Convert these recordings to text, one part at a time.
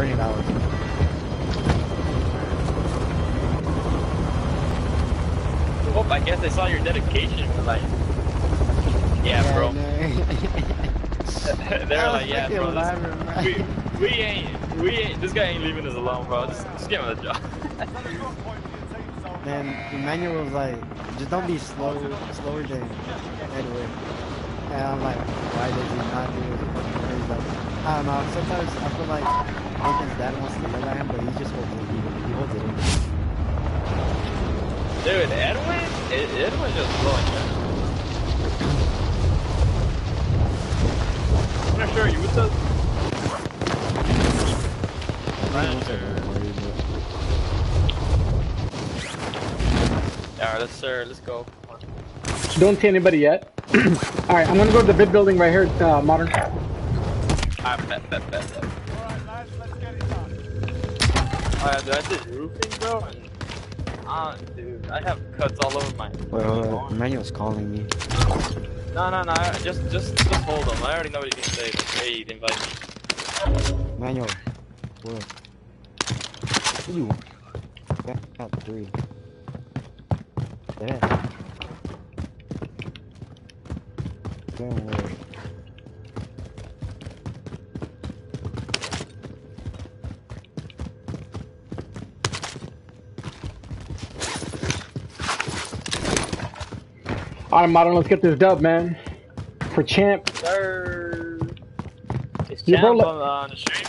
grenade hours. Well, I guess I saw your dedication. but Like, yeah, bro. They're like, yeah, bro. This, we, we ain't, we ain't. This guy ain't leaving us alone, bro. Just, just give him a job. Then Emmanuel was like, just don't be slow, slower than Edward. And I'm like, why does he not do it? And he's like, I don't know. Sometimes I feel like Nathan's dad wants to yell at him, but he just holds it. He, he holds it. Dude, Edwin, Edwin just blowing down. I'm not sure you with us. Right, Alright, let's sir, let's go. Don't see anybody yet. Alright, I'm gonna go to the big building right here, uh, modern. I bet, bet, bet, bet. Oh yeah, dude, I did roofing, bro, and ah, dude, I have cuts all over my. Wait, wait, wait. Emmanuel's calling me. No, no, no, just, just, just hold them. I already know what he's gonna say. Hey, invite me. Emmanuel, what? You. Back out three. Yeah. Worry. Alright, modern, let's get this dub, man. For champ. Sir. Is Yeah, bro, on, on the stream?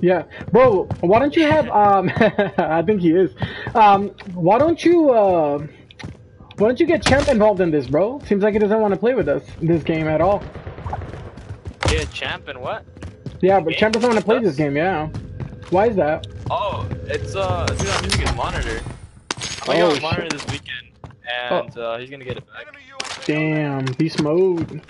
Yeah, bro. Why don't you have? Um, I think he is. Um, why don't you? Uh, why don't you get Champ involved in this, bro? Seems like he doesn't want to play with us this game at all. Yeah, Champ and what? Yeah, but Game? Champ doesn't want to play this game. Yeah. Why is that? Oh, it's uh, dude, I'm using his monitor. I'm Oh, oh, monitor this weekend, and uh, he's gonna get it back. Damn, beast mode.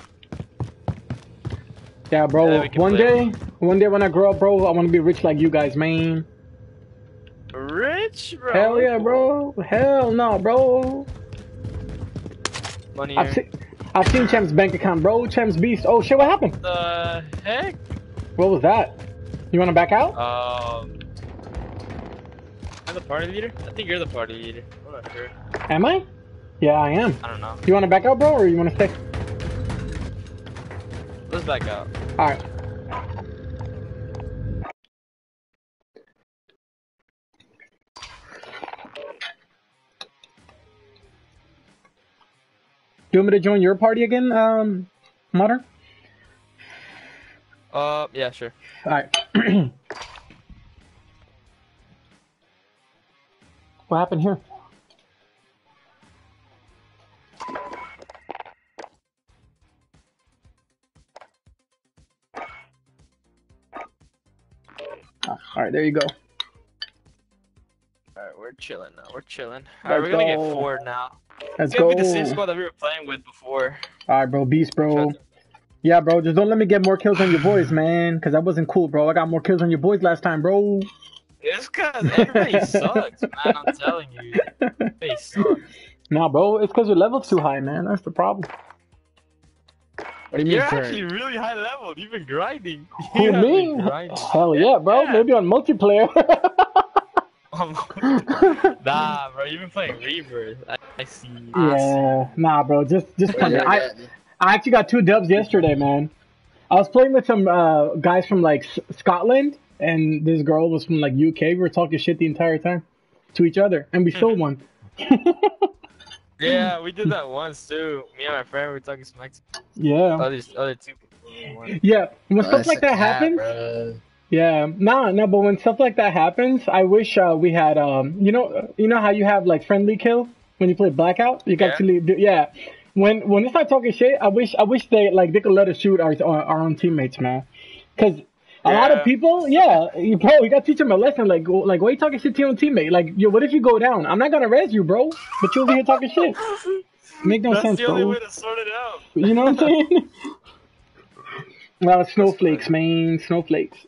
Yeah, bro. Yeah, one day, one day when I grow up, bro, I want to be rich like you guys, man. Rich, bro. Hell yeah, bro. Hell no, bro. Money. I've seen, I've seen Champ's bank account, bro. Champ's beast. Oh shit, what happened? the heck? What was that? You want to back out? Um, I'm the party leader. I think you're the party leader. I'm not sure. Am I? Yeah, I am. I don't know. You want to back out, bro, or you want to stay? Let's back out. All right. Do you want me to join your party again, um, Modern? Uh, yeah, sure. All right. what happened here? Ah, all right, there you go. All right, we're chilling now. We're chilling. All right, we're gonna get four now. Let's It's gonna go. be the same squad that we were playing with before. All right, bro. Beast, bro. Yeah, bro. Just don't let me get more kills on your boys, man. Cause that wasn't cool, bro. I got more kills on your boys last time, bro. It's cause everybody sucks, man. I'm telling you, they suck. Nah, bro. It's cause your level's too high, man. That's the problem. What do you mean, You're sir? actually really high level. You've been grinding. Who You have me? grinding. Hell yeah, bro. Yeah. Maybe on multiplayer. nah, bro. You've been playing Reaver. I, I see. yeah. Nah, bro. Just, just. Yeah, I, yeah. I actually got two dubs yesterday, man. I was playing with some uh, guys from like S- Scotland, and this girl was from like UK. We were talking shit the entire time to each other, and we still won. Yeah, we did that once too. Me and my friend were talking smack. Yeah. Other other two people. Yeah. When stuff like that cat, happens, bro. Yeah, no, no, but when stuff like that happens, I wish uh, we had, um, you know, you know how you have like friendly kill when you play blackout. You can Yeah. actually do, yeah. When when they start talking shit, I wish I wish they like they could let us shoot our our, our own teammates, man. Because a lot of people, yeah, you- bro, you gotta teach them a lesson. Like, go- like, why you talking shit to your own teammate? Like, yo, what if you go down? I'm not gonna res you, bro, but you'll be here talking shit. Make no That's sense, the only bro. way to sort it out. You know what I'm saying? well, snowflakes, man, snowflakes.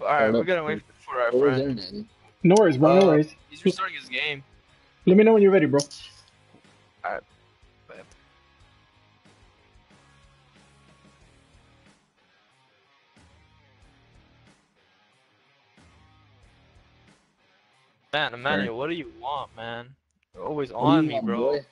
All right, we're gonna wait for our Where's friend. No worries, bro. No Uh, worries. He's restarting his game. Let me know when you're ready, bro. Man, Emmanuel, what do you want, man? You're always on me, want, bro. boy?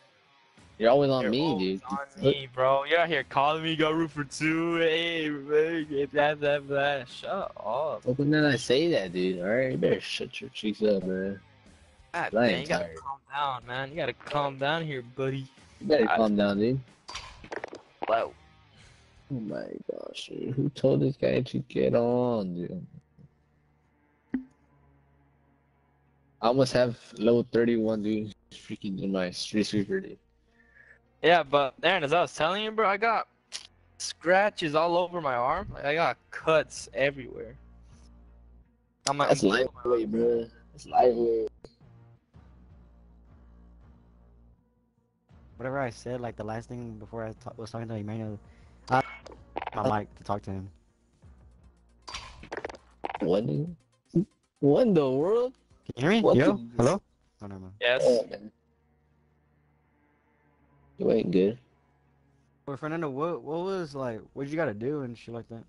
You're always on You're me, always dude. On me, bro. You're out here calling me, got root for two. Hey, blah, blah, blah. Shut up. Look, when did I say that, dude? Alright, you better shut your cheeks up, man. God, man, you gotta calm down, man. You gotta calm down here, buddy. You better I- calm down, dude. Wow. Oh my gosh, dude. Who told this guy to get on, dude? I almost have level 31, dude. Freaking in my street sweeper, dude. Yeah, but Aaron, as I was telling you, bro, I got scratches all over my arm. Like, I got cuts everywhere. I'm like, That's lightweight, bro. That's lightweight. Whatever I said, like the last thing before I ta- was talking to Emmanuel, I my uh, mic to talk to him. What? What in the world? Can you hear me? What Yo, hello. Oh, never mind. Yes. Oh, man. You ain't good. Well, Fernando, what what was like? What you gotta do and shit like that?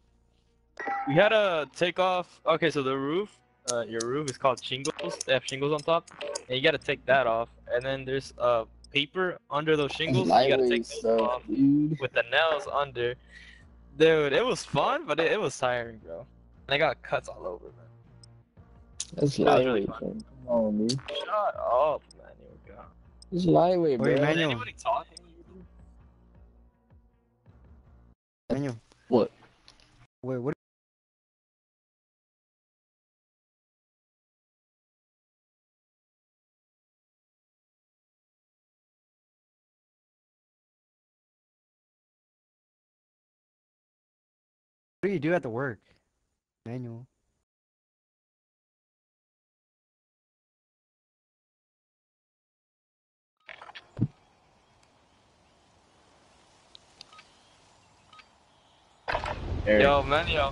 We had to take off. Okay, so the roof, uh, your roof is called shingles. They have shingles on top, and you got to take that off. And then there's uh paper under those shingles. You got to take those stuff, off dude. with the nails under. Dude, it was fun, but it, it was tiring, bro. And I got cuts all over, man. That's That was really lightweight. Come on, dude. Shut up, man. Here we go. It's lightweight, Wait, bro. man. Is Manual. anybody talking? Emmanuel. What? Wait, what? What do you do at the work, Emmanuel? Eric. Yo, man, yo.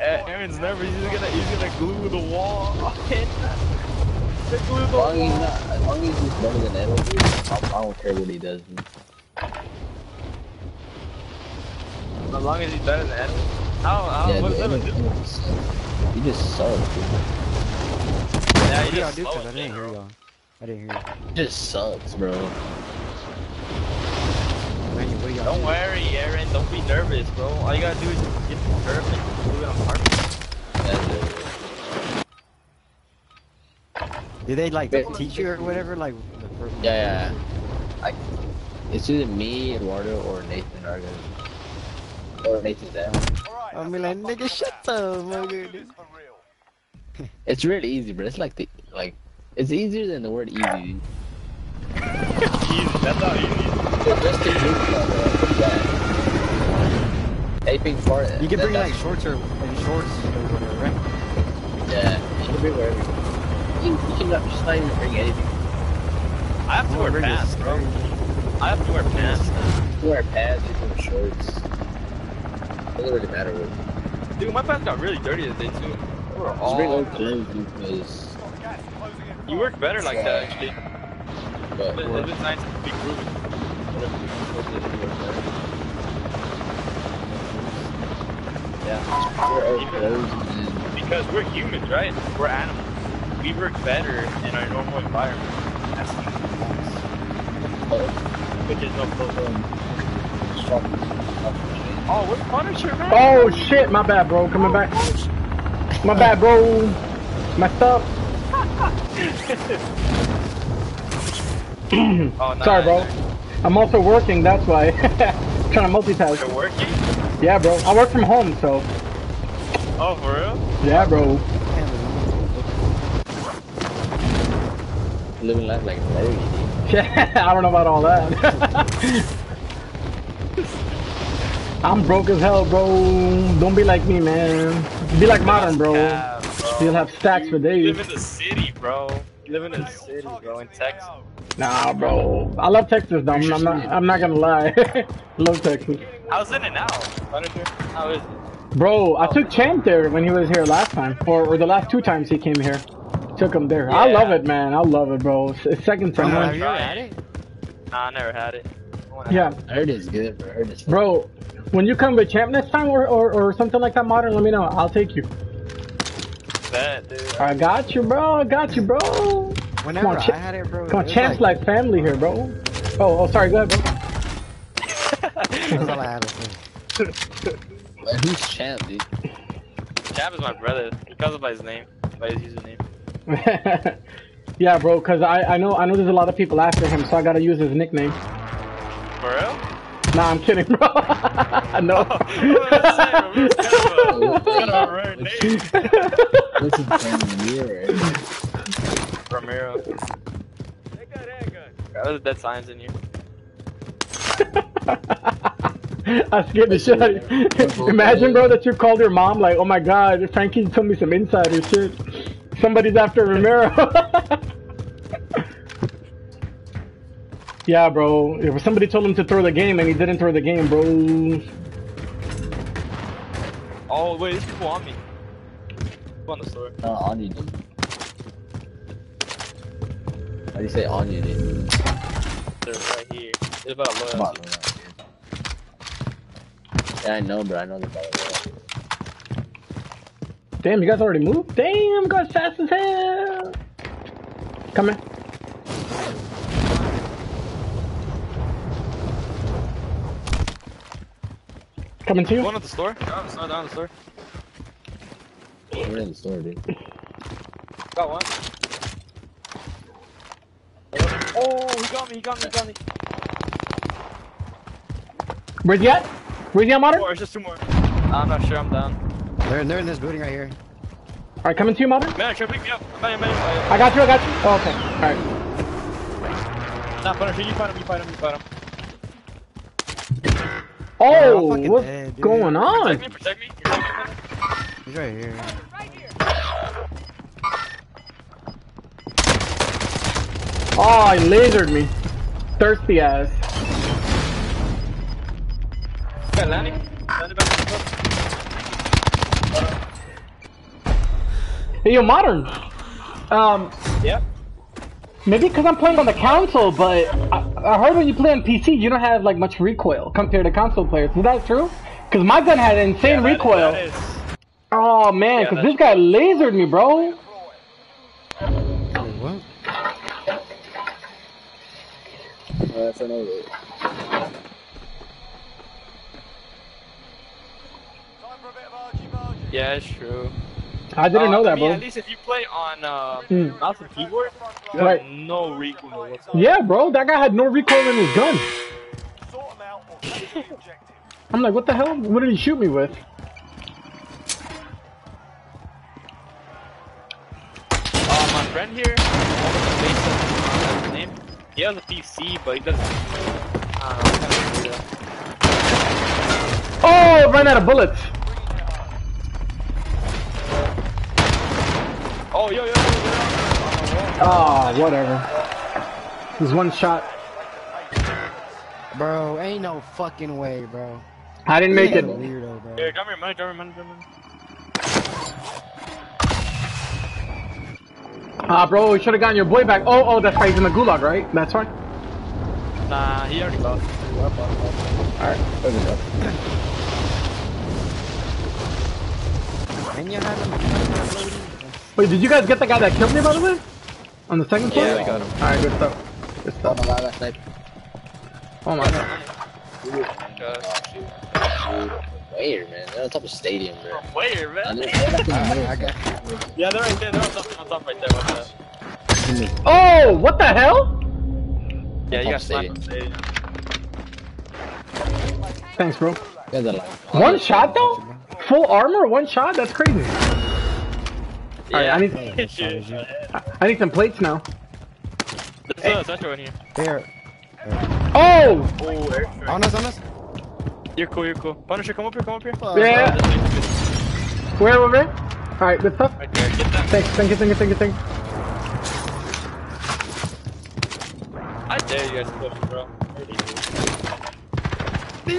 A- Aaron's never. He's gonna, he's gonna glue the wall. The glue As the long as he's wall. not, as long as he's better than Edward, I, I don't care what he does. Dude. As long as he's better than Edwin. How, how, yeah, what dude, does Edwin Edward, do? Edward sucks. He just sucks, dude. Yeah, What he do y'all just do? slow Cause I didn't hear y'all. I didn't hear you. He just sucks, bro. Emmanuel, what do y'all Don't worry, Aaron. Don't be nervous, bro. All you gotta do is just get the curve and glue it on purpose. That's it. Do they like Wait. teach you or whatever? Like, the first- Yeah, yeah. Like, it's either me, Eduardo, or Nathan are gonna. Or Nathan's down. I'm like, nigga, shut the mother, dude. It's really easy, but it's like the like. It's easier than the word easy. Dude. Easy. That's not easy. Just just take Luke, bro. Yeah. Taping for it. You can that- bring like that's- shorts or like shorts or whatever, right? Yeah, you can bring wherever. You, you can not, just not even bring anything. I have to oh, wear Bring pants, this- bro. I have to wear pants. You wear pads, you can wear shorts. Doesn't really matter what. Dude, my pants got really dirty today too. They were Just bring all. old clothes because. You work better like that, actually. But it's just nice to be groovy. Whatever you supposed to do, Yeah. wear old Even- clothes and then Because we're humans, right? We're animals. We work better in our normal environment. That's which is no. Oh, what's Punisher, man? Oh shit, my bad, bro. Coming back. Oh, my bad, bro. Messed up. Oh, nah, Sorry, bro. I'm also working, that's why. Trying to multitask. You're working? Yeah, bro. I work from home, so. Oh, for real? Yeah, bro. Living life like Larry, dude. Yeah, I don't know about all that. I'm broke as hell, bro. Don't be like me, man. Be like modern, bro. Yeah, bro. You'll have stacks for You days. live in the city, bro. You live in the city, bro, in Texas. Nah, bro. I love Texas, though. I'm, I'm not. I'm not gonna lie. love Texas, How's in and out, Punisher? How is it? bro. I took Champ there when he was here last time, or, or the last two times he came here. Took him there. I love it, man. I love it, bro. It's, it's second Bro, to have you ever had it. it? Nah, I never had it. Yeah, I heard it's good, bro. I heard it's bro. When you come with Champ next time, or, or, or something like that, modern, let me know. I'll take you. Have Bet, dude. I got you, bro. I got you, bro. Whenever Ch- I had it, bro. Come on, it champs like, family here, bro. Oh, oh, sorry, go ahead, bro. That's all I had to say. Man, who's champ, dude? Chap is my brother. He calls him by his name, by his username. yeah, bro, cause I, I know I know there's a lot of people after him, so I gotta use his nickname. For real? Nah, I'm kidding, bro. no. This is Ramiro. Ramiro. That was dead science in here. I scared the shit out of you. Imagine, bro, that you called your mom like, "Oh my God, Frankie told me some insider shit. Somebody's after Romero." Yeah, bro. If somebody told him to throw the game and he didn't throw the game, bro. Oh wait, there's people on me. People on the store. No, on you, dude. How do you say on you, dude? They're right here. It's about Come on, loyalty. man. Yeah, I know, bro. I know the battle. Damn, you guys already moved? Damn, guys fast as hell. Come in. Coming to you. One at the store. Down the store. Down the store. We're in the store, dude. Got one. Oh, he got me. He got me. He got me. Where's he at? Where's he at, Modern? Or it's just two more. I'm not sure. I'm down. They're, they're in this building right here. Alright, coming to you, Modern. Man, try to pick me up. Man, man, man. I got you, I got you. Oh, okay. Alright. Nah, Punisher, you fight him. You fight him. You fight him. Oh, fucking what's dead, going on? Protect me. Protect me. You're protecting me. He's right here. Oh, he lasered me. Thirsty ass. Got landing. Landing back Hey, yo, Modern. Um, Yeah. Maybe because I'm playing on the console, but I, I heard when you play on PC, you don't have like much recoil compared to console players. Is that true? Because my gun had insane That- recoil. that is- Oh man, because that's this guy lasered me, bro. What? That's another. Yeah, it's true. I didn't Uh, know I that, mean, bro. At least if you play on uh, Hmm. mouse and keyboard, you Right. have no recoil whatsoever. Yeah, bro, that guy had no recoil in his gun. I'm like, what the hell? What did he shoot me with? Uh, my friend here, uh, name, he has a PC, but he doesn't. I don't kind of weird. Oh, ran out of bullets. Oh, yo, yo, yo, yo, yo. Ah, whatever. There's one shot. Bro, ain't no fucking way, bro. I didn't make it. Weirdo, bro. Here, come here, man, come here, man, come here. Ah, bro, you should have gotten your boy back. Oh, oh, that's right. He's in the gulag, right? That's right. Nah, he already lost. Alright. there we go. And you had him Wait, did you guys get the guy that killed me, by the way? On the second floor? Yeah, we got him. Alright, good stuff. Good Oh stuff. my god, that's like. Oh my god. Where, man? They're on top of stadium, bro. Where, man? I, I got Yeah, they're right there. They're on top, on top right there. Watch that. Oh, what the hell? Yeah, you got stadium. sniped. Stadium. Thanks, bro. Yeah, like. One shot, though? Full armor, one shot? That's crazy. Alright, I need, Hit you. I need some plates now. There's a Central in here. there. Oh! Oh, airstrike. On us, on us. You're cool, you're cool. Punisher, come up here, come up here. Yeah. This way, this way. Where, where, where? Alright, good stuff. Right there, get that. Thanks, thank you, thank you, thank you, thank you. I dare you guys to push, bro.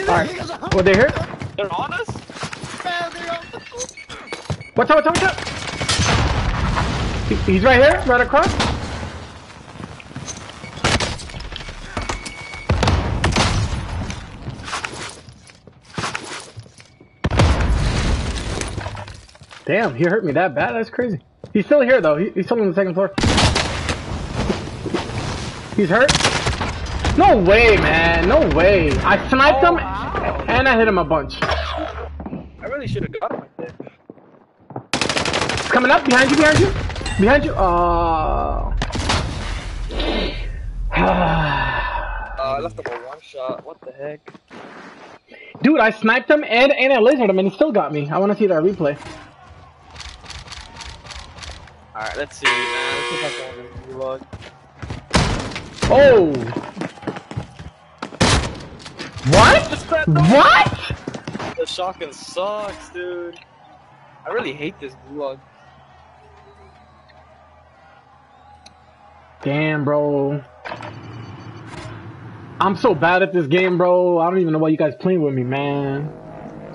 Alright. Well, they here? They're on us? Watch out, watch out, watch out! He- He's right here, right across. Damn, he hurt me that bad. That's crazy. He's still here though. He, he's still on the second floor. He's hurt. No way, man. No way. I sniped him wow. and I hit him a bunch. I really should have got him there. He's coming up behind you, behind you, behind you. Uh. Uh, I left him a one shot. What the heck? Dude, I sniped him and and I lasered him and he still got me. I want to see that replay. Alright, let's see, man. Let's see if I can vlog. Oh. What? What? The shotgun sucks, dude. I really hate this vlog. Damn, bro. I'm so bad at this game, bro. I don't even know why you guys playing with me, man.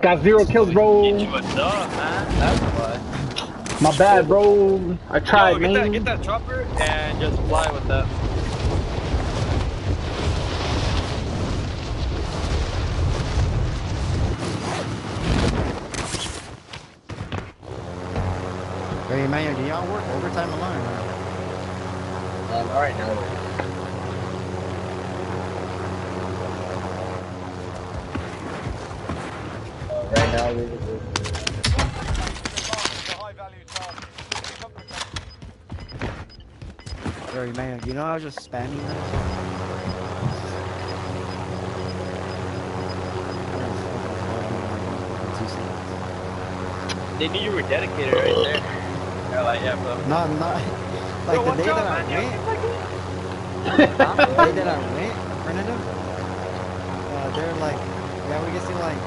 Got zero kills, Get bro. you a dub, man. That's why. My bad, bro. I tried, Yo, get that, man. get that chopper and just fly with that. Hey, man, do y'all work overtime alone? Um, alright now. Uh, right now, we're, we're, Sorry, man, you know I was just spamming that? They knew you were dedicated right there. They're like, yeah, bro. Not, not, like the day that I went, the day that I went, Fernando, uh, they're like, yeah, we get to like,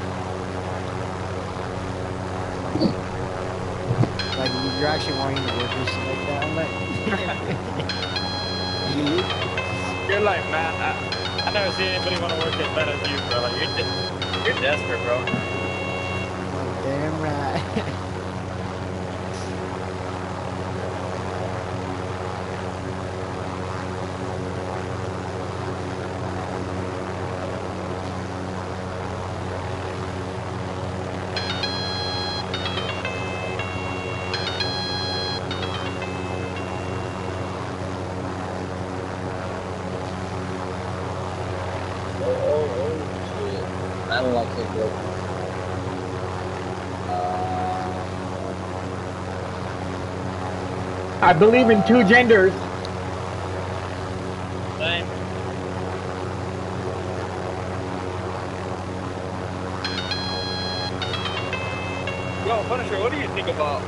like you're actually wanting to work or shit like that. I'm like, You're like, man, I, I never seen anybody want to work as bad as you, bro. Like, you're, de- you're desperate, bro. damn right. I don't like it, bro. Uh, I believe in two genders. Same. Yo, Punisher, what do you think about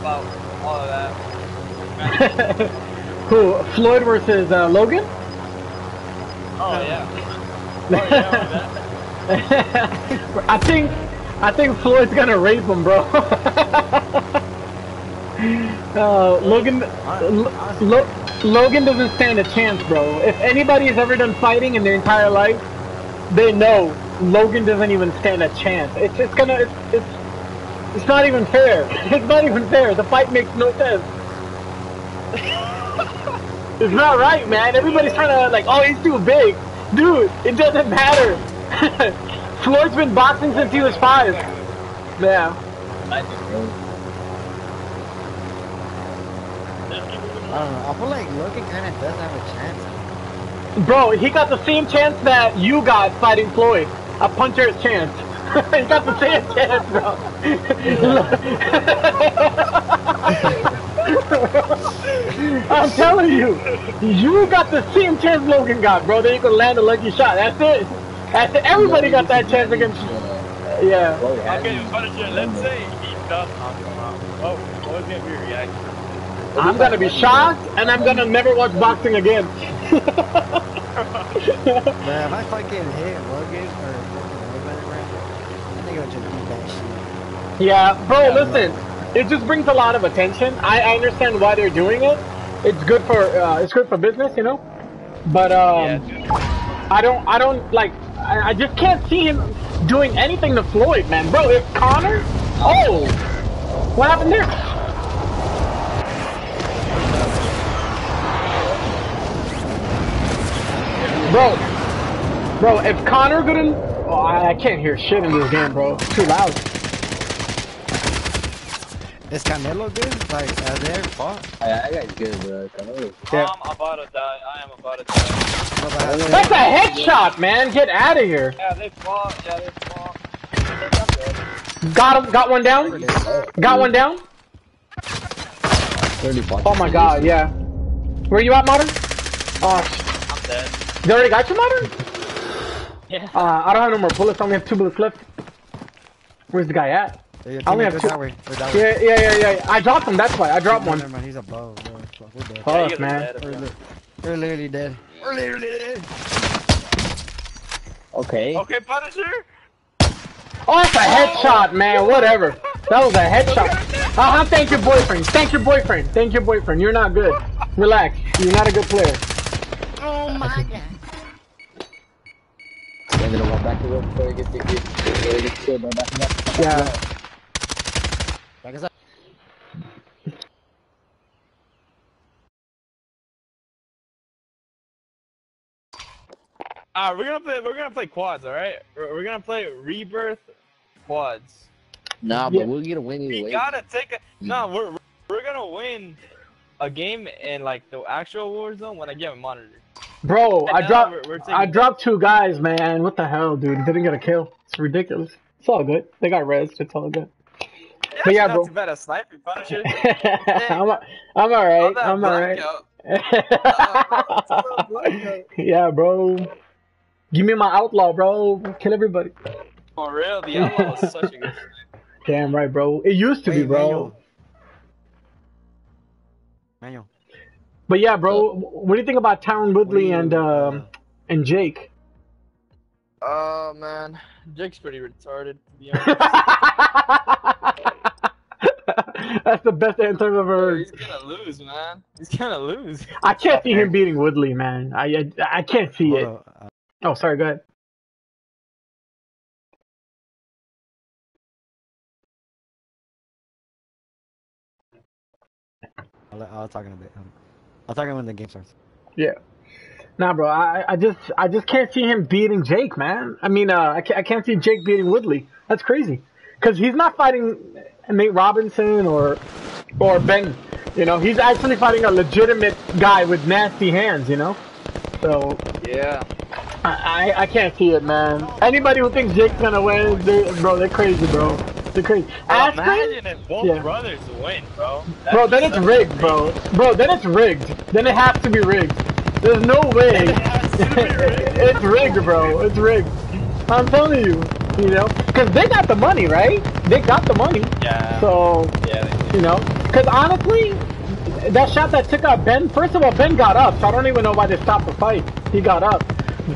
about all of that? Who? Floyd versus uh, Logan? Oh yeah. Oh yeah, that. I think I think Floyd's gonna rape him, bro. uh, Logan Lo- Lo- Logan doesn't stand a chance, bro. If anybody has ever done fighting in their entire life, they know Logan doesn't even stand a chance. It's it's gonna it's it's it's not even fair. It's not even fair. The fight makes no sense. it's not right, man. Everybody's trying to like, oh, he's too big, dude. It doesn't matter. Floyd's been boxing since he was five. Yeah. I think, bro. I don't know. I feel like Logan kind of does have a chance. Bro, he got the same chance that you got fighting Floyd. A puncher's chance. he got the same chance, bro. I'm telling you, you got the same chance Logan got, bro. Then you could land a lucky shot. That's it. That's it. Everybody got that chance against. Yeah. bro, yeah, Okay, Punisher, let's say he does knock him out. Oh, what's gonna be your reaction? I'm gonna be shocked, and I'm gonna never watch boxing again. Man, if I fucking hit Logan or fucking Logan around, I think I'll just beat that shit. Yeah, bro, listen. It just brings a lot of attention. I, I understand why they're doing it. It's good for uh, it's good for business, you know. But um, yeah. I don't I don't like I, I just can't see him doing anything to Floyd, man. Bro, if Conor, oh, what happened there? Bro, bro, if Conor couldn't, oh, I, I can't hear shit in this game, bro. It's too loud. It's Is Canelo good? Like, are they fought? I, that guy's good, bro. Canelo. Yeah. I'm about to die. I am about to die. What about that? That's a headshot, man. Get out of here. Yeah, they fought. Yeah, they fought. Got him. Got one down. Got one down. Oh my god, yeah. Where you at, Modern? Oh, sh- I'm dead. they already got you, Modern? Yeah. Uh, I don't have no more bullets. I only have two bullets left. Where's the guy at? Yeah, I only have two- that way. That way. Yeah, yeah, yeah, yeah. I dropped him. That's why I dropped one. Never mind, he's above, bro. Fuck, We're dead. Fuck, Yeah, you guys are man. dead, We're, li- we're literally dead. We're literally dead. Okay. Okay, Punisher. Oh, that's a headshot, man. Whatever. That was a headshot. Uh huh. Thank your boyfriend. Thank your boyfriend. Thank your boyfriend. You're not good. Relax. You're not a good player. Oh my god. Stand it walk back to work before you get before you get killed by back up. Yeah. Back us up. Ah, we're gonna play. We're gonna play quads. All right. We're, we're gonna play rebirth quads. Nah, Yeah. but we'll get a win either We way. gotta take a. No, we're we're gonna win a game in like the actual war zone when I get a monitor. Bro, And I dropped. we're- we're I dropped two guys, man. What the hell, dude? Didn't get a kill. It's ridiculous. It's all good. They got res. It's all good. Yeah, But yeah, not bro. too bad at sniper Punisher. I'm, I'm alright. that I'm alright. blackout. yeah, bro. Give me my outlaw, bro. Kill everybody. For real, the outlaw was such a good sniper. Damn right, bro. It used to be, bro. Manuel. Manuel. But yeah, bro. What do you think about Tyron Woodley What and do you- um and Jake? Oh man, Jake's pretty retarded to be honest. That's the best answer I've ever He's gonna lose, man. He's gonna lose. I can't see him beating Woodley, man. I I, I can't see Hold it. uh, Oh, sorry. Go ahead. I'll, let- I'll talk in a bit. Um, I'll talk when the game starts. Yeah. Nah, bro. I I just I just can't see him beating Jake, man. I mean, uh, I can't, I can't see Jake beating Woodley. That's crazy. Cause he's not fighting Nate Robinson or or Ben. You know, he's actually fighting a legitimate guy with nasty hands. You know. So Yeah. I, I, I can't see it, man. Anybody who thinks Jake's gonna win, they, bro, they're crazy, bro. They're crazy. Askren, Imagine if both Yeah. brothers win, bro. bro, then it's rigged, bro. Bro, then it's rigged. Then it has to be rigged. There's no way. It has to be rigged. it's rigged, bro. It's rigged. I'm telling you, you know, because they got the money, right? They got the money. Yeah. So, yeah. They you know, because honestly, that shot that took out Ben, first of all, Ben got up, so I don't even know why they stopped the fight. He got up.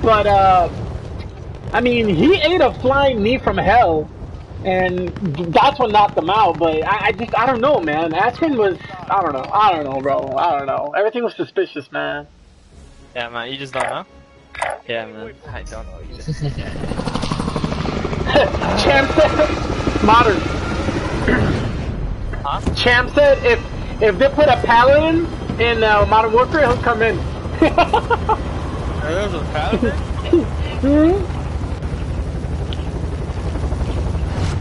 But, uh, I mean, he ate a flying knee from hell, and that's what knocked him out. But I, I just, I don't know, man. Askren was, I don't know, I don't know, bro. I don't know. Everything was suspicious, man. Yeah, man. You just don't know. Yeah, man. I don't know. Champ said, modern. Huh? Champ said if if they put a paladin in uh, Modern Warfare, he'll come in. There's a paladin.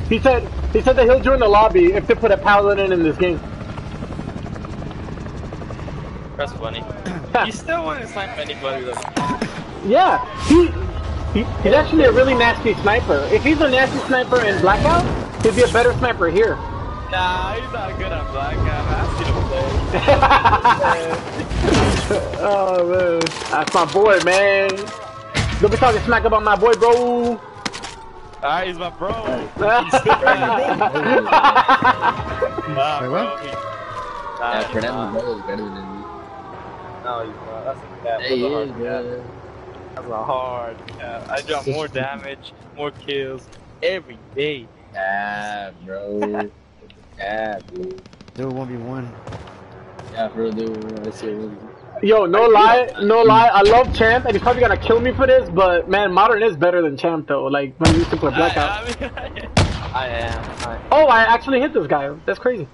He said he said that he'll join the lobby if they put a paladin in this game. That's funny. he still wouldn't snipe anybody though. Yeah, he, he he's actually a really nasty sniper. If he's a nasty sniper in Blackout, he'd be a better sniper here. Nah, he's not good at Blackout. guy. I see him play. oh man, that's my boy, man. Don't be talking smack about my boy, bro. Alright, he's my bro. Nah, Wait, bro. what? He... Nah, yeah, he's Fernando not. Bro is better than me. No, he's not. That's a bad. Yeah, he is, hard cap. bro. That's a hard cap. I drop more damage, more kills every day. Yeah, bro. Yeah, bro. Do it 1v1. Yeah, for real, dude. Let's see what Yo, no lie, no lie. I love Champ, and he's probably gonna kill me for this, but man, Modern is better than Champ though. Like when we used to play Blackout. I, I, mean, I am. I, Oh, I actually hit this guy. That's crazy.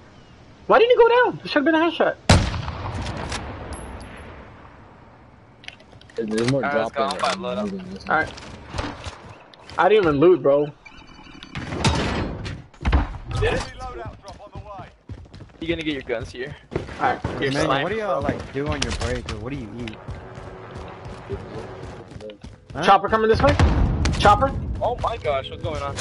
Why didn't he go down? It should have been a headshot. There's more Alright, let's go. I'm about to load up. All right. I didn't even loot, bro. did it? you're gonna get your guns here. Alright. Your Man, sniper. what do y'all like do on your break, or what do you eat? Huh? Chopper coming this way? Chopper? Oh my gosh, what's going on?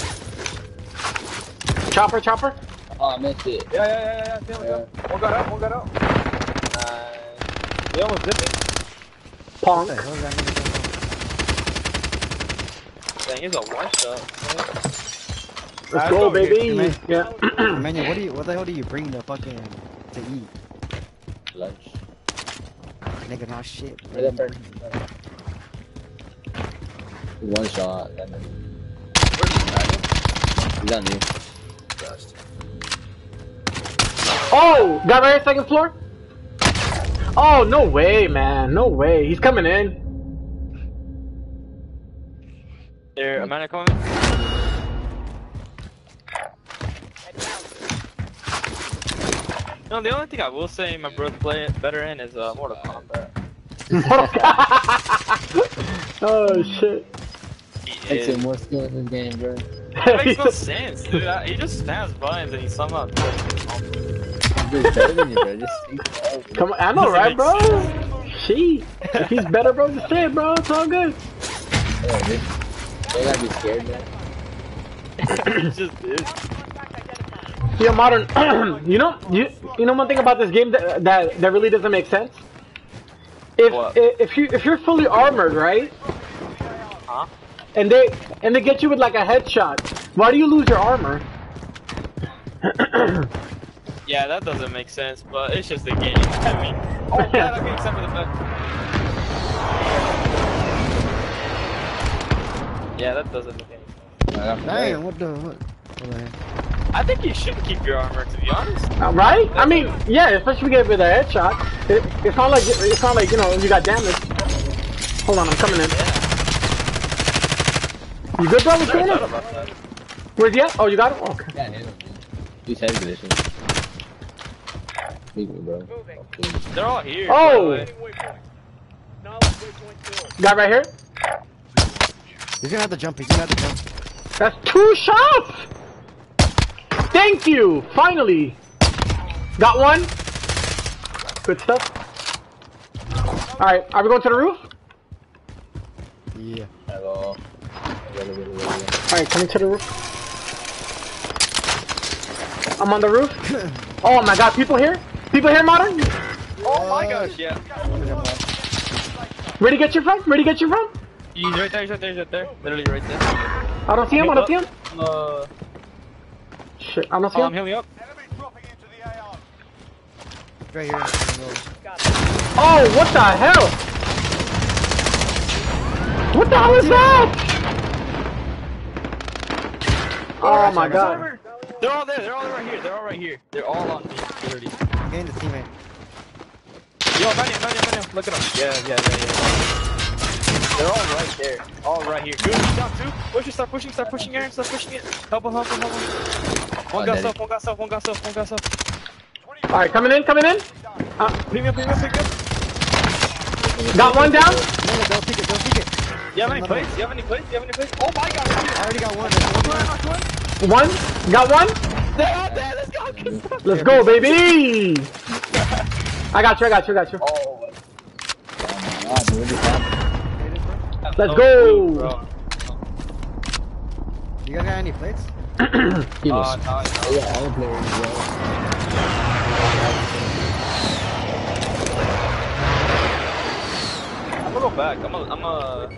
Chopper, chopper? Oh, I missed it. Yeah, yeah, yeah, yeah. yeah. Yeah. One got out, one got out. Uh, they almost did me. Pong. What the hell is that nigga Dang, he's a one shot. Let's go, over here. baby. man. Yeah. doing? Man, what do you? What the hell do you bring to fucking to eat? Lunch. Nigga, not shit. Where that bird? One shot. and then- He's on you. Oh, got right here, second floor? Oh, no way, man. No way. He's coming in. There, Amanda coming. No, the only thing I will say my brother play better in is uh, Mortal Kombat. oh, shit. He Takes is. it more skill in this game, bro. It makes no sense, dude. I, he just spams buttons and he somehow does better than you, bro. Just speak it out, bro. Come on, I know, Doesn't right, bro? She. If he's better, bro, just say it, bro. It's all good. Oh, yeah, dude. They gotta be scared, man. He just did. Yeah, modern. you know, you you know one thing about this game that that, that really doesn't make sense. If, What? if if you if you're fully armored, right? Huh? And they and they get you with like a headshot. Why do you lose your armor? Yeah, that doesn't make sense, but it's just a game. I mean, oh god, okay, except for the fact. Yeah, that doesn't make any sense. I Damn, what the what? what? I think you should keep your armor, to be honest. Uh, right? I mean, yeah, especially if you get with a headshot. It, it's not like it's not like you know you got damage. Hold on, I'm coming in. You good, bro? What's I going thought on? Where's he at? Oh, you got him. Okay. Yeah, hit him, dude. He's heavy position. Beat me, bro. They're all here. Oh! by the oh! way. Guy right here. He's gonna have to jump. He's gonna have to jump. That's two shots! Thank you! Finally! Got one? Good stuff. Alright, are we going to the roof? Yeah. Hello. Alright, coming to the roof. I'm on the roof. Oh my god, people here? People here, Modern? Oh my gosh, yeah. Where to get your from? Where to get you from? He's right there, he's right there, he's right there. Literally right there. I don't see him, I don't see him. Uh, Shit, I don't see um, him. heal me up. Right here. Oh, what the hell? What the hell is that? Oh my god. They're all there, they're all right here, they're all right here. They're all on me, literally. Gain the teammate. Yo, Mania, Mania, Mania, look at them. Yeah, yeah, yeah, yeah. They're all right there. All right here. Good, he's down two. Push it, start pushing, start pushing Aaron, start pushing it. Help him, help him, help him. One Oh, got self, one got self, one got self, one got self. Alright, coming in, coming in. Uh, Pick me up, pick me up, pick me up. got one down. No, no, don't peek it. Don't peek it. You have any plates? Do You have any plates? Do You have any plates? Oh my god. I already got one. One got one. They're all there, let's go. Let's go, baby. I got you, I got you, I got you. Oh. Oh my god, dude, what just happened? Let's go. You guys got any plates? He Oh, uh, was- no, no. Yeah, all the players, bro. I'm gonna go back. I'm gonna, I'm gonna.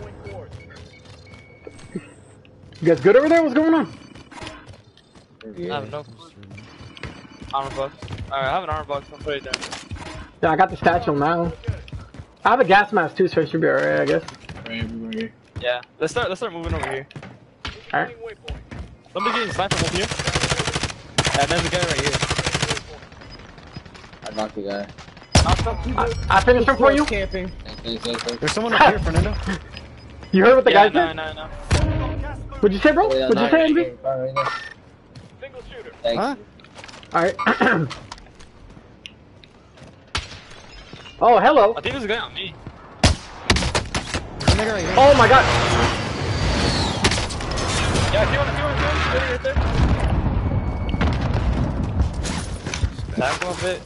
You guys good over there? What's going on? I have no armor box. Alright, I have an armor box. I'll put it there. Yeah, I got the statue now. I have a gas mask too, so it should be alright, I guess. Right. Yeah. Let's start. Let's start moving over here. Alright. Somebody getting sniped from over here. And there's a guy right here. I knocked the guy. Knocked him. I, I finished him for you. Thanks. There's someone up here, Fernando. You heard what the Yeah, guy no, said? no, no. What'd you say, bro? Oh, What'd you say, the Envy? game. Fire right Huh? Alright. oh, hello. I think there's a guy on me. There's a nigga right here. Oh my god. Yeah, if you want to, if you want to, right there. attack him a bit.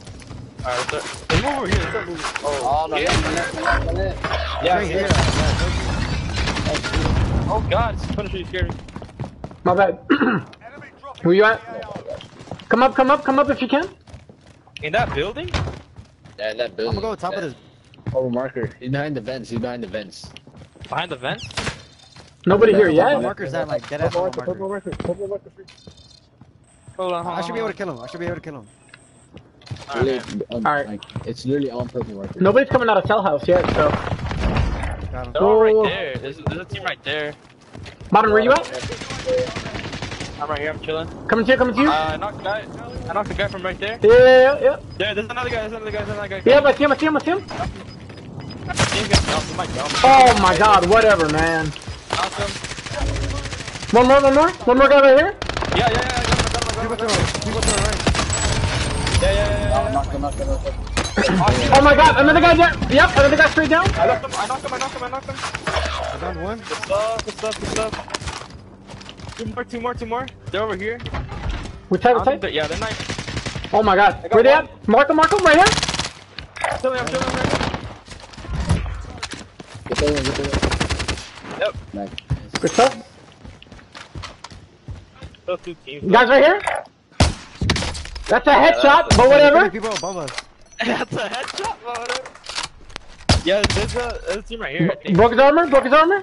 Alright, let's move over here. Let's start moving. Oh, Oh, no, yeah. Yeah, right here. here. Oh god, this Punisher is scared me. My bad. Where you at? Come up, come up, come up if you can. In that building? Yeah, in that building. I'm gonna go top of this. Over marker. He's behind the vents. He's behind the vents. Behind the vents? Nobody here The yet. marker's that like dead ass Purple marker. marker, purple marker, purple marker. Hold on, hold on. I should be able to kill him. I should be able to kill him. Alright. Literally, um, Alright. like, it's literally on purple marker. Nobody's coming out of cell house yet, so. Got him. They're all right there. There's, there's a team right there. Modern, where you at? I'm right here, I'm chilling. Coming to you, coming to you. Uh, I knocked the guy. I knocked the guy from right there. Yeah, yeah, yeah. There, there's another guy, there's another guy, there's another guy. Yeah, I see him, I see him, I see him. He's gonna jump, he. Oh my god, whatever, man. Knocked him. One more, one more. One more guy right here. Yeah, yeah, yeah, I got him, I got him, I People got him. throw. People throw right. Yeah, yeah, yeah, yeah. Oh, knock him, knock him, knock him. Oh my god, another guy down. Yep, another guy straight down. I knocked him, I knocked him, I knocked him, I knocked him. I down one. Good stuff, good stuff, good stuff. Two more, two more, two more. They're over here. Which side, I which don't um, side? they're- Yeah, they're nice. Oh my god. got Where they one. at? Mark him, mark him, right here. I'm chilling, I'm chilling, right here. Get the one, get the one. Yep. Nice. Good stuff. Those two teams. Guys right here. That's a headshot, but Too many whatever. people above us. That's a headshot, bro. Yeah, there's a, there's a team right here. I think. Broke his armor, broke his armor.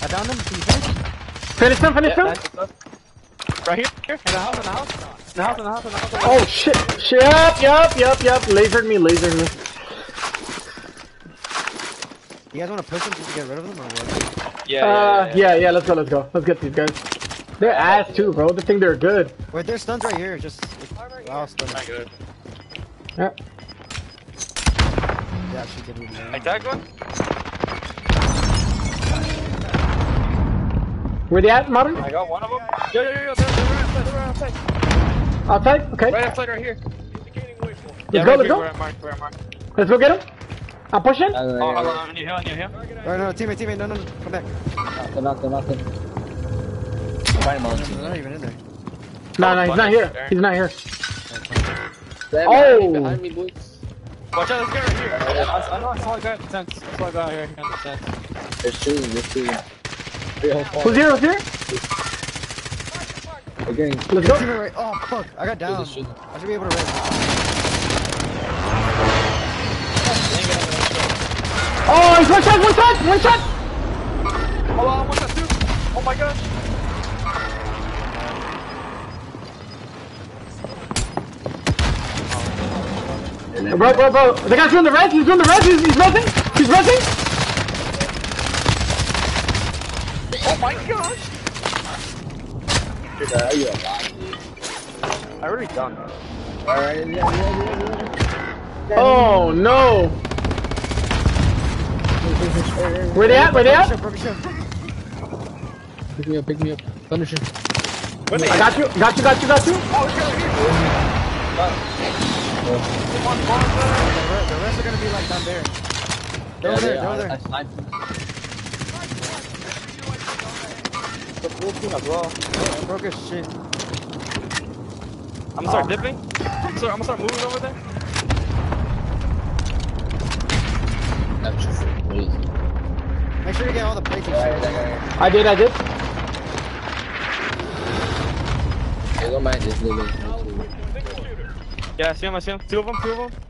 I downed him. Finish? Finish him, finish Yeah, him. nice, good stuff. Right here, here, in the house, in the house, in the house, in the house, in the house. in the house. Oh shit. Shit, Yup, yup, yup, yup. Lasered me, lasered me. You guys want to push him just to get rid of them or what? Yeah, Uh, yeah, yeah, let's go, let's go. Let's get these guys. They're ass too, bro. They think they're good. Wait, there's stuns right here. Just. Stuns. Not good. Yep. Yeah, she did it. I tagged one. Where they at, Modern? I got one of them. Yo, yo, yo, yo, they're, they're right outside, they're right outside. Outside? Okay. Right outside, right here. Let's yeah, go, right let's go. Where I'm marked, where I'm marked. Let's go get him. I'm pushing. Uh, Oh, hold on, I need help, I need help. Oh, no, teammate, teammate, no, no, no, come back. Knock him, knock him, knock him. Find him on They're not even in there. No, no, he's not here. He's not here. Behind Oh. me, behind me, boys. Watch out, let's get right here. Uh, I, I know I saw a guy at the tent. I saw a guy here at the tent. There's two, there's two. Three whole oh, Who's here? Who's here? We're getting Let's go. Teammate right. Oh, fuck. I got down. shoot. I should be able to res. Oh, he's one shot, one shot, one shot. Hold on, what's that dude? Oh my gosh. Bro, bro, bro. The guy's doing the res. He's doing the res. He's, he's resing. He's resing. Oh my gosh. Dude, are you alive, dude? I already done. Alright, yeah, yeah, yeah, Oh no. Where they at? Where they at? ship, broke ship. Pick me up, pick me up. Punisher. When I got you. Got you. Got you. Got you. Oh, it's right here. Come on, come on, The re- the rest are gonna be like down there. They're over there, they're over I, I there. sniped him. The full team as well. Oh, broke his shit. I'm gonna start ah. dipping. I'm gonna start, I'm gonna start moving over there. That's just crazy. Make sure you get all the plates and Alright, shit. I did. I did. Yeah, don't mind this little. Yeah, I see him, I see him. Two of them, two of them.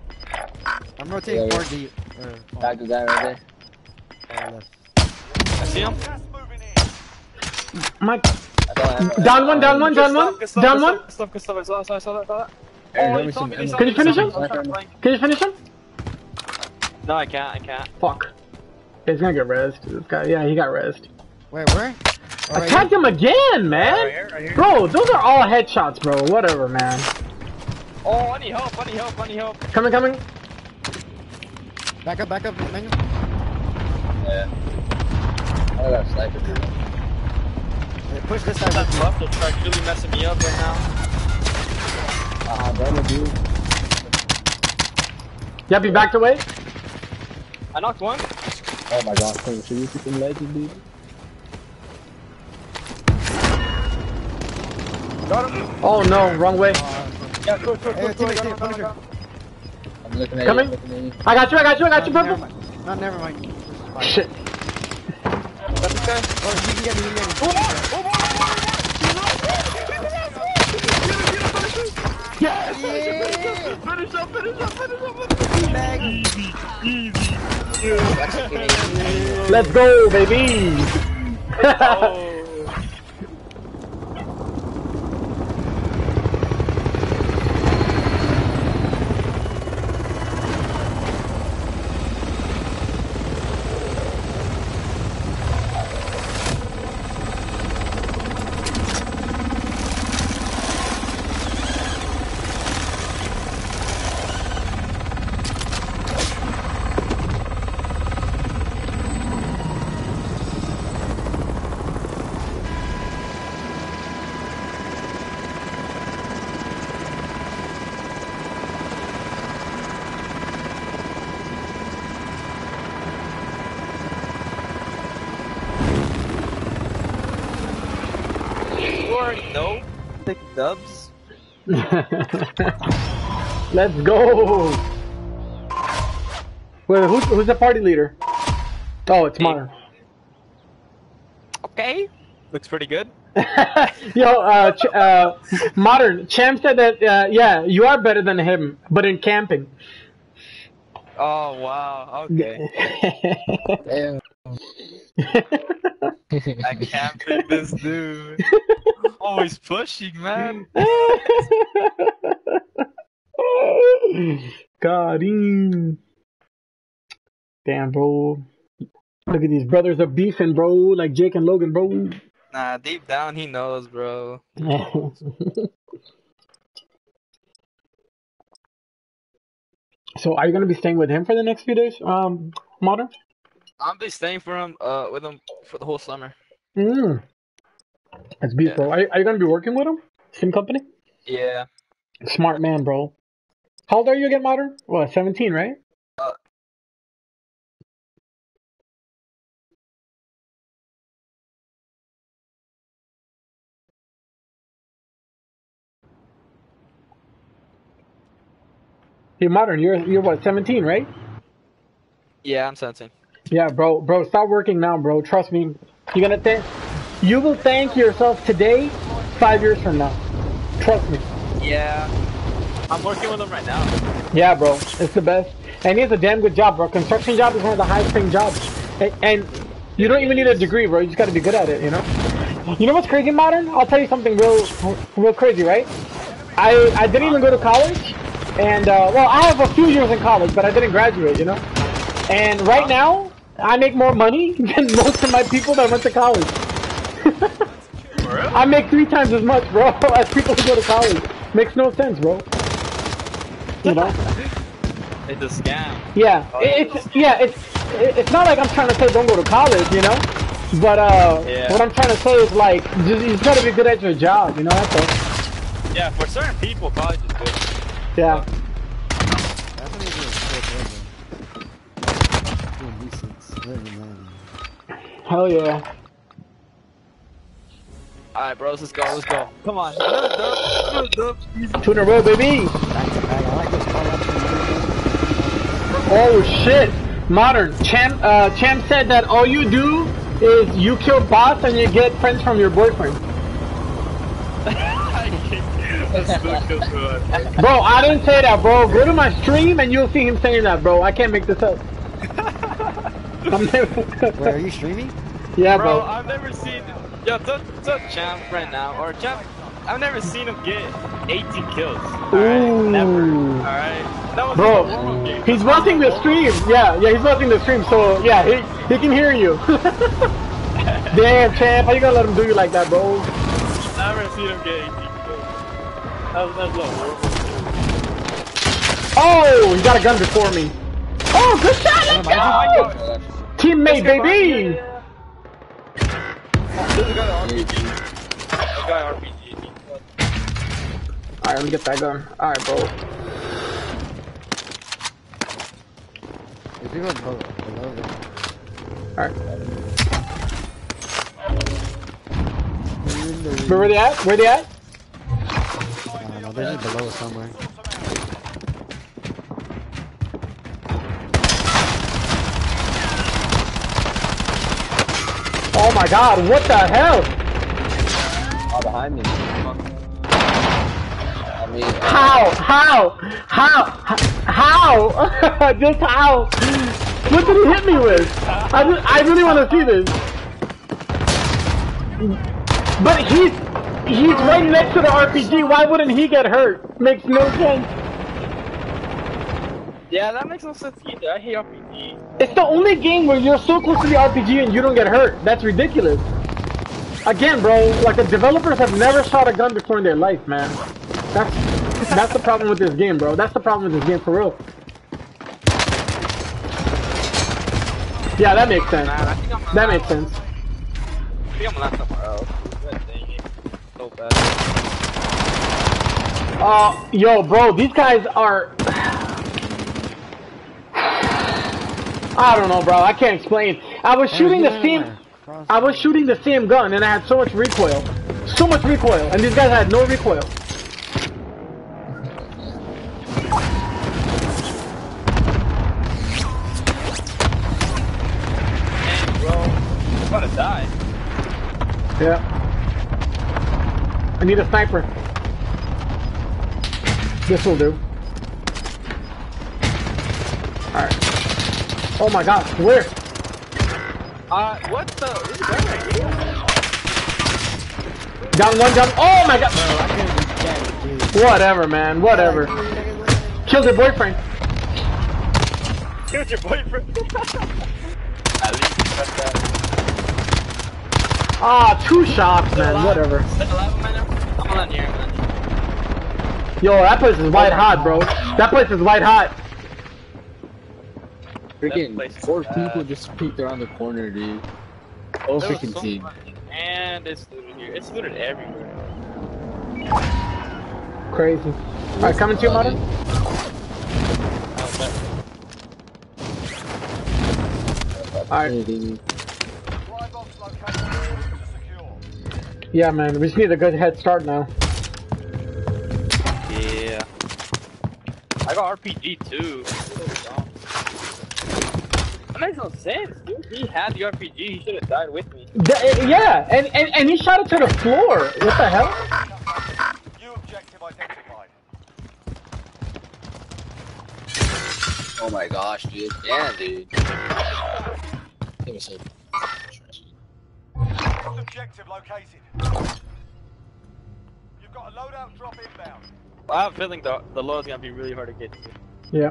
I'm rotating Yeah, yeah. more deep. Or, oh, Back to guy right there. oh, left. I see him. Mike. I thought I had Down one. Down one. Down one. Down one. stuff, Good stuff, good stuff. I saw, I I saw that, I saw that. Oh, let he saw me, he saw Can you finish he him? me. I'm trying to flank. Can you finish him? No, I can't, I can't. Fuck. He's gonna get rezzed. This guy. Yeah, he got rezzed. Wait, where? Oh, I right him again, Right man. here, right here. Bro, those are all headshots, bro. Whatever, man. Oh, I need help, I need help, I need help. Coming, coming. Back up, back up, menu. Yeah. I got a sniper. dude. Hey, push this side. That left will track really messing me up right now. Ah, brother, dude. Yep, he backed away. I knocked one. Oh my god, Cole, should we see some legend, dude? Got him. Oh no, wrong way. Yeah, go, go, go, go. I got teammate, him, I got him, I Punisher. got him. I'm looking at Coming? you. Looking. I got you, I got you, I got you, No, never purple. mind. No, never mind. Shit. Got this guy. Oh, you can get me, you can get me. Oh, oh, oh, Yes! Finish up, finish up, finish up, finish up. Easy, easy. Let's go, baby! Oh. Who's, the party leader? Oh, it's. Modern. Okay. Looks pretty good. Yo, uh, ch- uh, Modern, Champ said that, uh, yeah, you are better than him, but in camping. Oh wow. Okay. Damn. I can't pick this dude. Always pushing, man. Mm. Damn, bro. Look at these brothers are beefing, bro, like Jake and Logan, bro. Nah, deep down he knows, bro. so, are you gonna be staying with him for the next few days, um, Modern? I'll be staying for him, uh, with him for the whole summer. Mm. That's beef, Yeah. bro. Are, are you gonna be working with him? Same company? Yeah. Smart man, bro. How old are you again, Modern? What, 17, right? Hey, Modern, you're you're what, 17, right? Yeah, I'm sensing. Yeah, bro, bro, start working now, bro. Trust me. You're gonna thank. You will thank yourself today, five years from now. Trust me. Yeah. I'm working with him right now. Yeah, bro, it's the best. And he has a damn good job, bro. Construction job is one of the highest paying jobs. And, and you don't even need a degree, bro. You just gotta be good at it, you know? You know what's crazy, Modern? I'll tell you something real, real crazy, right? I, I didn't even go to college. And, uh, well, I have a few years in college, but I didn't graduate, you know? And right now, I make more money than most of my people that went to college. I make three times as much, bro, as people who go to college. Makes no sense, bro. You know? It's a scam. Yeah, Oh, it- it's yeah, it's it's not like I'm trying to say don't go to college, you know. But uh, Yeah. what I'm trying to say is like just, you just gotta be good at your job, you know. That's all. Yeah, for certain people, college is good. Yeah. That's what he's doing. Doing decent living, man. Hell yeah. Alright, bros, let's go, let's go. Come on. Another dub, another dub. Two in a row, baby. Back to back. I like this call up. Oh shit. Modern. Champ. Uh, Champ said that all you do is you kill bots and you get friends from your boyfriend. Let's still kill good. Bro, I didn't say that, bro. Go to my stream and you'll see him saying that, bro. I can't make this up. I'm. Wait, are you streaming? yeah, Bro, bro. I've never seen. Yo, tell, tell Champ right now, or Champ, I've never seen him get 18 kills. Alright, never. Ooh. Alright, that was Bro, a game. He's watching the stream. Yeah, yeah, he's watching the stream. So yeah, he he can hear you. Damn, champ, how you gonna let him do you like that, bro? Never seen him get 18 kills. That's, that's a horrible. Oh, he got a gun before me. Oh, good shot, let's Oh go! Teammate, baby. There's a guy RPG. There's a guy RPG. All right, let me get that gun. All right, bro. There's people below, below there. All right. Where, where they at? Where they at? They're just below us somewhere. Oh my god, what the hell? Oh, behind me. I mean, uh, How? How? How? How? Just how? What did he hit me with? I, re- I really want to see this. But he's he's right next to the RPG. Why wouldn't he get hurt? Makes no sense. Yeah, that makes no sense either. I hate RPG. It's the only game where you're so close to the RPG and you don't get hurt. That's ridiculous. Again, bro, like the developers have never shot a gun before in their life, man. That's that's the problem with this game, bro. That's the problem with this game for real. Yeah, that makes sense. Man, I think I'm That makes sense. I think I'm gonna somewhere else. God. So bad. Uh, yo, bro, these guys are. I don't know, bro. I can't explain. I was shooting the same. I was shooting the same gun, and I had so much recoil, so much recoil, and these guys had no recoil. Dang, bro. I'm about to die. Yeah. I need a sniper. This will do. Alright. Oh my god, where? Uh, what the? Is right here. Down one, down. Oh my god! Bro, I couldn't be dead. Whatever, man, whatever. Killed your boyfriend. Killed your boyfriend. At least you got that. Ah, two shots, man, whatever. Alive, man? I'm here. I'm gonna land here. Yo, that place is white hot, bro. That place is white hot. freaking place is four bad. people just peeked around the corner, dude. Oh, There freaking so team. much. And it's looted here. It's looted everywhere. Crazy. Alright, coming to you, Modern. Oh, Alright, yeah, man, we just need a good head start now. Yeah. I got RPG too. That makes no sense, dude. He had the RPG. He should have died with me. Th- eh, yeah, and, and, and he shot it to the floor. What the hell? New objective identified. Oh my gosh, dude. Yeah, dude. Give me some. Next objective located. You've got a loadout drop inbound. I have a feeling the the low is gonna be really hard to get to. Yeah.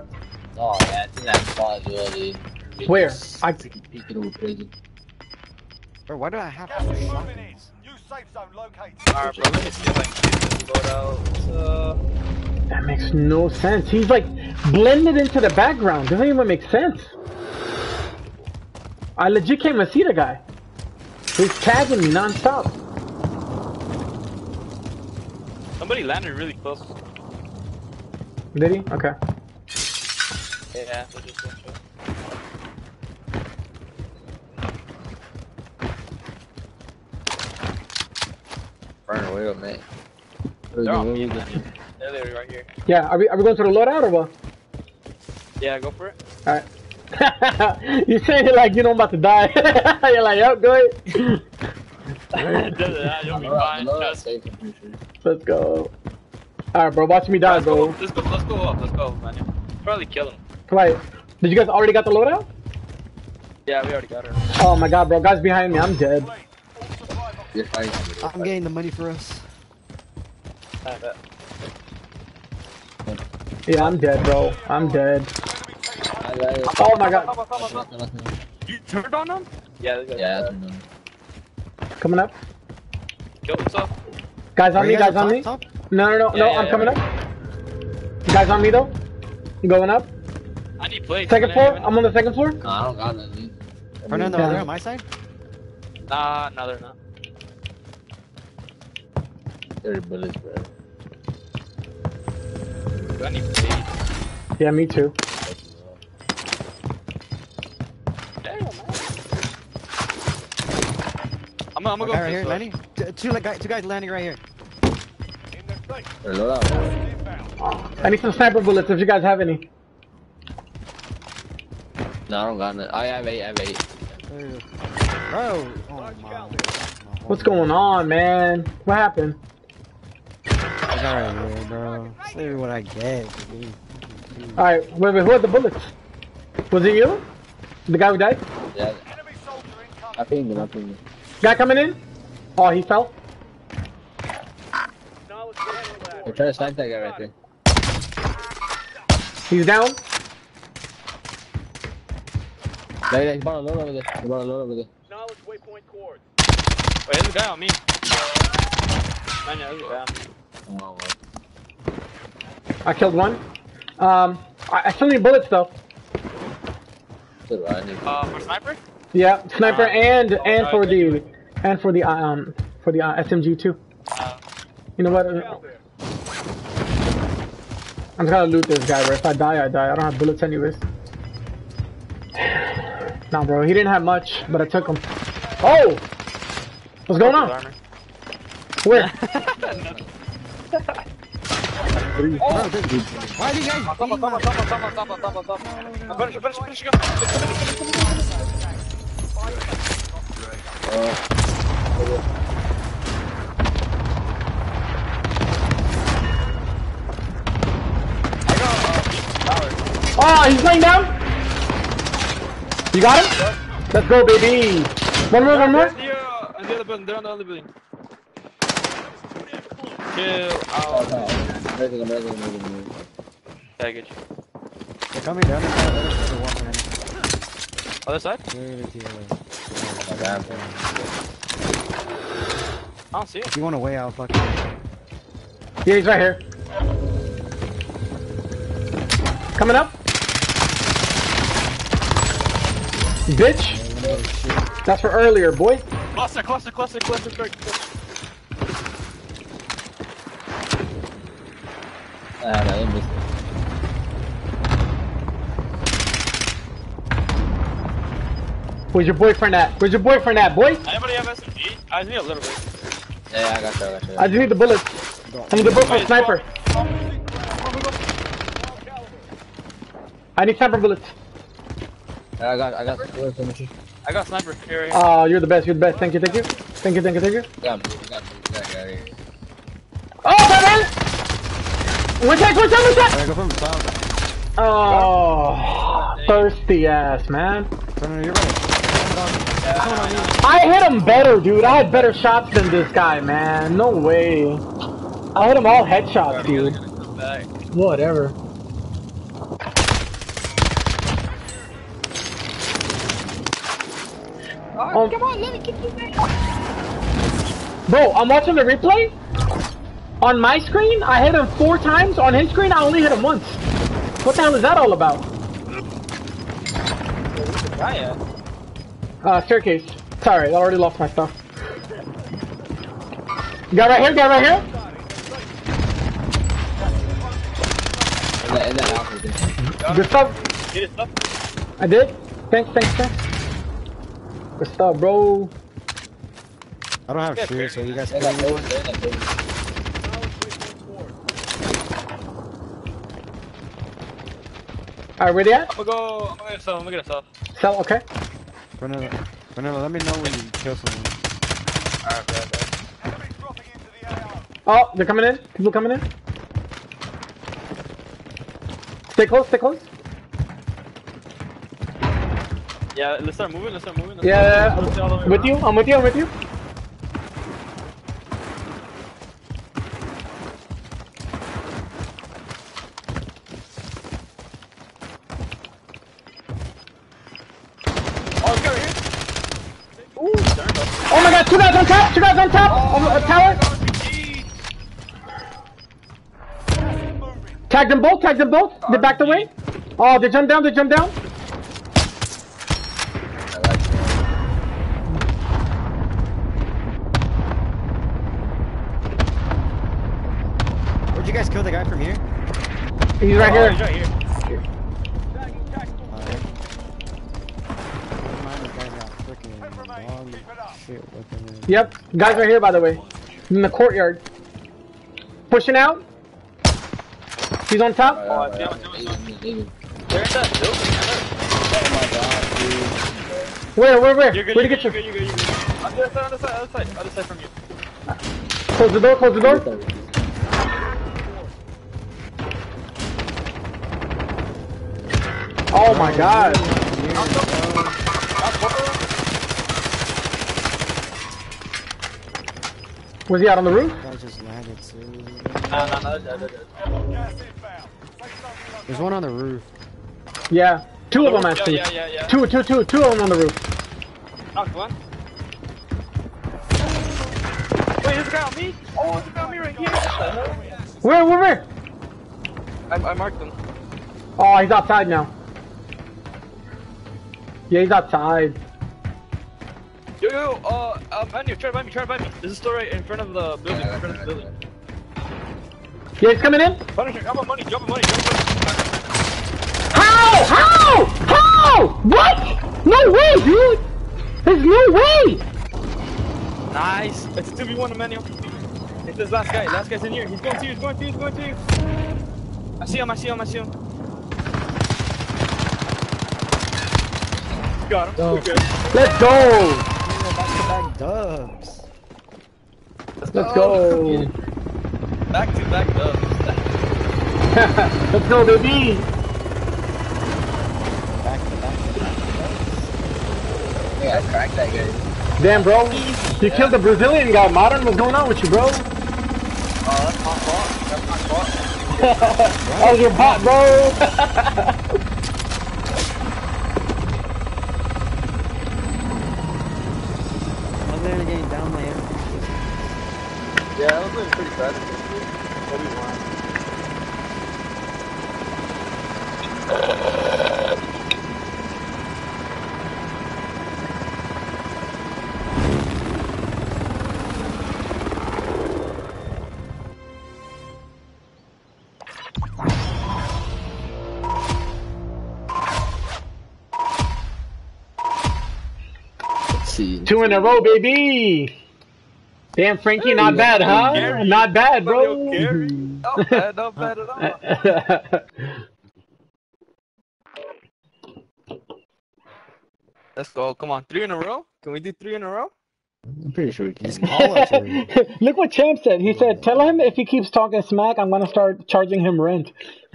Oh, yeah, it's in that spot as well, dude. Dude, Where? just I- freaking peeking over prison. Bro, why do I have Gas to is shot moving in. this? New safe zone located. Alright, bro. Let me see if I can get this loadout. Uh, That makes no sense. He's like blended into the background. Doesn't even make sense. I legit can't even see the guy. He's tagging me non-stop. somebody landed really close. Did he? Okay. Yeah, so just one shot. Burn away with me. They're on me. They're right here. Yeah, are we, are we going to the loadout or what? Yeah, go for it. Alright. you saying it like you know I'm about to die. You're like, yep, go ahead. You'll be fine. Just safe, I'm pretty sure. Let's go. Alright, bro, watch me die, let's go. bro. Let's go. Let's go up. Let's go, man. Probably kill him. Right. Did you guys already got the loadout? Yeah, we already got her. Oh my god, bro. Guys behind me. I'm dead. Complete. All supply You're fighting. I'm getting the money for us. I bet. Yeah, I'm dead, bro. I'm dead. Enemy team I got it. Oh my god. On, on, on. You turned on him? Yeah, this guy's Yeah, bad. I know. Coming up. Yo, what's up? Guys on Are me, you guys on the me. top? No, no, no, Yeah, no. yeah, I'm yeah. coming up. Guys on me though. Going up. I need plates. Second man. floor. I'm on the second floor. No, I don't got nothing. Fernando, Yeah. are they on my side? Nah, no, they're not. 30 bullets, bro. I need plates. Yeah, me too. Damn, man. I'm, I'm gonna go Okay, right here, landing. Two, like, guy- two guys landing right here. in the Or load out. Inbound. I need some sniper bullets if you guys have any. No, I don't got it. I have eight, I have eight. Bro, oh my. my What's going on, man? What happened? I got right bro. That's literally what I get. Alright, wait, wait, who had the bullets? Was it you? The guy who died? Yeah, Enemy soldier incoming. I pinged him, I pinged him. Guy coming in? Oh, he fell? We're trying to snipe that guy right there. He's down? Yeah, yeah, he's about to load over there. He's about to load over there. Knowledge waypoint cord. Wait, there's a guy on me. Man, yeah, there's a guy on me. Oh, well. I killed one. Um, I, I still need bullets though. Good ride, nigga. Uh, for sniper? Yeah, sniper Uh, and and alright, for thank you. the and for the um for the uh, SMG too. Uh, You know what? I'm just gonna loot this guy, bro. If I die, I die. I don't have bullets anyways. Nah, bro. He didn't have much, but I took him. Oh! What's going on? armor. Where? Why do you guys. Finish, finish, finish, go. I got, uh, power. Oh, he's laying down. You got him? Let's go, baby. One more, one more. Where's uh, on the other building? They're on the other building. Kill. Oh, Out. no. I'm raising, I'm raising, I'm raising, I'm raising. Yeah, I get you. They're coming down. They're just walking Other side? in. Right here. My bad. I don't see it. If you want to wait, I'll fucking. Yeah, he's right here. Coming up. Bitch. That's for earlier, boy. Cluster, cluster, cluster, cluster, cluster. Ah, no, Where's your boyfriend at? Where's your boyfriend at, boy? Anybody have SMG? I just need a little bit. Yeah, I got you, I got you. I just need the bullets. I need the bullet for sniper. I need sniper bullets. Yeah, I got, I got. Where's the machine? I got sniper. Here, here. Uh, you're the best. You're the best. Thank you. Thank you. Thank you. Thank you. Thank you. Got me, got me, got me, got me. Oh, Batman! One check. One check. One check. Alright, go from the south. Oh, thirsty ass man. No, no, you're right. I hit him better, dude. I had better shots than this guy, man. No way. I hit him all headshots, dude. Whatever. Oh, come on, let me get this Bro, I'm watching the replay. On my screen, I hit him four times. On his screen, I only hit him once. What the hell is that all about? Guy at? Uh, staircase. Sorry, I already lost my stuff. Guy right here, guy right here. In that, in that right there. Good stuff. Get his stuff. I did. Thanks, thanks, thanks. Good stuff, bro. I don't have Yeah, shoes, so you guys They can got bullets, they got bullets. Alright, where they at? I'm gonna go. I'm gonna get some. I'm gonna get a some. Sell, okay. Vanilla, Vanilla, let me know when you kill someone. Alright, bad, bad. Enemy dropping into the AO. Oh, they're coming in. People coming in. Stay close, stay close. Yeah, let's start moving. Let's start moving. Let's Yeah, Let's stay all the with you. I'm with you. I'm with you. Tag them both. Tag them both. They backed away. Oh, they jumped down. They jumped down. I like it. Where'd you guys kill the guy from here? He's right Oh, here. he's right here. Alright. Never mind, the guy got freaking dog shit with him. Yep. Guys right here, by the way. In the courtyard. Pushing out. He's on top. Oh. They're in that building. Oh my god, dude. Where, where, where? You're good, Where to you're get your... you're good, you're good, you're good. On the other side, on the side, other side, other side from you. Close the door, close the door. Oh my god. Was he out on the roof? I just landed too. No, no, no, no, no, no. There's one on the roof. Yeah. Two of them Yeah, actually. Yeah, yeah, yeah. Two, two, two, two of them on the roof. Knocked one. Wait, there's a guy on me? Oh, there's a guy on me right here. What the hell? Where, where, where? I, I marked him. Oh, he's outside now. Yeah, he's outside. Yo, yo, yo, uh, uh, behind you, try to buy me, try to buy me. There's a store right in front of the building, in front of the building. Yeah, he's coming in. Punisher, drop my money, drop my money, drop my money. How? How? How? What? No way, dude. There's no way. Nice. It's a 2v1 Emmanuel. It's this last guy. Last guy's in here. He's going to you. He's going to you. He's going to you. I see him. I see him. I see him. Got him. Oh. We're. Let's go. Back to back dubs. Let's go. Oh, Back to back up. Let's go, baby. Back to back to back. Yeah, I cracked that guy. Damn, bro. You killed the Brazilian guy. Modern, what's going on with you, bro? Oh, that's my fault. That's my fault. Oh, that was your pot, bro. I'm gonna get down my air. Yeah, that was looking pretty bad. Two in a row, baby. Damn, Frankie, not bad, huh? Gary. Not bad, bro. Not bad, not bad at all. Let's go. Come on. Three in a row? Can we do three in a row? I'm pretty sure we can. Just call it to me. Look what Champ said. He said, "Tell him if he keeps talking smack, I'm gonna start charging him rent."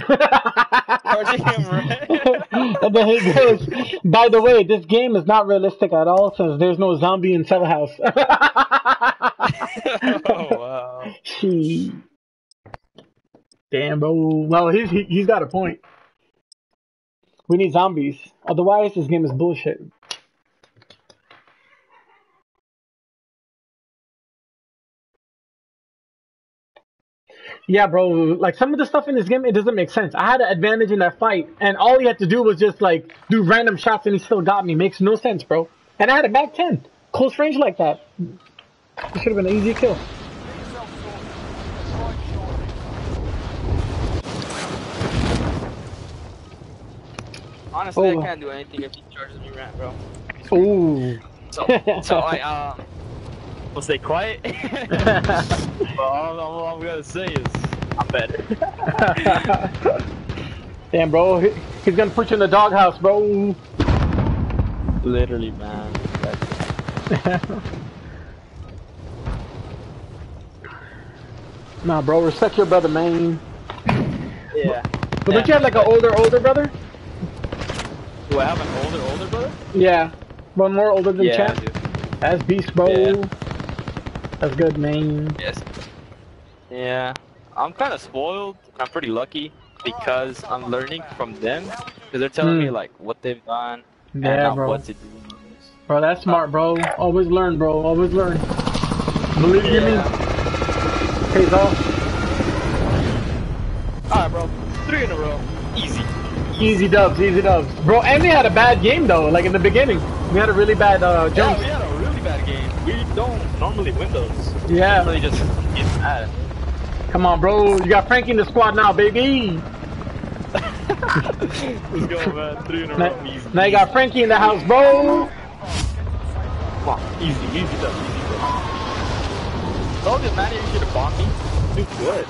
Charging him rent? and then he goes, "By the way, this game is not realistic at all since there's no zombie in Cell House." oh, wow. Gee. Damn, bro. Well, he's he, he's got a point. We need zombies. Otherwise, this game is bullshit. Yeah, bro. Like some of the stuff in this game, it doesn't make sense. I had an advantage in that fight, and all he had to do was just like do random shots, and he still got me. Makes no sense, bro. And I had a Mac 10, close range like that. It should have been an easy kill. Honestly, Oh. I can't do anything if he charges me rent, bro. Ooh. So, so I, uh, will stay quiet. but all, all I'm gonna say is, I'm better. Damn, bro. He- He's gonna put you in the doghouse, bro. Literally, man. Nah, bro. Respect your brother, man. Yeah. But don't you have like an older, older brother? Do I have an older, older brother? Yeah. One more older than yeah, I Champ. That's beast, bro. Yeah. That's good, man. Yes. Yeah. I'm kind of spoiled. I'm pretty lucky because I'm learning from them. Because they're telling me Hmm. like what they've done and Yeah, uh, bro. what to do. Bro, that's smart, bro. Always learn, bro. Always learn. Believe you me. Pays off. Alright, bro. Three in a row. Easy. Easy dubs, easy dubs. Bro, and we had a bad game though, like in the beginning. We had a really bad uh, Yeah, jump. we had a really bad game. We don't normally win those. Yeah. Normally just get mad. Come on, bro. You got Frankie in the squad now, baby. Let's go, man. Three in a Now, row. Easy. now you got Frankie in the house, bro. Come on. Easy, easy dub, easy dub. Told you, man, you should have bombed me. Do good.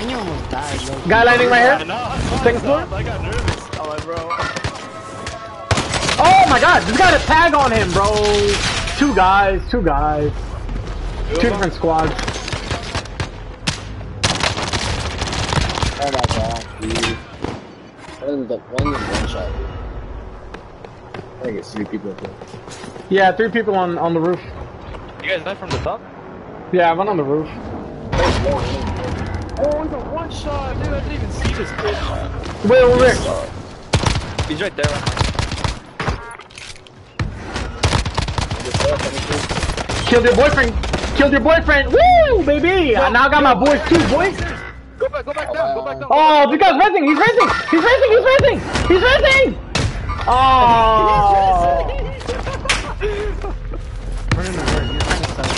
And almost died. Guy landing right here. No, Second floor? I got nervous. I'm like, bro. Oh my god, this got a tag on him, bro. Two guys, two guys, two different squads. Oh my god, dude. One is the one one shot. Dude. I think it's three people up there. Yeah, three people on on the roof. You guys left from the top? Yeah, one on the roof. Oh, he's a one shot, dude. I didn't even see this kid. Wait, wait, wait. He's right there. Killed your boyfriend. Killed your boyfriend. Woo, baby. I now got my boys too, boys. Go back, go back down, go back down. Oh, this guy's. He's racing. He's racing. He's racing. He's racing. Oh. Run in the word. You're kind of stuck.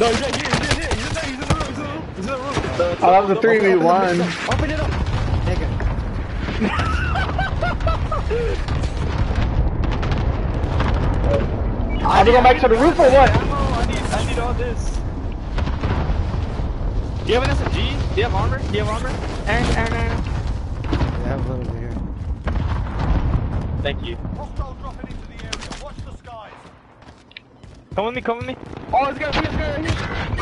No, he's right here, he's in here. He's in there, he's in the room, he's in the room. He's in the room. Oh, that was a 3v1. Open it up. Nigga. Are we going back to the roof or what? Ammo, I need, I need all this. Do you have an SMG? Do you have armor? Do you have armor? Aaron, Aaron, Aaron. Yeah, I have a little bit here. Thank you. Hostile dropping into the area. Watch the skies. Come with me, come with me. Oh, this guy, this guy right here.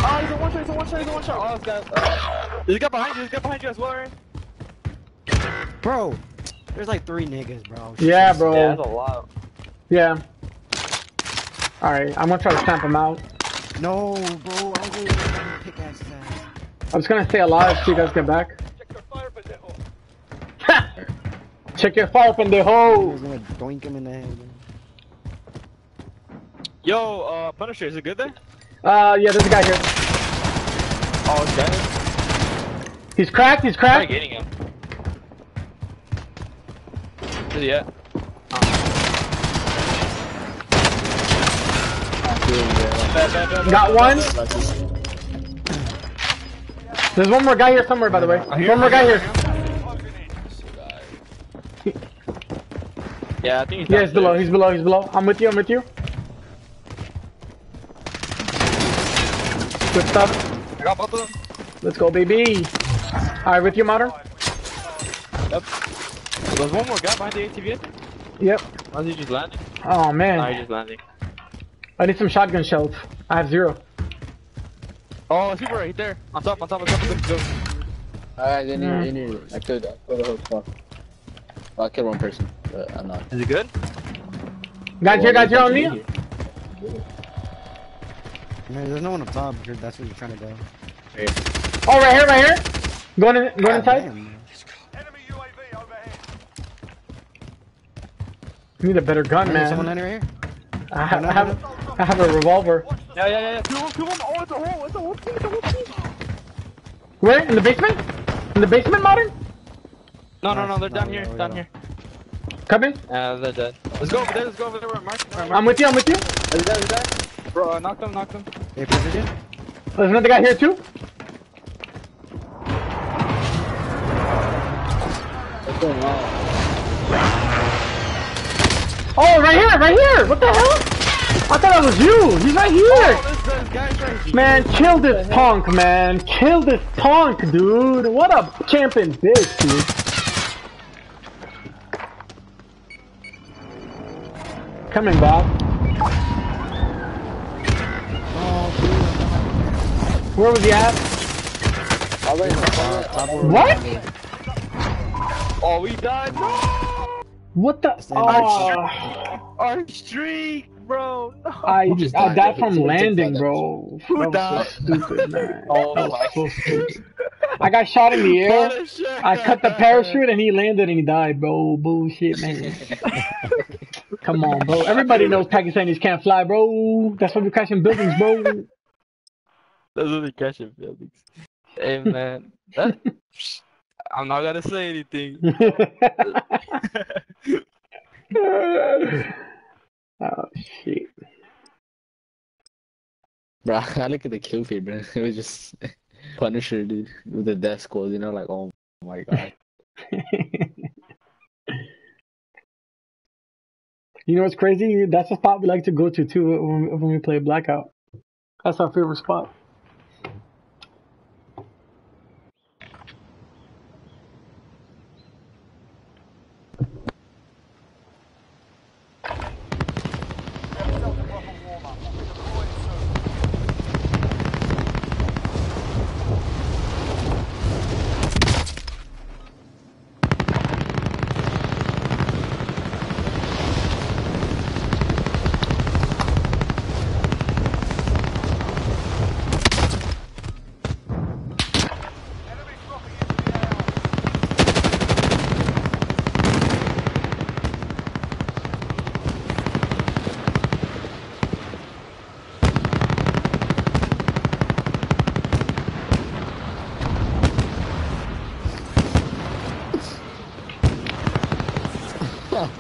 Oh, he's a one shot, he's a one shot, he's a one shot. Oh, this guy. Uh, he's got behind you, he's got behind you as well, Aaron. Bro, there's like three niggas, bro. Yeah, Yeah, bro. that's a lot. Yeah. All right, I'm gonna try to stamp him out. No, bro. I was waiting for that pickaxe his ass. I'm just gonna stay alive till you guys get back. Check your fire position. Check your fire, I pendejo. was gonna doink him in the head. Yo, uh, Punisher, is it good there? Uh, yeah, there's a guy here. Oh, it's good. He's cracked. He's Try cracked. getting him. Where's he at? Got one. bad, bad. There's one more guy here somewhere, by the way. One more guy here. Yeah, I think he's Yeah, he's below. He's below. He's below. I'm with you. I'm with you. Good stuff. I got both of them. Let's go, baby. All right, with you, modern. Yep. There's one more guy behind the ATV. Yep. Oh, Why is he just landing? Oh Nah, man, oh, he's just landing. I need some shotgun shells. I have zero. Oh, super right there. On top, on top, on top. Let's go. Alright, then Yeah. you need I could I could have fuck. Well, I killed one person, but I'm not. Is it good? Guys here, guys here on me. Man, there's no one up top. If that's what you're trying to do. Oh, right here, right here. Going in, going inside. Damn, man. Enemy Need a better gun, There's someone man. under here. I have, I have, I have a revolver. Yeah, yeah, yeah. yeah. Two of them, two of them. Oh, it's a hole. It's a whole team. It's a whole team. Where? In the basement? In the basement, modern? No, no, no. They're No, down no, here. no, Down here. Coming. Yeah, they're dead. Let's go over there. Let's go over there. Where Mark? Where Mark? I'm with you. I'm with you. Is that, is that? Bro, uh, knock them, knock them. Hey, position. There's another guy here too. What's going on? Oh, right here, right here. What the hell? I thought that was you. He's right here. Oh, this, right. Man, kill this punk, man. Kill this punk, dude. What a champion bitch, dude. Coming, Bob. Where was he at? What? Oh, we died. No! What the? Oh, Our streak, bro. No. I, just I died? died from landing, bro. Who That was died? so stupid, man. Oh my so stupid. I got shot in the air. I cut the parachute and he landed and he died, bro. Bullshit, man. Come on, bro. Everybody knows Pakistanis can't fly, bro. That's why we're crashing buildings, bro. That's what they crashing buildings. Hey man, that, I'm not gonna say anything. Oh shit. Bro, I look at the kill feed, bro. It was just Punisher, dude, with the death squad. You know, like, oh my god. you know what's crazy? That's the spot we like to go to too when, when we play Blackout. That's our favorite spot. Yourself a proper warm-up. Deploying soon. Enemy dropping into the AR.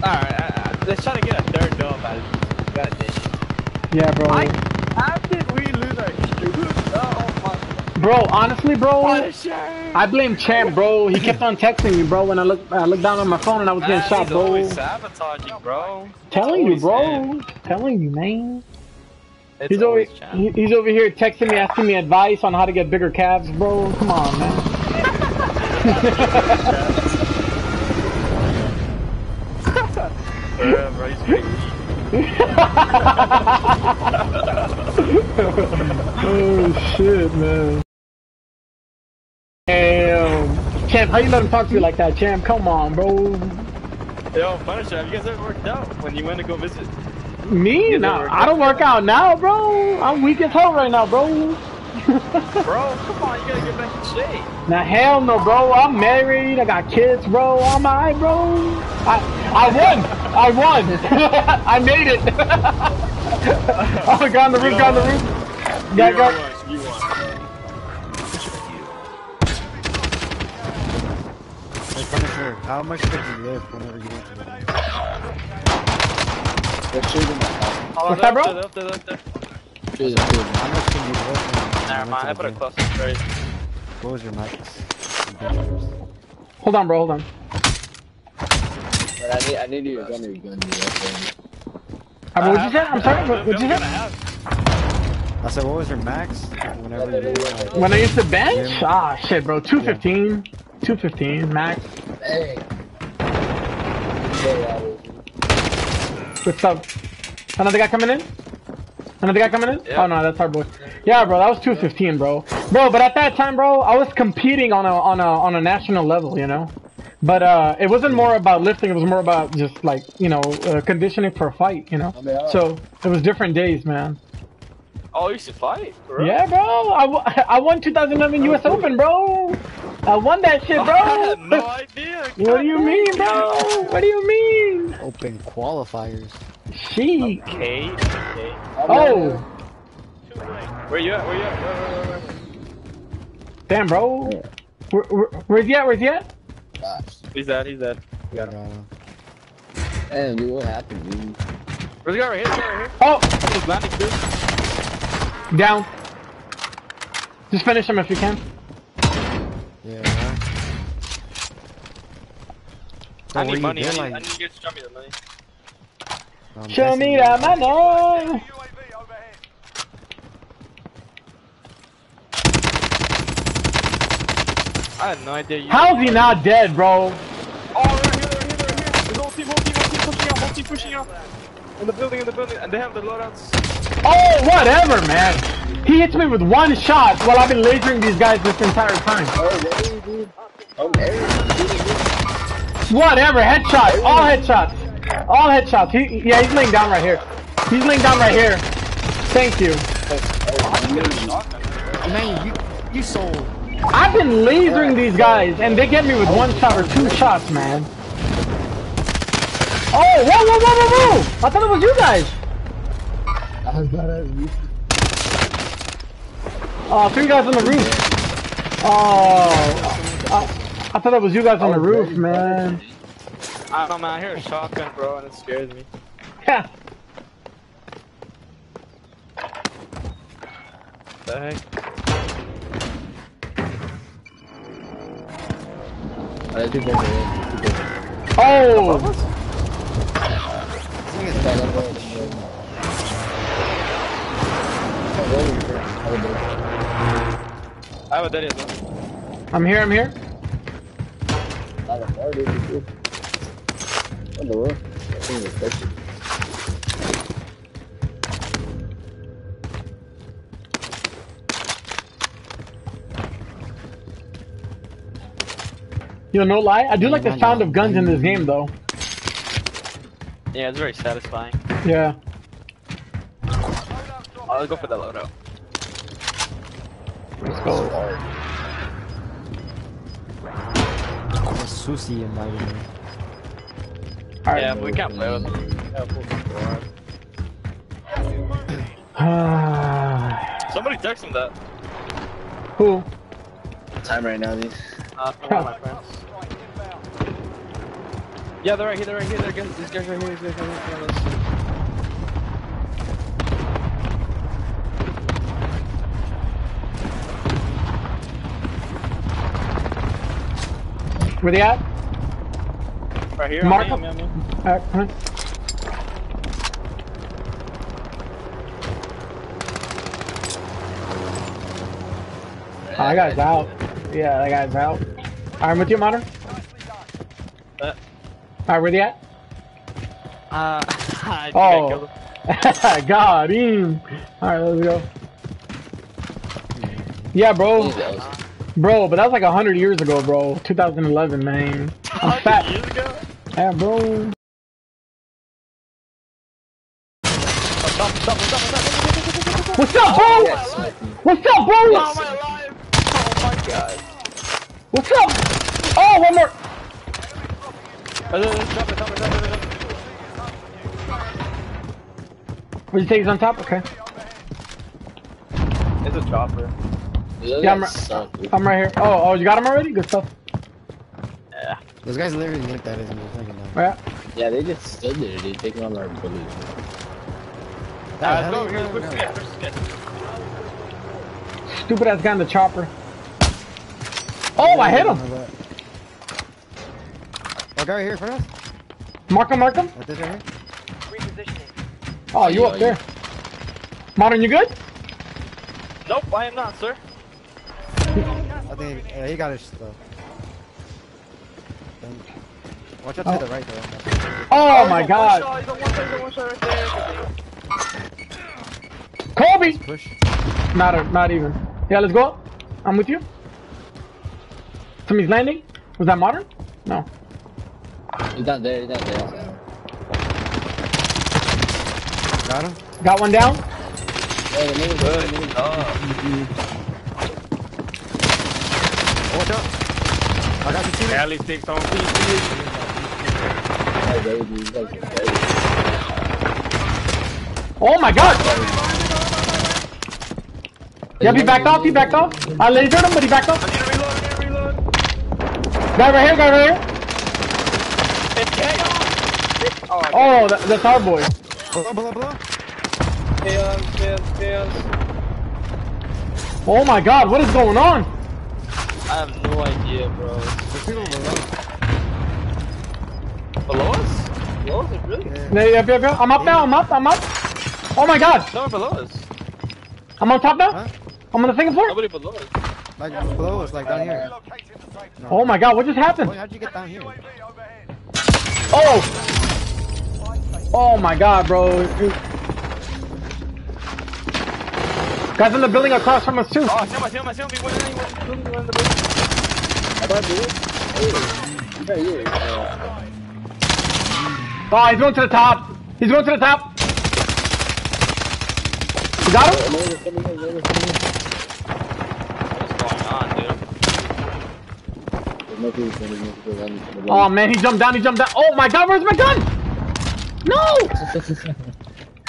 Alright, uh, let's try to get a third dub out of God damn. Yeah, bro. I, how did we lose our streak? Oh my Bro, honestly, bro, I blame Champ, bro. He kept on texting me, bro. When I looked, I looked down on my phone and I was getting shot, bro. always sabotaging, bro. Telling you, bro. him. Telling you, man. It's He's over, always champ. he- he's over here texting me, asking me advice on how to get bigger calves, bro. Come on, man. Yeah, bro, oh shit, man. Damn. Champ, how you let him talk to you like that, Champ? Come on, bro. Yo, Punisher, have you guys ever worked out when you went to go visit? Me? Nah, I don't work out now, bro. I'm weak as hell right now, bro. Bro, come on, you gotta get back in shape. Now hell no, bro. I'm married. I got kids, bro. I'm alright, bro. I I won. I won. I made it. oh, got on the roof. Got on the roof. Yeah, got. How much could you live whenever you went to the game? They're shooting my house. Oh, What's that, bro? Up up up. How much can you live when you Never went mind, I to put a the game? straight. What was your max? Hold on, bro. Hold on. But I need, I need your gun or your gun. dude. That's Uh, what'd you say? I'm sorry. What, what'd you say? I said, what was your max whenever you were When I used to bench? Yeah. Ah, shit, bro. 215. 215 max. Hey. Dang. Yeah, What's up? Another guy coming in? Another guy coming in? Yeah. Oh no, that's our boy. Yeah, bro, that was 215, bro. Bro, but at that time, bro, I was competing on a on a on a national level, you know. But uh, it wasn't more about lifting; it was more about just like you know uh, conditioning for a fight, you know. I mean, So it was different days, man. Oh, you used to fight, bro. Yeah, bro. I, w- I won 2011 U.S. Open, bro. I won that shit, bro. I bro. had no idea. what do you mean, bro? What do you mean? open qualifiers? Sheik. Okay, okay. Oh, Where you at? Where you at? Where, where, where, where? damn, bro. Where, where, where's he at? Where's he at? Gosh. He's dead, he's dead. Uh, Damn, dude, what happened, dude? Where's the guy right here? There's the guy right here. Oh, He's landing, dude. Down. Just finish him if you can. yeah. Right? I need money. I need, like, I need you to show me the money. I'm Show me you- that money. I had no idea you. How's he not dead, bro? Oh, right here, right here, right here. There's whole team, whole team, whole team pushing out, whole team pushing out. In the building, in the building, and they have the loadouts. Oh, whatever, man. He hits me with one shot while I've been lasering these guys this entire time. Oh, really, dude? I'm dude. Whatever, headshots, all headshots, all headshots. He, yeah, he's laying down right here. He's laying down right here. Thank you. Man, you you sold. I've been lasering these guys, and they get me with one shot or two shots, man. Oh, whoa, whoa, whoa, whoa, whoa! I thought it was you guys. I was not at you. Oh, three guys on the roof. Oh, I, I thought it was you guys on the oh, roof, man. I don't know, man. I hear a shotgun, bro, and it scares me. Yeah. The heck? I think they're there. Oh, side, left side. Oh, roll over here. Have a break. I have a as well. I'm here, I'm here. Not a far, dude. Dude. What the world? That thing is affected. You know, no lie. I do like the sound of guns in this game, though. Yeah, it's very satisfying. Yeah. I'll go for the loadout. Let's go. There's Susie invited me. Yeah, but we can't play with them. Yeah, full squad. Ah. Somebody text him that. Who? Time right now, these? Uh, from my friends. Yeah, they're right here, they're right here, they're good. These guys right here, these guys right here. Where they at? Right here, Mark on me, them. on me, on. Alright, come on. Oh, that guy's out. Yeah, that guy's out. Alright, I'm with you, Modern. Uh, Alright, where they at? uh, I think I Oh. God, him. Alright, let's go. Yeah, bro. Bro, but that was like 100 years ago, bro. 2011, man. I'm 100 fat. years ago? Yeah, bro. What's up, bro? Yes. What's up, bro? Oh my god. What's up? Oh, one more. Would you take this on top? Okay. It's a chopper. Dude, Yeah, I'm right- suck. I'm right here. Oh, oh, you got him already? Good stuff. Yeah. Those guys literally looked at us and were thinking that. Alright. Yeah, they just stood there, dude, taking on our bullets. Uh, go, here, push me, push me. Stupid ass guy in the chopper. Oh, I hit him. Oh, guy right here in front of us? Mark him, mark him. Like this right here? Oh, you up there. Modern, you good? Nope, I am not, sir. I think yeah, uh, he got it though. Then- Watch out Oh. to the right though. Oh my god. One shot, he's a one shot, he's a one shot right there. Kobe! Push. Not, a, not even. Yeah, let's go. I'm with you. Somebody's landing? Was that modern? No. He's not there, he's not there. Got him? Got one down? Hey, the nigga, the nigga. Oh, watch out. I got the team. Alley sticks on PC. Hey, baby, these guys are crazy. Oh my god! Yep, he backed off, he backed off. I lasered him, but he backed off. I need to reload, I need to reload. Guy right here, guy right here. It's chaos. Oh, Oh, that, that's our boy. Chaos, chaos, chaos. Oh my god, what is going on? I have no idea, bro. There's people below. Below us? Below us? Really? Yeah. Yeah, Yep, yep, yep. I'm up now, I'm up, I'm up. Oh my god, Someone below us. I'm on top now? Huh? I'm on the second floor? Nobody below us. Like below us, like down here. Relocating the safe zone. Oh my god, what just happened? Boy, how'd you get down here? Oh! Oh my god, bro. Guys in the building across from us too. Oh, see him, I see him, I see him. He went in, he went in, he went in the building. How about this? Hey, right here. Uh, Oh, he's going to the top. He's going to the top. You got him? another coming in, another coming in. What's going on, dude? There's no people, there's no people around the Oh man, he jumped down, he jumped down. Oh my god, where's my gun? No!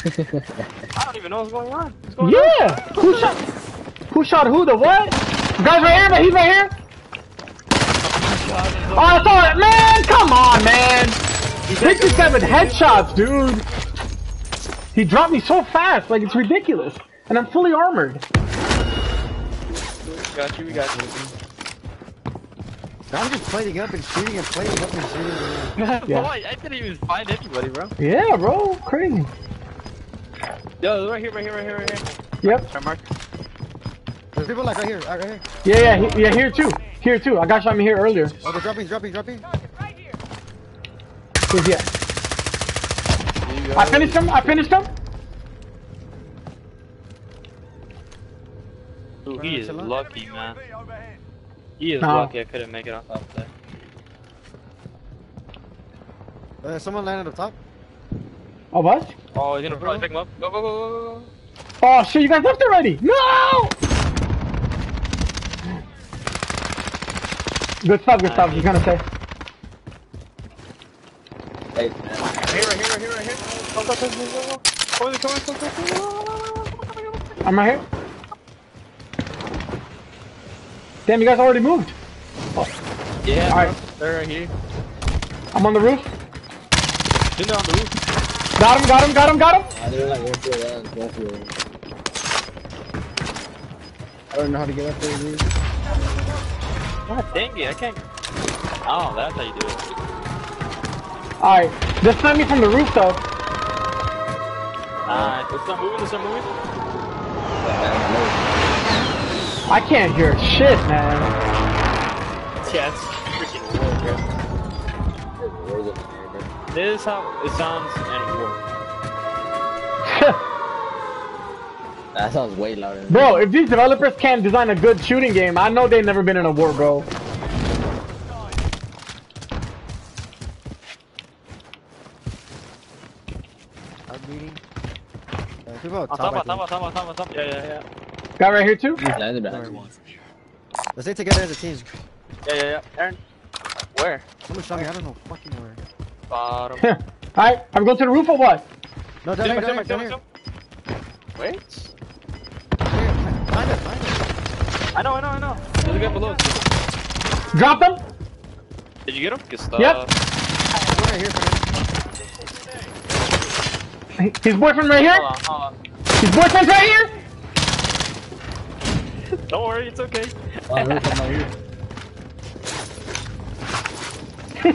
I don't even know what's going on. What's going on? Yeah! Who shot? Who shot who? The what? Guys right here, but he's right here. Oh, I saw it, man! Come on, man! 67 headshots, dude! He dropped me so fast, like it's ridiculous. And I'm fully armored. We got you, we got you. I'm just plating up and shooting and plating up and shooting. And... Yeah. Boy, I didn't even find anybody, bro. Yeah, bro, crazy. Yo, right here, right here, right here, right here. Yep. Try mark. There's people like right here, right here. Yeah, yeah, he- yeah. Here too. Here too. I got shot me here earlier. Oh, they're dropping, dropping, dropping. Where's he at? I finished him. I finished him. Ooh, he is lucky, man. He is No. lucky I couldn't make it off top there. Uh, someone landed up top. Oh, what? Oh, he's gonna probably pick him up. Go, go, go, go, go, go. Oh shit! You guys left already. No. Good stuff. Good stuff. He's gonna say. Hey, Here, right here, right here, right here. Come on, come on, come on, come on. I'm right here. Damn, you guys already moved. Oh. Yeah, Alright. bro. They're right here. I'm on the roof. Then they're on the roof. Got him. Got him. Got him. Got him. I didn't like one floor down, one floor. I don't know how to get up there, dude. God dang it, I can't. Oh, that's how you do it. All right. Just send me from the roof though. Alright, let's start moving, let's start moving. I can't hear shit, man. Yeah, This is how it sounds in war. That sounds way louder. than bro, if these developers can't design a good shooting game, I know they've never been in a war, bro. I'm meeting. Uh, people top, top, top, top, top, top. Yeah, yeah, yeah. Guy right here too. Landed behind me. Let's stay together as a team. Yeah, yeah, yeah. Aaron. Where? Someone shot me, I don't know fucking where. Bottom. All right, I'm going to the roof or what? No, down Jump, here, down here, down here. Wait. Here. Find it, find it. I know, I know, I know. There's a guy below. Drop them. Did you get him? Good stuff. Yep. Uh, One right here for His boyfriend right here. Hold on, hold on. His boyfriend's right here. Don't worry, it's okay. I heard something right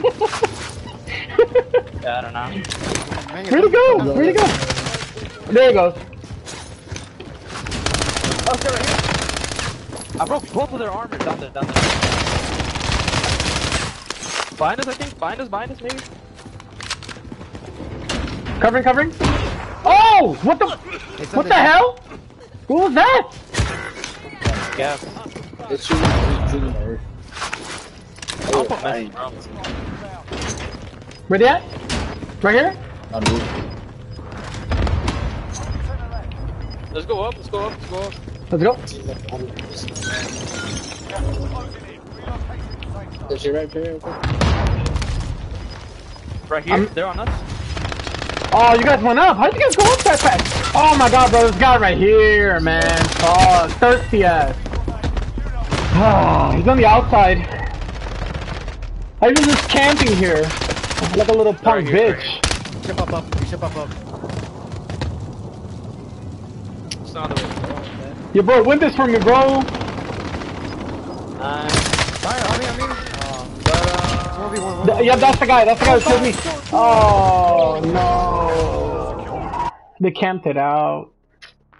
here. Yeah, I don't know. Where'd he go? Where'd he go? There he goes. Oh, okay, right here. I broke both of their armor down there, down there. Behind us, I think. Behind us, behind us, maybe. Covering, covering. Oh, what the? Hey, What something- the hell? Who was that? Yeah. It's shooting, it's shooting my. I'll Oh, put fine. messing around. Where they at? Right here? On roof. Let's go up, let's go up, let's go up. Let's go. Is she right here? Right here, I'm- they're on us. Oh, you guys went up. How did you guys go up that fast? Oh my god, bro, this guy right here, man. Oh, thirsty ass. Oh, he's on the outside. I was just camping here. Like a little punk here, right bitch. You should pop up. You should pop up. It's not the way to go, man. Yeah, bro, win this for me, bro. Nice. Fire, on me, on me. But, uh, It's 1v1. Yeah, that's the guy. That's the guy who killed me. Oh, no. They camped it out.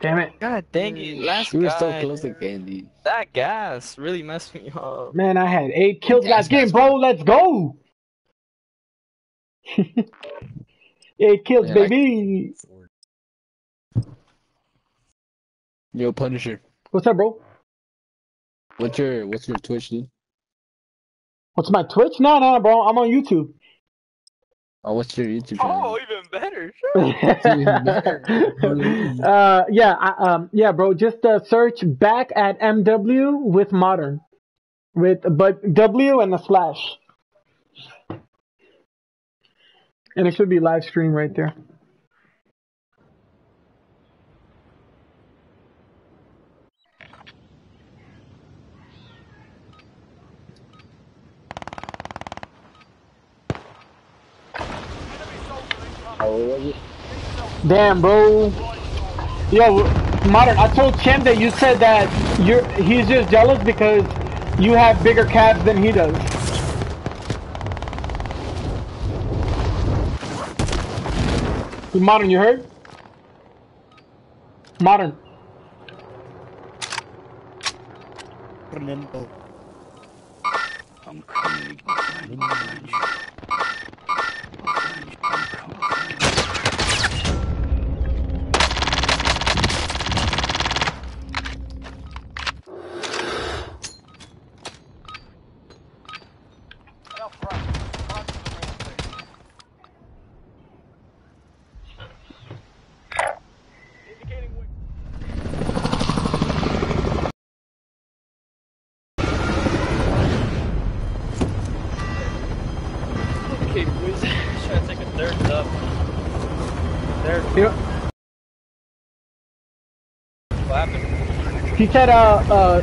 Damn it. God dang it, last She was guy. so close to Candy. That gas really messed me up. Man, I had eight kills last game, bro. Let's go. eight kills, Yeah, like- baby. Yo, Punisher. What's up, bro? What's your what's your Twitch, dude? What's my Twitch? No, no, bro. I'm on YouTube. Oh, what's your YouTube channel? Oh, even better. uh, yeah, I, um, yeah, bro. Just uh, search back at MW with modern, with but W and a slash, and it should be live stream right there. Damn, bro. Yo, modern. I told Kim that you said that you're he's just jealous because you have bigger calves than he does. Modern, you heard? Modern. Fernando. I'm coming. He said, uh, uh,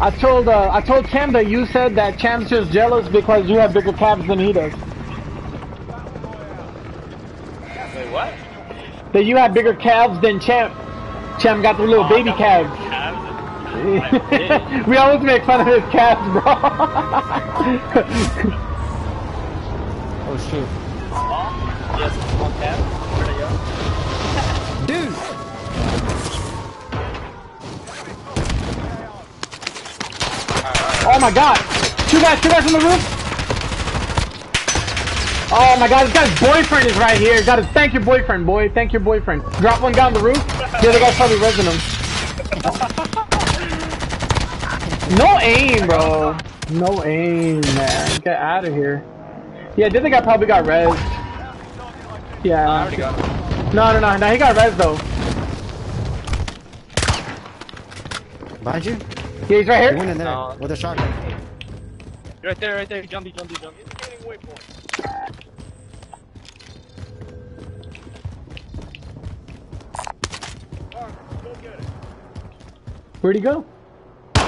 I told, uh, I told Cam that you said that Cam's just jealous because you have bigger calves than he does. Wait, what? That you had bigger calves than Champ. Champ got the little Oh, baby calves. calves we always make fun of his calves, bro. Oh shoot. Oh my god. Two guys, two guys on the roof. Oh my god, this guy's boyfriend is right here. Gotta thank your boyfriend, boy. Thank your boyfriend. Drop one down the roof. The other guy's probably resin him. No aim, bro. No aim, man. Get out of here. Yeah, the other guy probably got res. I Yeah. already got him. No, no, no. No, he got res though. Behind you? Yeah, he's right He here. went in there No. with a shotgun. Right there, right there. Jumpy, jumpy, jumpy. Indicating waypoint. Target, go get it. Where'd he go? I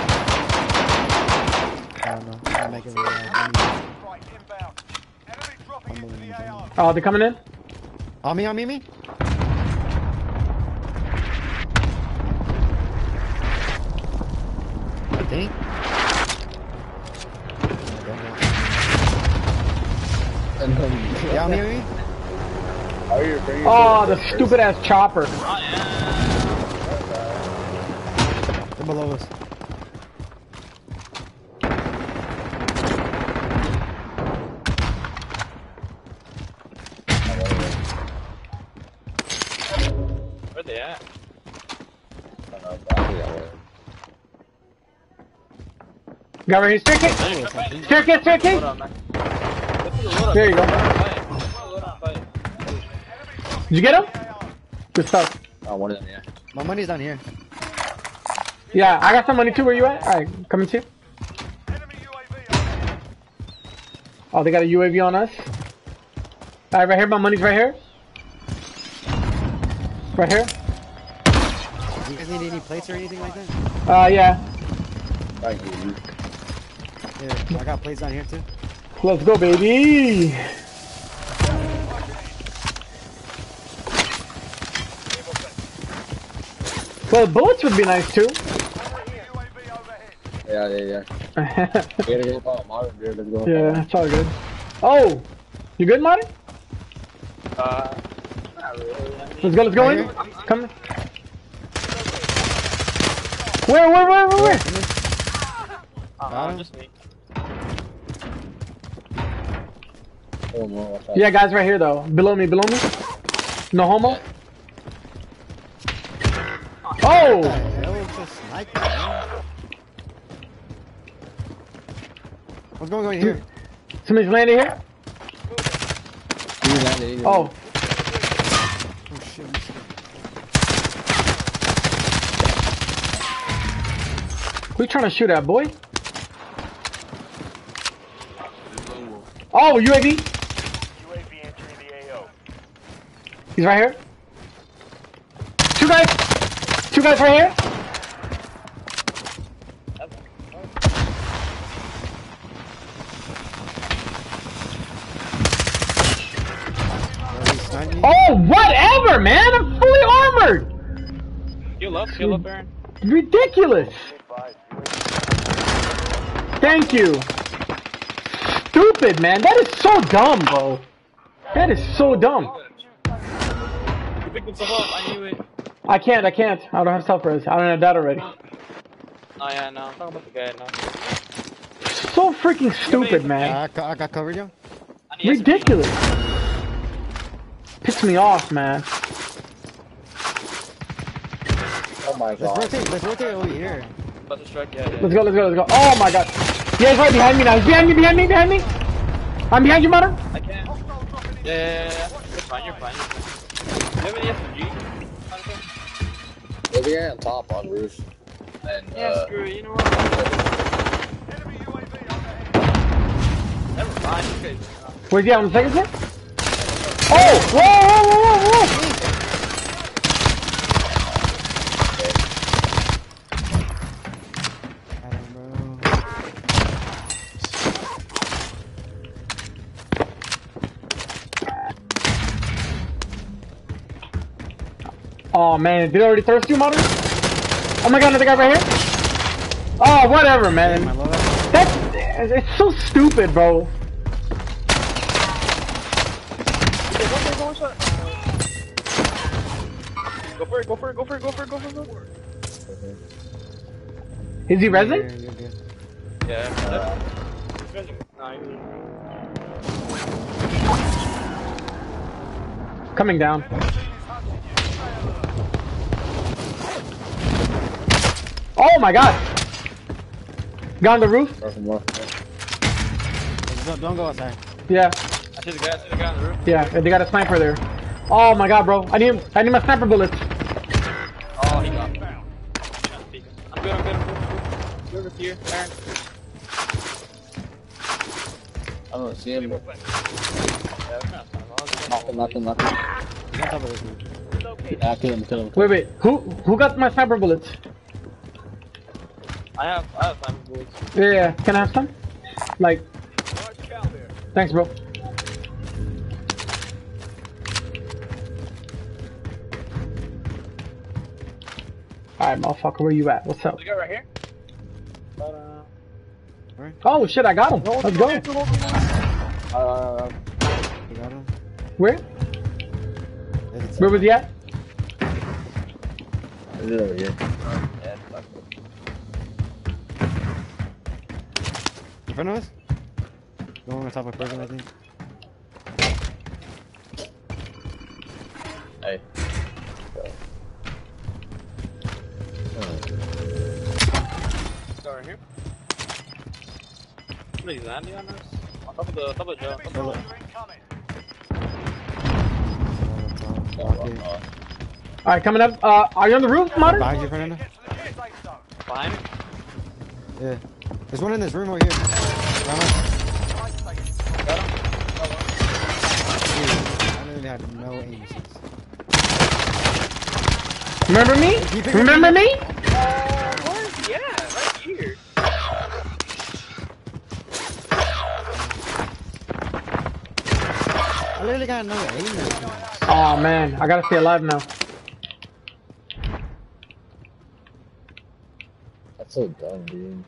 don't know. I'm making it. Uh, Right, inbound. Enemy dropping into the AO. Oh, they're coming in. on me, on me, me. I think. I don't know. And then, Yeah, on me, on me. how are you bringing Oh, the stupid ass chopper. They're below us. Got right here. Staircase. It's like- Staircase. Staircase. Hold on, man. Look at the load up. There you go. Fight. Load up, fight. Did you get him? Good stuff. Oh, one of them, yeah. My money's down here. Yeah, I got some money too. Where you at? All right, coming to you. Enemy UAV overhead. Oh, they got a UAV on us. All right, right here. My money's right here. Right here. Do you guys need any plates or anything like that? Uh, yeah. Thank you. I got plates down here too. Let's go, baby. Well, bullets would be nice too. Yeah, yeah, yeah. yeah, We gotta go follow modern, dude. Let's go. it's all good. Oh, you good, Marty? Uh, not really. Let's go. Let's go in. Come. Where? Where? Where? Where? Where? uh, just me. Oh, no. Yeah, guys, right here though. Below me. Below me. No homo. What the Oh! hell is this sniper? What's going on here? Somebody's landing here. Landed, Oh, Oh shit. let me who you trying to shoot at, boy? Oh, UAV. UAV He's right here. Two guys. Two guys right here. Oh, he's sniping me? Whatever, man. I'm fully armored. Heal up, heal up, Aaron. Ridiculous. Thank you. Stupid, man. That is so dumb, bro. That is so dumb. Pick himself up. I knew it. I can't, I can't. I don't have self res. I don't have that already. Oh yeah, no. I'm talking about the guy now. So freaking stupid, man. I, I got covered, yo. I need SMG. Ridiculous. Piss me off, man. Oh my Let's god. rotate. Let's rotate over here. Buster yeah, yeah. Let's go, let's go, let's go. Oh my god. Yeah, he's right behind me now. He's behind me, behind me, behind me. I'm behind you, mother. I can't. Yeah, yeah, yeah, yeah. You're fine, you're fine, you're fine. Do you have any SMG? Over here on top on roof. And Yeah, uh, screw it, you know what? Enemy UAV overhead. Never mind, okay. Where's he at on the second floor? Oh! Whoa, whoa, whoa, whoa, whoa! Oh man, did it already thirst you, mother? Oh my god, another guy right here? Oh, whatever, man. low That's it's so stupid, bro. Go for it, go for it, go for it, go for it, go for it, go for it. Is he You're resin? good, you're. Yeah. Nah, you're. Coming down. Oh my god! Got on the roof? Don't, don't go outside. Yeah, I see the guy, I see the guy on the roof. yeah, they got a sniper there. Oh my god, bro. I need I need my sniper bullets. Oh, he got me. I'm good, I'm good, I'm good. You're over here, Aaron. I don't see him. Yeah, Nothing, nothing, nothing. He's on top of this dude. Yeah, kill him, kill him. Wait, wait. Who who got my sniper bullets? I have, I have time bullets. Yeah, yeah. Can I have some? Like, thanks, bro. Alright, motherfucker, where you at? What's up? The guy right here. But, uh, Oh shit, I got him. Let's go. Uh, You got him? Where? Where was he at? is it over here? Front of us? Going on top of person, I think. Hey. Go here. What is landing on us? On top of the, top of the jail. Enemy Hello. soldier Alright, coming up. Uh, are you on the roof, modern? Behind you, Fernando? Get to the near safe zone. Behind? Yeah. There's one in this room over here. Around us. Safe station. Got him? Dude, I literally have no aim. Remember me? Remember me? Uh, what? Yeah, right here. I literally got no aim. Oh man, I gotta stay alive now. That's so dumb, dude.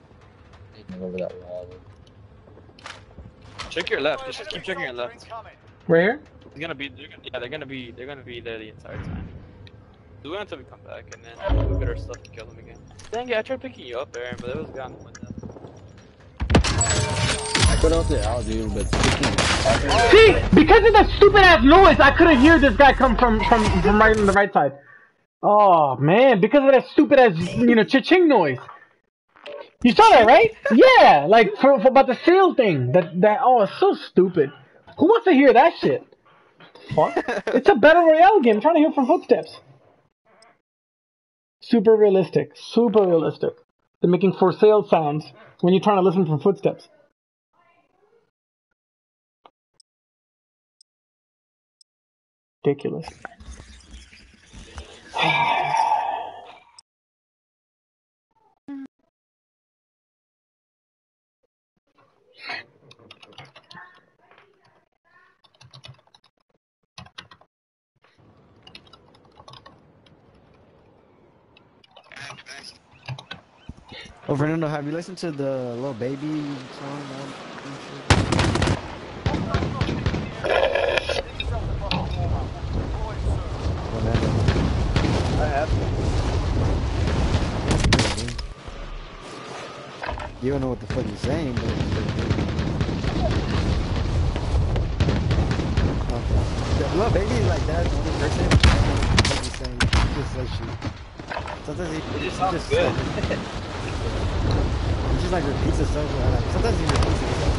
Taking over that wall. Check your left. Just keep checking your left. Incoming. Right here? It's gonna be, they're gonna, yeah, they're gonna be, they're gonna be there the entire time. Do it until we come back, and then we'll get our stuff and kill them again. Dang it, I tried picking you up, Aaron, but it was a guy on the window. I put out the out, dude, but See, because of that stupid ass noise, I couldn't hear this guy come from from from right on the right side. Oh man, because of that stupid ass you know cha-ching noise. You saw that, right? Yeah, like for, for about the sale thing. That that oh, it's so stupid. Who wants to hear that shit? Fuck. it's a battle royale game. I'm trying to hear from footsteps. Super realistic. Super realistic. They're making for sale sounds when you're trying to listen for footsteps. Ridiculous. Oh, Fernando, have you listened to the little baby song? and shit? Man. You don't know what the fuck you're saying, but it's pretty good. Okay. Look, baby is like that. The only person who knows what he's saying. Just shit. Sometimes he, It he just sounds good. he just like repeats himself. Like, sometimes he repeats oh. himself.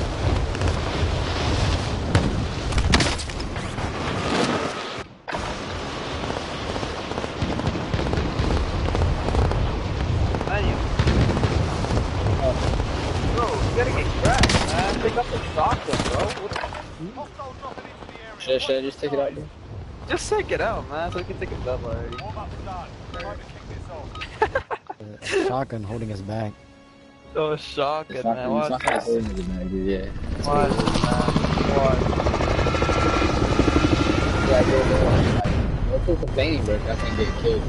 Daniel. Bro, you gotta get cracked, man. Pick up the shotgun, bro. What- Hostile dropping into the area. Should, should I just take it out, bro? Just take it out, man, so we can take a dub already. Warm up done. Time to kick this off. Shotgun holding us back. Oh, It's shotgun, not, man. it's What? not gonna hold me tonight, dude, yeah. What? What? Yeah, bro, bro. What's so complaining, bro? I can't get killed.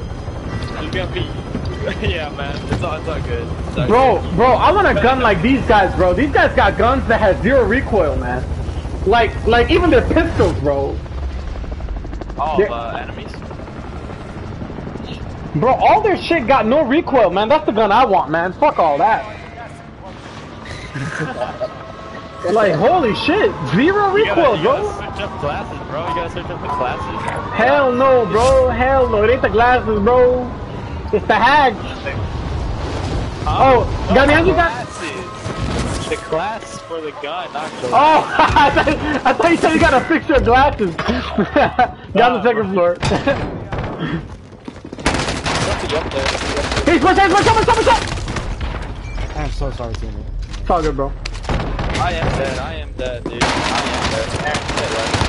You gonna be. yeah, man. It's all, it's all good. It's all Bro, good. bro, I want a gun like these guys, bro. These guys got guns that have zero recoil, man. Like, like even their pistols, bro. All They're- uh, enemies. Bro, all their shit got no recoil, man. That's the gun I want, man. Fuck all that. Like, holy shit, zero You gotta, recoil, you bro. gotta switch up classes, bro. You gotta switch up the classes. Hell no, bro. Hell no. It ain't the glasses, bro. It's the hags. Oh, Damian, you got. Classes. The glasses! The class for the gun, not the. Oh, I thought, I thought you said you gotta fix your glasses. Down the second floor. Let's get up there. Up. He's push, he's push, push, push, push. I'm so sorry, teammate. It's all good, bro. I am dead. I am dead, dude. I am dead. Aaron's dead, right?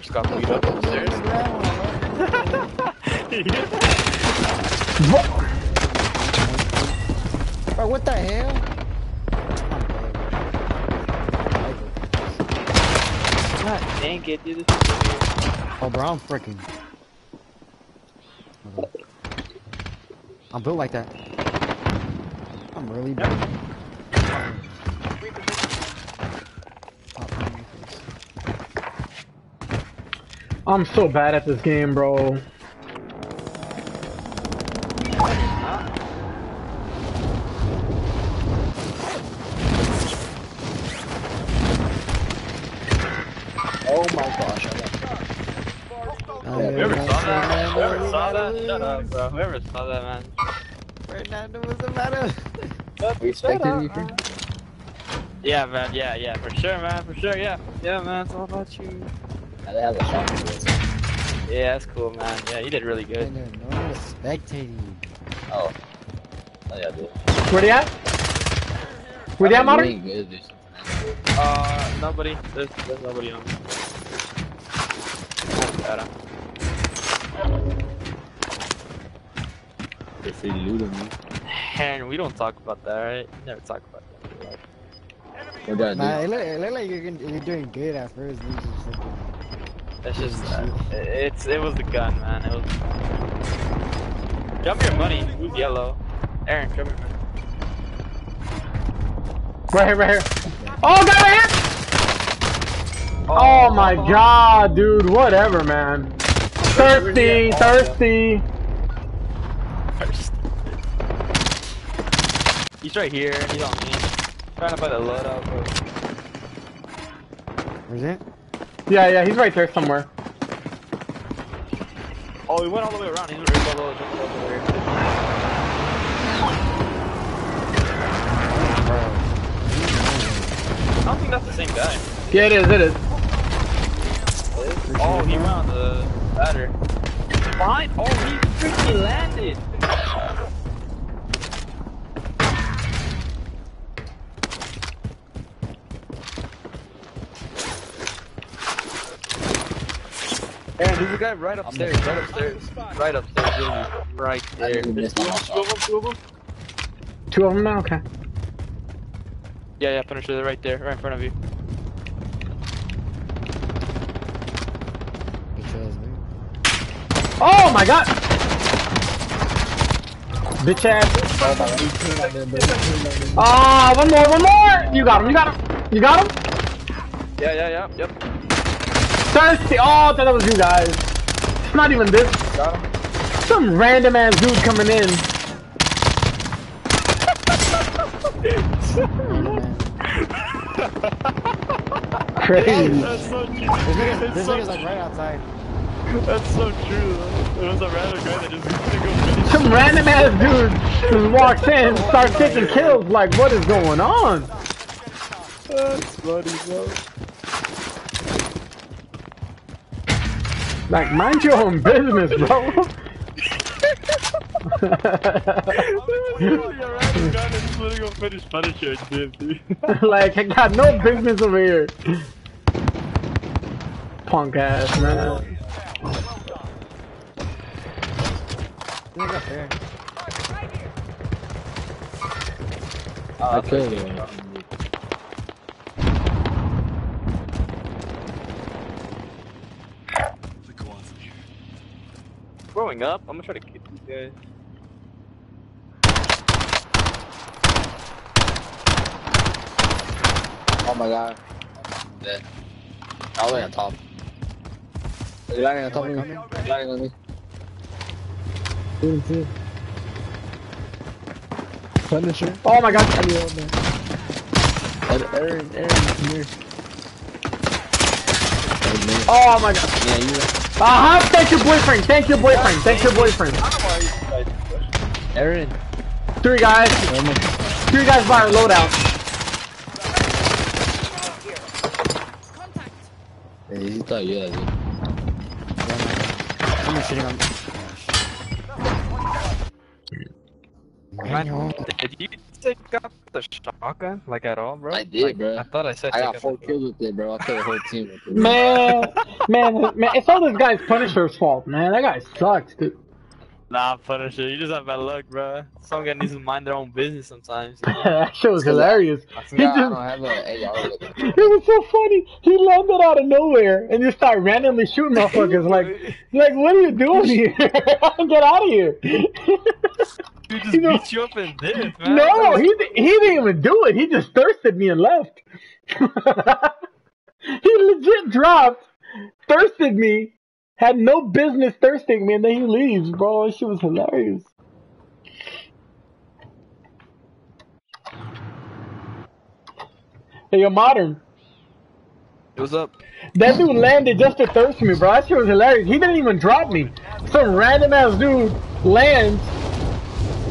Just got beat up God dang it, dude. Oh, bro, I'm freaking. I'm built like that. I'm really built. Pop in your face. I'm so bad at this game, bro. Oh my gosh, I got Oh, Whoever yeah, saw that, man, whoever man, saw man, that, shut up, bro. Whoever saw that, man. Fernando was the matter. We expected you, friend. Yeah, man. Yeah, yeah, for sure, man. For sure, yeah. Yeah, man. It's all about you. Now they have a shot. Yeah, that's cool, man. Yeah, you did really good. And no spectating. Oh. Oh yeah, dude. Where they at? Where they at, You Modern? ain't good, dude. Uh, nobody. There's, there's nobody on. That's better. They're free looting me. Aaron, we don't talk about that, right? Never talk about that. What did Nah, I it look, it look like you're, you're doing good at first. You just fucking- It's just, uh, it's, it was the gun, man. It was. Jump your money. Who's yellow? Aaron, jump your money. Right here, right here. Oh, guy right here! Oh my god, dude. Whatever, man. Thirsty, thirsty. First. He's right here. He's on me. Trying to buy the loadout, uh, but. Where's it? Yeah, yeah, he's right there somewhere. Oh, he went all the way around. He's right below. Just over there. I don't think that's the same guy. Yeah, it is, it is. Oh, he went on the ladder. Fine. Oh, he freaking landed. Aaron, there's a guy right upstairs, right upstairs, right upstairs, really, right there. There's two of them, two of them, two of them. Two of them now? Okay. Yeah, yeah, finisher, they're right there, right in front of you. Oh my god! Bitch ass. Ah, one more, one more! You got him, you got him. You got him? Yeah, yeah, yeah, yep. Thirsty. Oh, I thought that was you guys. It's not even this. Got him. Some random ass dude coming in. Crazy. That's so true. This nigga's, It's nigga's like right outside. That's so true. Though. It was a random guy that just go finish. Some random ass dude just walks in, starts taking kills. Like, what is going on? That's funny, bro. Like, mind your own business, bro. You're a random guy that just didn't go finish Punisher at DMT. like, I got no business over here. Punk ass, man. This nigga up there. I killed him. Growing up, I'm gonna try to keep these guys. Oh my god. Dead. All the way on top. They're landing on top of me. They're landing on me. Punisher. Oh my god. Aaron, Aaron, Aaron, come here. Oh my god. Yeah, you. Uh-huh, thank your boyfriend, thank your boyfriend, thank your boyfriend. Aaron. Three guys, three guys by our loadout. Yeah, he thought you had it. Someone shooting on. Man, did you take out the shotgun like at all, bro? I did, Like, bro. I thought I said I got four kills with it, bro. I killed the whole team with it. Man, man, man, it's all this guy's Punisher's fault, man. That guy sucks, dude. Nah, Punisher, you just have bad luck, bro. Some guy needs to mind their own business sometimes. that shit was hilarious. He just, don't have an AR it. it was so funny. He landed out of nowhere and just started randomly shooting motherfuckers. Like, like, what are you doing here? Get out of here. Dude just You know- beat you up and did, man. No, he, he didn't even do it. He just thirsted me and left. he legit dropped, thirsted me, had no business thirsting me, and then he leaves, bro. That shit was hilarious. Hey, you're modern. What's up? That dude landed just to thirst me, bro. That shit was hilarious. He didn't even drop me. Some random ass dude lands,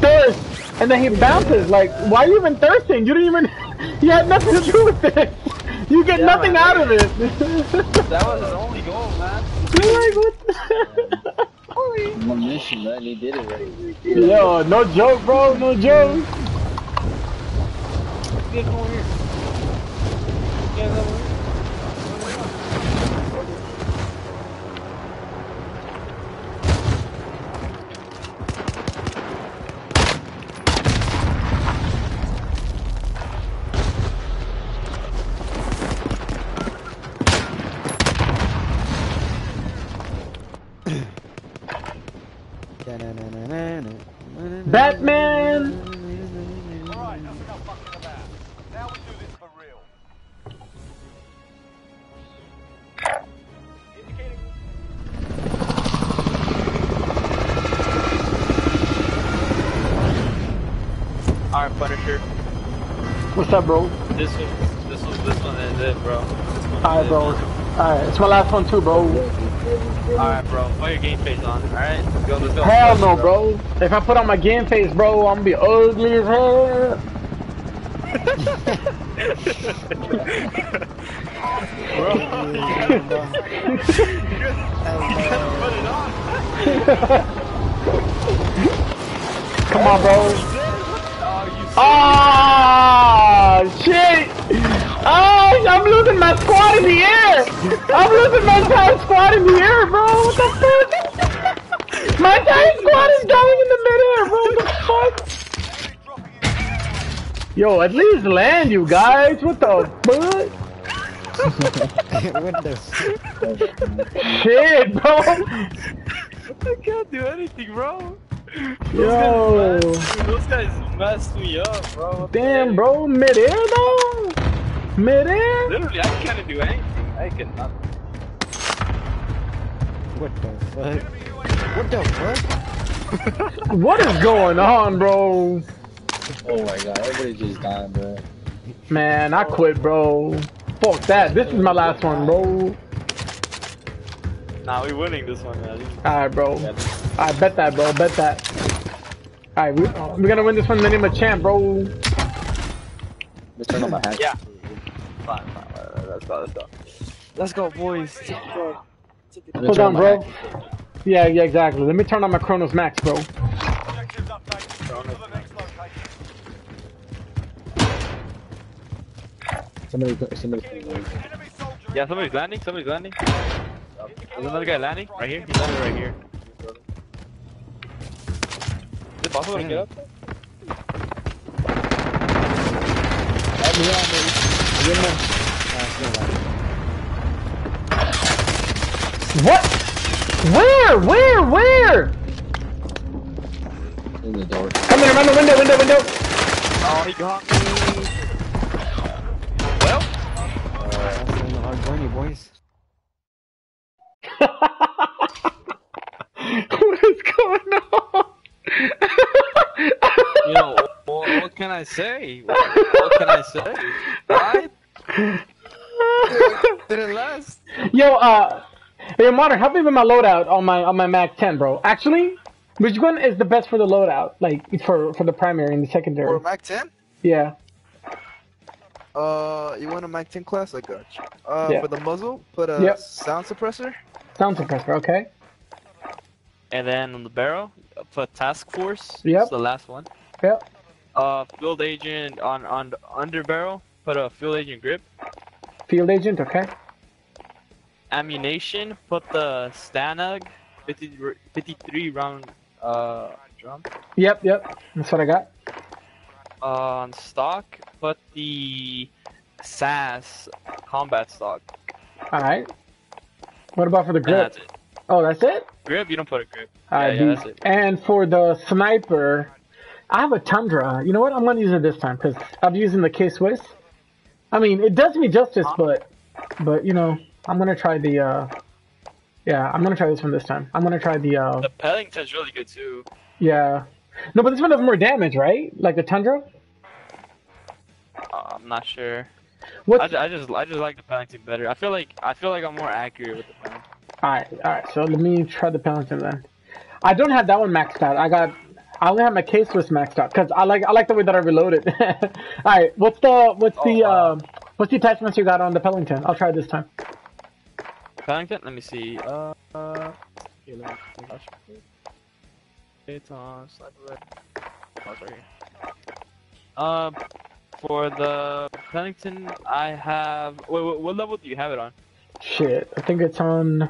thirst, and then he bounces. Like, why are you even thirsting? You didn't even. You had nothing to do with it. You get Yeah, nothing man. out of it. That was his only goal, man. You're like, what the? One mission, man. He did it right. Yo, no joke, bro. No joke. Get over here. Yeah, that up, bro? This one, this one, this one is it, bro. This Alright, bro. Alright, it's my last one too, bro. Alright, bro. Put your game face on. Alright, let's go, let's go. Hell no, bro. If I put on my game face, bro, I'm gonna be ugly as hell. Put it on. Come on, bro. Oh, Ah, shit! Oh, I'm losing my squad in the air! I'm losing my entire squad in the air, bro! What the fuck? My entire squad is going in the midair, bro! What the fuck? Yo, at least land, you guys! What the fuck? Windows. Shit, bro! I can't do anything, bro. Yo. Those guys, messed, those guys messed me up, bro. What Damn, bro. Mid-air, though? Mid-air? Literally, I can't do anything. I cannot. What the fuck? What the fuck? What is going on, bro? Oh my god, everybody just dying, bro. Man, I quit, bro. Fuck that. This is my last one, bro. Nah, we winning this one, man. Alright, bro. I bet that, bro. Bet that. Alright, we, uh, we're gonna win this one in the name of champ, bro. Let's turn on my hat. Yeah. Fine, fine. Let's go, let's go. Let's go, boys. Let's. Hold on, bro. Yeah, yeah, exactly. Let me turn on my Chronos Max, bro. Objectives updated. To the next location. Somebody, somebody. Yeah, somebody's landing. Somebody's landing. There's another guy landing right here. He's landing right here. Is it possible to get up? What? Where? Where? Where? In the door. Come here, around the window, window, window. Oh, he got me. Well, That's been a hard journey, boys. what is going on? you know, what, what can I say? What, what can I say? Right? Didn't last. Yo, uh, hey, Modern, help me with my loadout on my on my Mac 10, bro. Actually, which one is the best for the loadout? Like for for the primary and the secondary? Or Mac 10? Yeah. Uh, you want a Mac 10 class? I got you. Uh, Yeah. for the muzzle, put a Yep. sound suppressor. Sound suppressor, okay. And then on the barrel, put task force. Yep. The last one. Yep. Uh, field agent on on the under barrel. Put a field agent grip. Field agent, okay. Ammunition. Put the Stanag 50, 53 round uh drum. Yep, yep. That's what I got. Uh, on stock, put the SAS combat stock. All right. What about for the grip? that's. Oh, that's it. Grip, you don't put a grip. All yeah, yeah, beef. that's it. And for the sniper, I have a Tundra. You know what? I'm gonna use it this time because I'm using the K Swiss. I mean, it does me justice, but but you know, I'm gonna try the. uh Yeah, I'm gonna try this one this time. I'm gonna try the. uh The Pelington's really good too. Yeah. No, but this one does more damage, right? Like the Tundra. Uh, I'm not sure. What? I, I just I just like the Pelington better. I feel like I feel like I'm more accurate with the Pelington. All right, all right. So let me try the Pelican then. I don't have that one maxed out. I got. I only have my K Swiss maxed out because I like I like the way that I reload it. all right, what's the what's the Oh, wow. uh, what's the attachments you got on the Pelington? I'll try this time. Pelington, let me see. Uh, uh here, let me- it's on. Oh, it's right here. Um, for the Pennington, I have. Wait, wait, what level do you have it on? Shit, I think it's on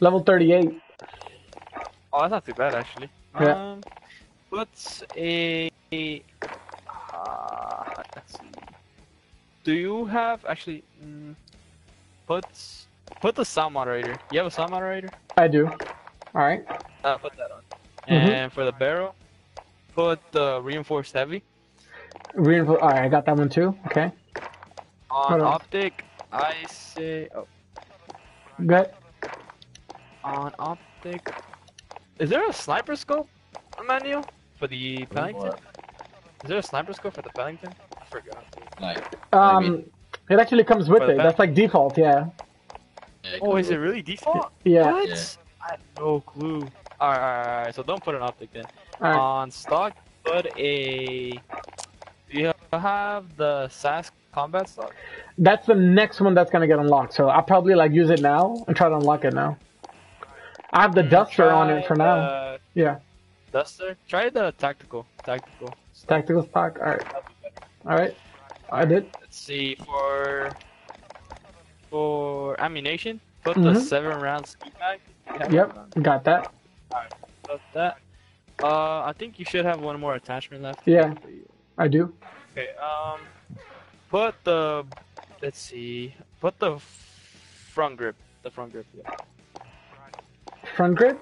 level 38. Oh, that's not too bad actually. Yeah. Um, what's a? Uh, let's see. Do you have actually? Mm, put put the sound moderator. You have a sound moderator? I do. All right. Uh, put that on. Mhm. And for the barrel, put the reinforced heavy. Reinfor- all right, I got that one too. Okay. On on. optic, I say. Oh, Good. on optic. Is there a sniper scope, Emmanuel, for the Pelington? Is there a sniper scope for the Pelington? I forgot. Like, Um, it actually comes with it. That's like default. Yeah. yeah, Oh, is it really default? Yeah. What? Yeah. I have no clue. Alright, alright, alright. So don't put an optic then. All right. On stock, put a. Do you have the SAS combat stock? That's the next one that's gonna get unlocked. So I'll probably like use it now and try to unlock it now. I have the duster on it for now. Yeah. duster. Try the tactical. Tactical. Tactical stock. All right. That'd be better. All right. I did. Let's see for for ammunition. Put the Mhm. seven round ski mag. Yep. Got that. Put that. Uh, I think you should have one more attachment left. Yeah. I do. Okay. Um, put the. Let's see. Put the front grip. The front grip. Yeah. Front grip.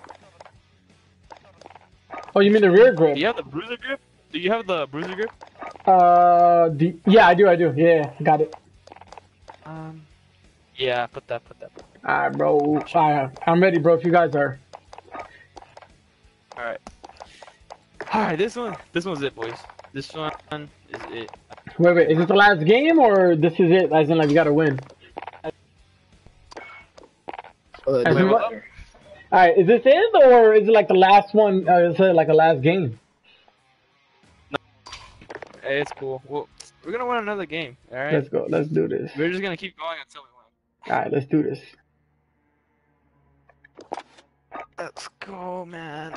Oh, you mean the rear grip? Do you have the bruiser grip? Do you have the bruiser grip? Uh, the, yeah, I do, I do. Yeah, got it. Um. Yeah, put that, put that. Put that. Alright, bro. Alright, I'm ready, bro, if you guys are. All right. All right, this one, this one's it, boys. This one is it. Wait, wait, is this the last game, or this is it, as in, like, we gotta win? As in wait, what? wait. Alright, is this it, or is it, like, the last one, uh, is it, like, a last game? Hey, it's cool. Well, we're gonna win another game. All right. Let's go, let's do this. We're just gonna keep going until we win. Alright, let's do this. Let's go, man.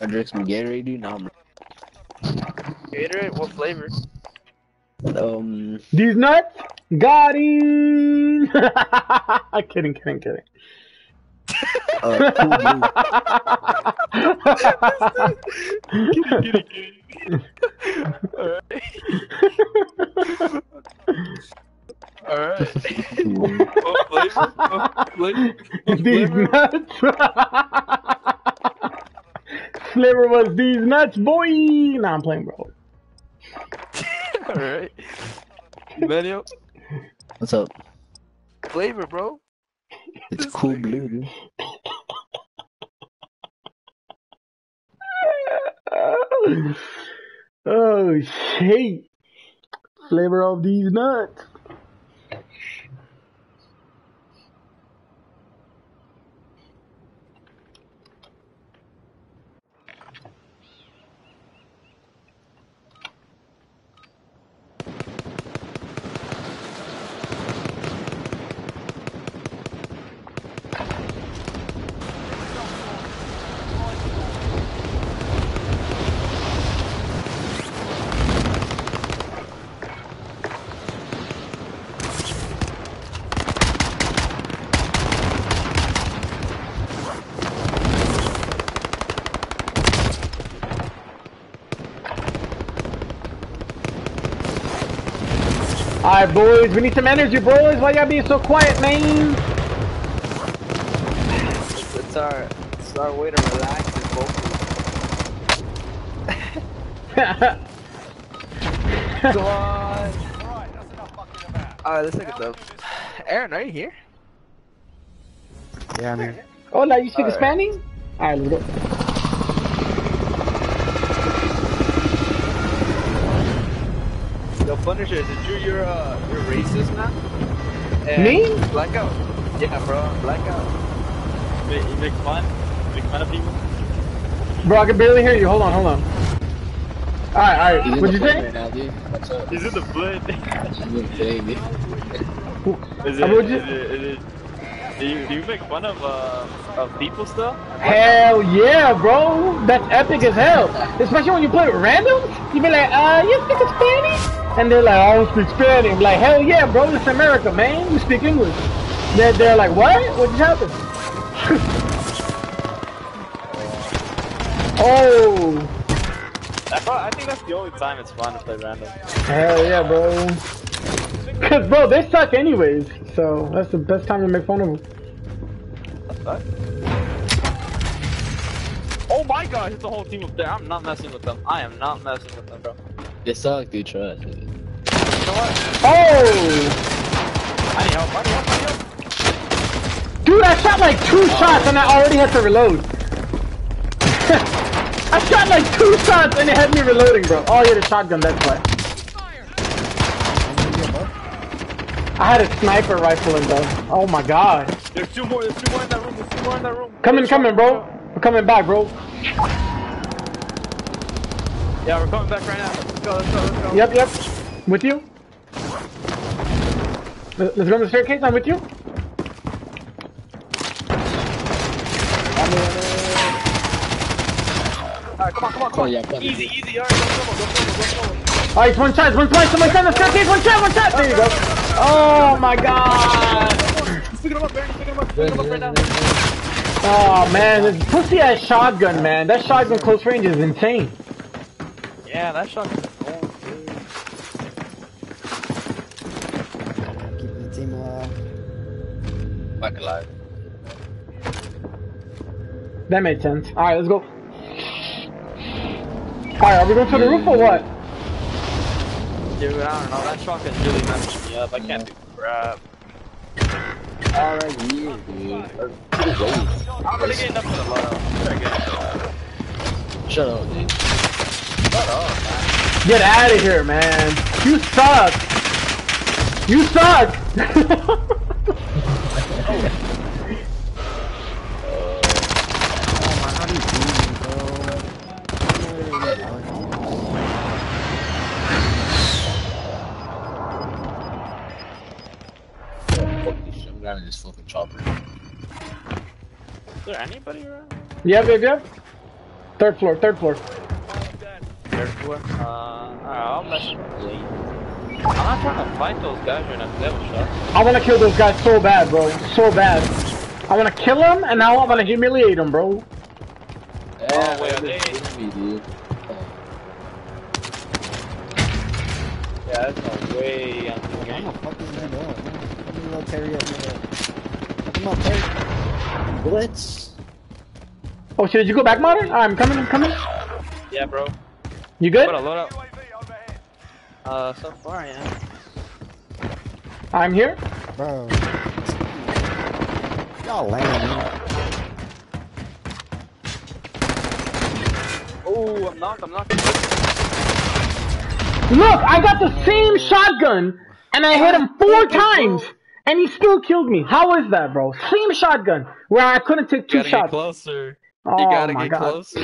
I drink some Gatorade, dude. Nah, bro. Gatorade, what flavor? Um, These nuts? Got him! kidding, kidding, kidding. uh, cool All right. blue. what flavor? What flavor? What these flavor? nuts. Flavor was these nuts, boy. Nah, I'm playing, bro. All right. Benio, What's up? flavor, bro. It's cool blue, dude. oh shit! Flavor of these nuts. Alright, boys, we need some energy, boys. Why y'all being so quiet, man? It's our, it's our way to relax and focus. Come on. Right, that's enough fucking about. Alright, let's take a dub. Aaron, are you here? Yeah, I'm here. Hola, you speak Alright. Spanish? Alright, let's go. Yo, Punisher, did you, you're, uh, you're racist now? And Me? Blackout. Yeah, bro, blackout. You make- you make fun? You make fun of people? Bro, I can barely hear you. Hold on, hold on. All right, all right. in What'd the you plane say? right now, dude. What's up? He's in the blood. I'm in the plane, dude. Is Uh, it, what'd is you- it, is it, do you, do you make fun of, uh, of people still? Hell yeah, bro. That's epic as hell. Especially when you play with randoms. You be like, uh, you think it's Spanish? And they're like, oh, I don't speak Spanish. I'm like, hell yeah, bro. It's America, man. We speak English. They're, they're like, what? What just happened? oh, I think that's the only time it's fun to play random. hell yeah, bro. Cause bro, they suck anyways. So that's the best time to make fun of them. Oh my god, hit the whole team up there. I'm not messing with them. I am not messing with them, bro. They suck, dude. Trust. me. You know oh! what? Oh, I need help, I need help, I need help. dude, I shot like two oh. shots and I already had to reload. I shot like two shots and it had me reloading, bro. Oh, you had a shotgun, that's why. I had a sniper rifle in though. Oh my god. There's two more, there's two more in that room, there's two more in that room. Coming, coming, bro. We're coming back, bro. Yeah, we're coming back right now. Let's go, let's go, let's go. Yep, yep. With you. Let- Let's go on the staircase. I'm with you. Alright, come on, come on, come Oh on. yeah, fuck Easy, easy, alright, don't fumble, don't fumble, don't. Alright, one shot, one shot, someone's on the staircase, one shot, one shot! There you go. Oh my god! He's picking him up, Barry, he's picking him up, picking him up right now. Oh man, this pussy ass shotgun, man. That shotgun close range is insane. Yeah, that shot is old, dude. Keeping the team alive. Back alive. That made sense. Alright, let's go. Alright, are we going to the roof or what? Dude, I don't know. That shotgun's really messing me up. I can't do crap. Alright, here, dude. Or, to the waist. I'm gonna get enough for the loadout. Very good. Shut up, dude. Shut up, man. Get out of here, man. You suck. You suck. Oh my, how do you beat me, bro? Fuck this shit. I'm grabbing this fucking chopper. Is there anybody around? yep, yep, yep. Third floor, third floor. Third floor? Uh, alright, I'll mess with Lee. I'm not trying to fight those guys right now because they have a shot. I want to kill those guys so bad, bro. So bad. I want to kill them, and now I want to humiliate them, bro. Yeah, wait, man, they- this is me, dude. Yeah, that's no way I'm doing I'm it. gonna fuck this nigga up. man. Fuck this little Terry up, nigga. Fuck him up, Terry. Blitz. Oh shit, did you go back, modern? I'm coming, I'm coming. Yeah, bro. You good? A load up. UAV overhead. Uh, so far, yeah. I'm here. Bro. Y'all lame, man. Oh, I'm knocked, I'm knocked. Look, I got the same shotgun, and I hit him four times, and he still killed me. How is that, bro? Same shotgun, where I couldn't take two gotta shots. get closer. Oh you gotta my get god. closer.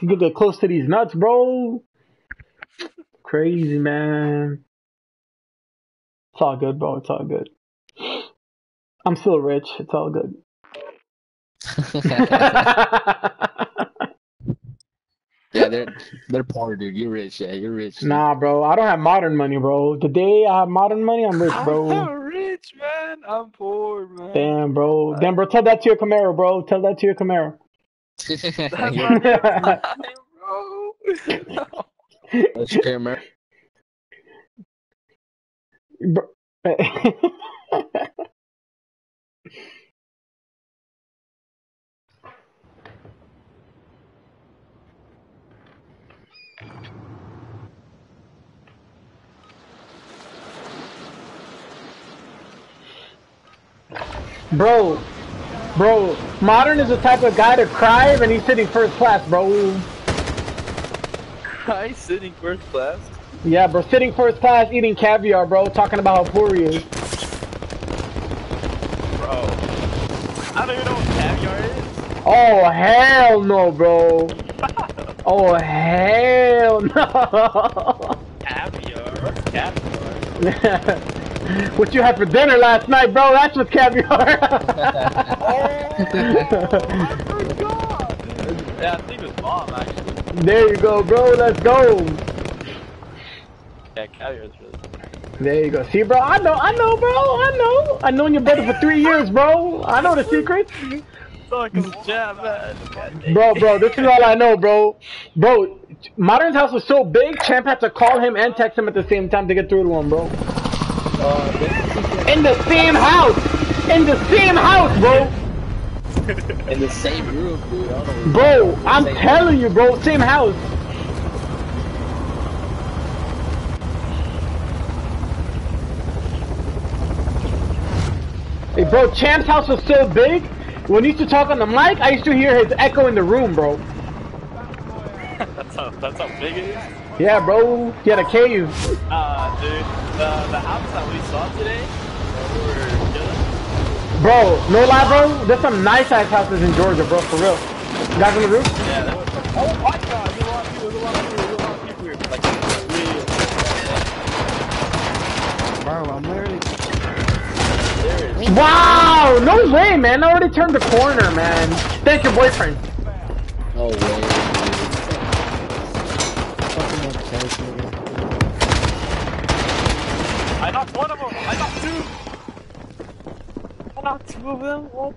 You gotta get close to these nuts, bro. Crazy, man. It's all good, bro. It's all good. I'm still rich. It's all good. Yeah, they're they're poor, dude. You're rich. Yeah, you're rich. dude. nah, bro. I don't have modern money, bro. The day I have modern money, I'm rich, bro. I'm bro. rich, man. I'm poor, man. Damn, bro. Uh, Damn, bro. Tell that to your Camaro, bro. Tell that to your Camaro. You're- Time, bro. Let's care, man. Bro- Bro, Modern is the type of guy to cry when he's sitting first class, bro. Guy sitting first class. Yeah, bro, sitting first class eating caviar, bro, talking about how poor he is. Bro. I don't even know what caviar is. Oh, hell no, bro. Oh, hell no. Caviar? Caviar? what you had for dinner last night, bro, that's what caviar. Yeah, I think it was mom, actually. there you go, bro, let's go. Yeah, caviar is really There you go. See, bro, I know, I know, bro, I know. I've known your brother for three years, bro. I know the secrets. Fuck, it's jam, man. Bro, bro, this is all I know, bro. Bro, Modern's house was so big, Champ had to call him and text him at the same time to get through to him, bro. Uh, in the same house! In the same house, bro! In the same room, dude. I don't know. Bro, I'm telling you, bro, same house. Hey, bro, Champ's house was so big, when he used to talk on the mic, I used to hear his echo in the room, bro. That's how, that's how big it is? Yeah, bro, he had a cave. Uh, dude, the, the house that we saw today, we were chilling, Bro, no lie, bro, there's some nice ass houses in Georgia, bro, for real. Guys on the roof? yeah, that was, oh my god, there's a lot of people, there's a lot of people, there's a lot of people here, like, real, Bro, I'm literally. there is, Wow, no way, man. I already turned the corner, man. Thank your boyfriend. No way. One of them, I knocked two! I knocked two of them, what?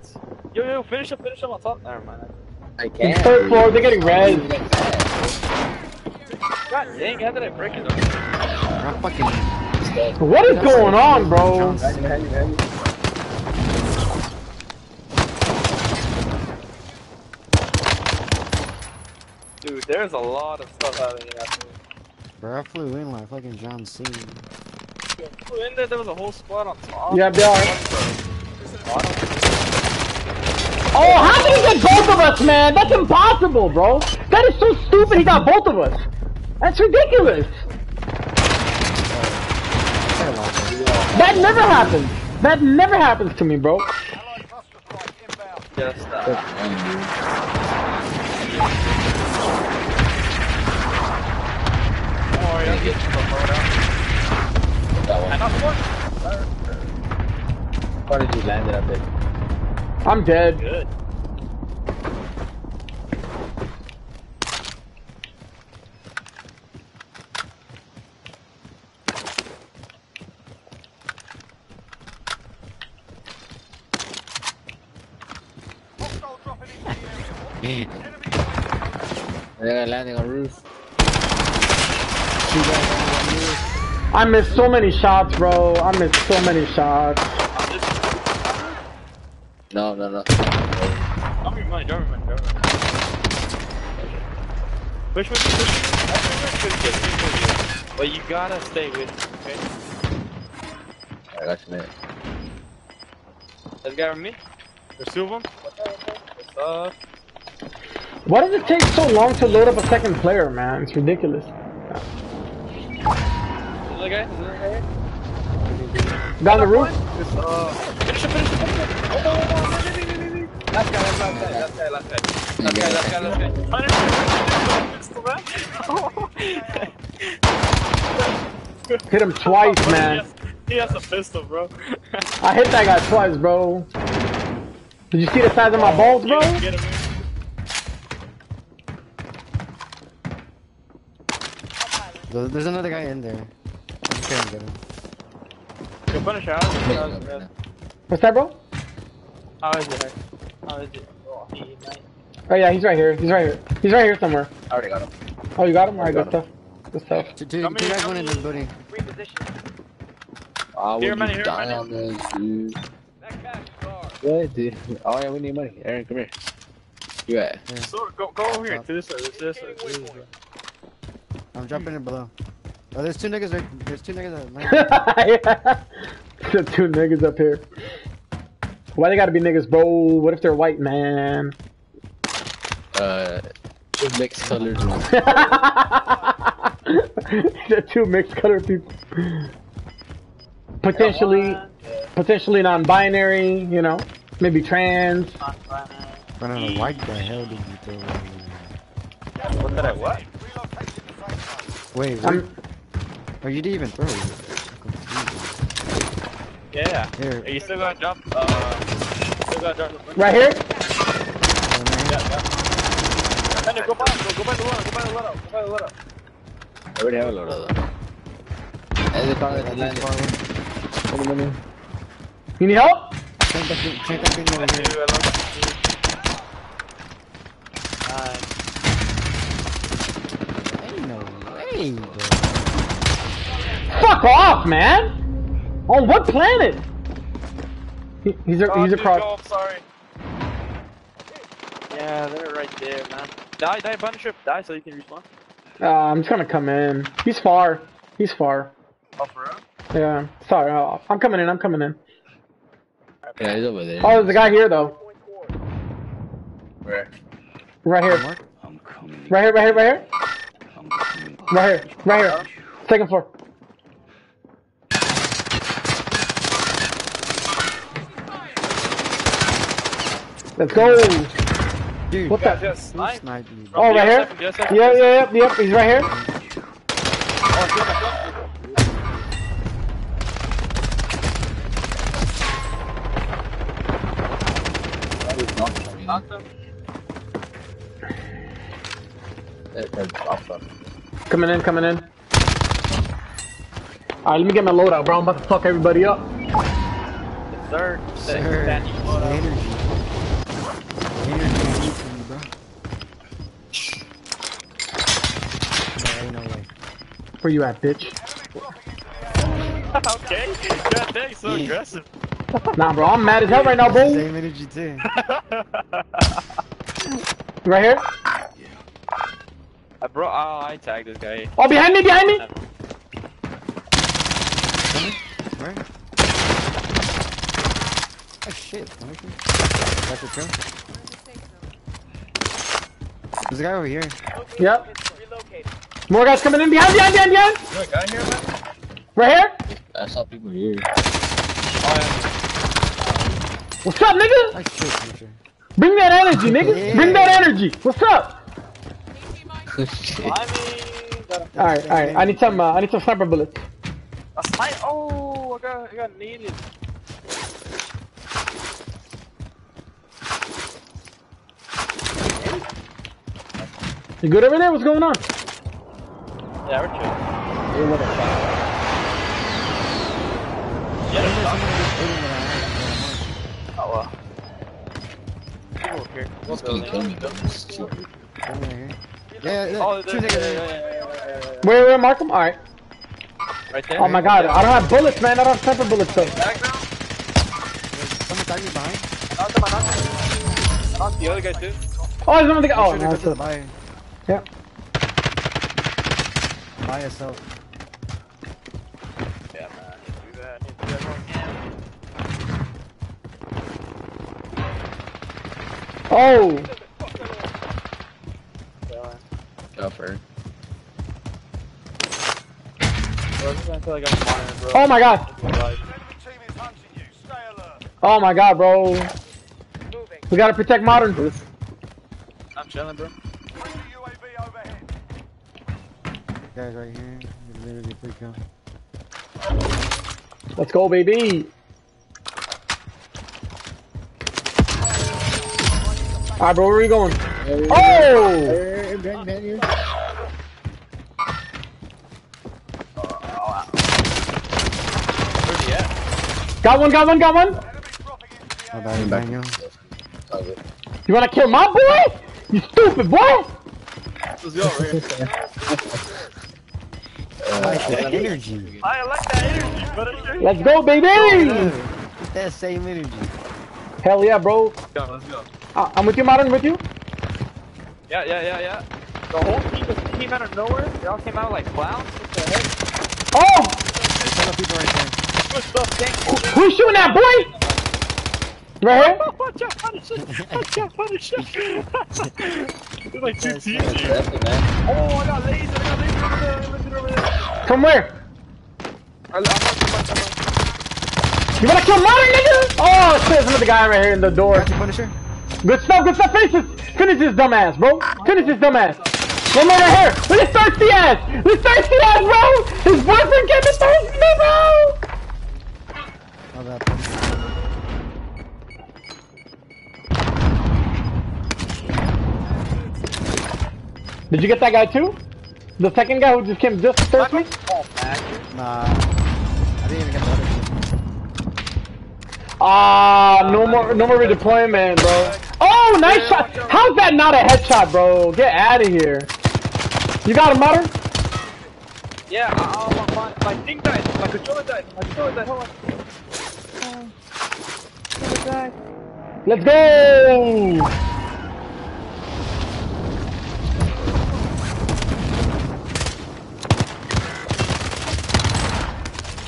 Yo, yo, finish them, finish them on top, never mind. I can't. Third floor, they're getting red. God dang, how did I break it up? I'm fucking. What is going on, bro? Dude, there's a lot of stuff happening out Bro, I flew in like fucking John Cena. There. Dude, In there, there was a whole squad on top. Yeah, they are. Oh, how did he get both of us, man? That's impossible, bro. That is so stupid. He got both of us. That's ridiculous. That never happens. That never happens to me, bro. Allied cluster strike inbound. Just That's fine, dude. oh, yeah, get the photo. That one. And of course, Why did you land it up there? I'm dead. good. Hostile dropping into the area. They're landing on roof. I missed so many shots, bro. I missed so many shots. No, no, no. Drop your money, drop your money, drop your money. Push push. Push push. But you gotta stay with me, okay? I got you, man. This guy with me? There's two of them? What's up? Why does it take so long to load up a second player, man? It's ridiculous. Is that guy? Is that guy? Down the roof? It's, uh, finish it, finish it, finish it. Oh, no, no, no, no, no. Last guy, last guy, last guy, last guy. Last guy, last guy, last guy. Finish it, finish it, Hit him twice, He man. has- He has a pistol, bro. I hit that guy twice, bro. Did you see the size of my balls, bro? Get him, get him, man. There's another guy in there. I just can't get him. Yo, punish out. How What's that, bro? is it? How is it? Oh, he. Oh yeah, he's right here. He's right here. He's right here somewhere. I already got him. Oh, you got him? Alright, good stuff. Good stuff. Two, two, Come guys went in this building. Ah, Here, would money, you here, die money. on this, dude? What, dude? Oh, yeah, we need money. Aaron, come here. You at? So, go, go over here. To this side, to this side, to this side. I'm jumping in below. Oh, there's two niggas right. There's two niggas that landed. yeah. The two niggas up here. Why they gotta be niggas, bro? What if they're white, man? Uh, two mixed colors, man. the two mixed color people. Potentially, potentially non-binary. You know, maybe trans. I don't know. Why the hell did you throw that in What did I what? Relocating to the safe zone. there? Wait, I'm, oh, you didn't even throw it. Yeah. Here. Hey, you still gotta drop. Uh, still gotta drop. the- right here. Yeah, yeah. Daniel, go by, go, go by the loadout, go by the loadout, go by the loadout. I already have a load of them. And they probably landed. Money, money. You need help? Check that thing, check that thing over Thank here. you, hello. Nice. Ain't no way, bro. Fuck off, man! On what planet? He, he's a, Oh, he's dude, across. go, I'm sorry. Yeah, they're right there, man. Die, die, bunny trip, die so you can respawn. Uh, I'm just gonna come in. He's far. He's far. Oh, for? Yeah. Sorry. uh, I'm coming in. I'm coming in. Yeah, he's over there. Oh, there's a guy here though. Where? Right here. I'm coming. Right here. Right here. Right here. I'm coming. Right here. Right here. Second floor. Let's go. Dude, What the? Yes, who sniped me? Oh, right here. Yes, yes, Yeah, yeah, yeah. Yep. He's right here. Oh, it's good, it's good. Knocked him. That- that's awesome. Coming in. Coming in. All right. Let me get my loadout, bro. I'm about to fuck everybody up. Yes, sir. Sir, That- that you load up. energy. Energy needs from you, bro. No, ain't no way. Where you at, bitch? okay. God dang, so aggressive. Nah, bro. I'm mad as hell right now, bro. Same energy too. Right here. Uh, I brought. Oh, I tagged this guy. Oh, behind me, behind me! Where? Oh shit, Punisher. That's a kill. There's a guy over here. Yep. More guys coming in behind, behind, behind, behind! You know a guy here, man? Right here? I saw people here. Oh What's up, nigga? Oh shit, Punisher. Bring that energy, nigga. Bring that energy. What's up? Shit. yeah. I mean, got a, All right, all right. I need some. Uh, I need some sniper bullets. a snipe. Oh, I got, I got needed. You good over there? What's going on? Yeah, we're chill. They want a shot. Yeah, There's there's Oh well. People up here. This What can kill building? me, though. This is stupid. Someone right here. Yeah, yeah, Oh, two niggas. Where, where, Markham? All right. Right there. Oh my God, I don't have bullets, man. I don't have sniper bullets though. Back now. Someone tagged me behind. Knocked him, I knocked him. Knocked the other guy too. Oh, there's another guy. Oh, no, go it's to the a, buy. yeah. Buy yourself. Yeah, man. Do that. Do that again. Oh, Tougher. Bro, this is gonna feel like I'm flying, bro. oh my God. Like, Enemy team is hunting you. Stay alert. Oh my God, bro. We gotta protect modern. I'm chilling, bro. Guys right here. You literally free kill. Let's go, baby. All right, bro. Where are we going? Oh, Hey, behind behind you. Where's got one, got one, got one. Enemies dropping into the My area. bad, back. Daniel. You wanna kill my boy? You stupid boy. Let's go, man. I like that energy. I like that energy, brother. Let's go, baby. Get that same energy. Hell yeah, bro. Let's go, let's go. Uh, I'm with you, modern. With you. Yeah, yeah, yeah, yeah. The whole team just came out of nowhere. They all came out like clowns. What the heck? Oh, There's a lot of people right there. Good stuff, thank you. who's shooting that boy? Right here. Watch out, Punisher! Watch out, Punisher! There's like two teams here. That's it, man. Oh, I got laser, I got laser over there, laser over there. From where? I, I'm not, I'm not, You wanna kill modern, nigga? Oh shit, there's another guy right here in the door. Got you, Punisher. Good stuff, good stuff. Finish this. Finish this dumbass, bro. Finish this dumbass. One more right here. Look at thirsty ass. At thirsty ass, bro. His boyfriend came to thirsty me, bro. Did you get that guy too? The second guy who just came just to thirst me? Nah. I didn't even get the other two. Ah, no more, no more redeployment, bro. Oh, nice shot. How's that not a headshot, bro? Get out of here. You got him, modern? Yeah, uh, my, my, my thing died, my controller died, my controller died, hold on. Controller died. Let's go.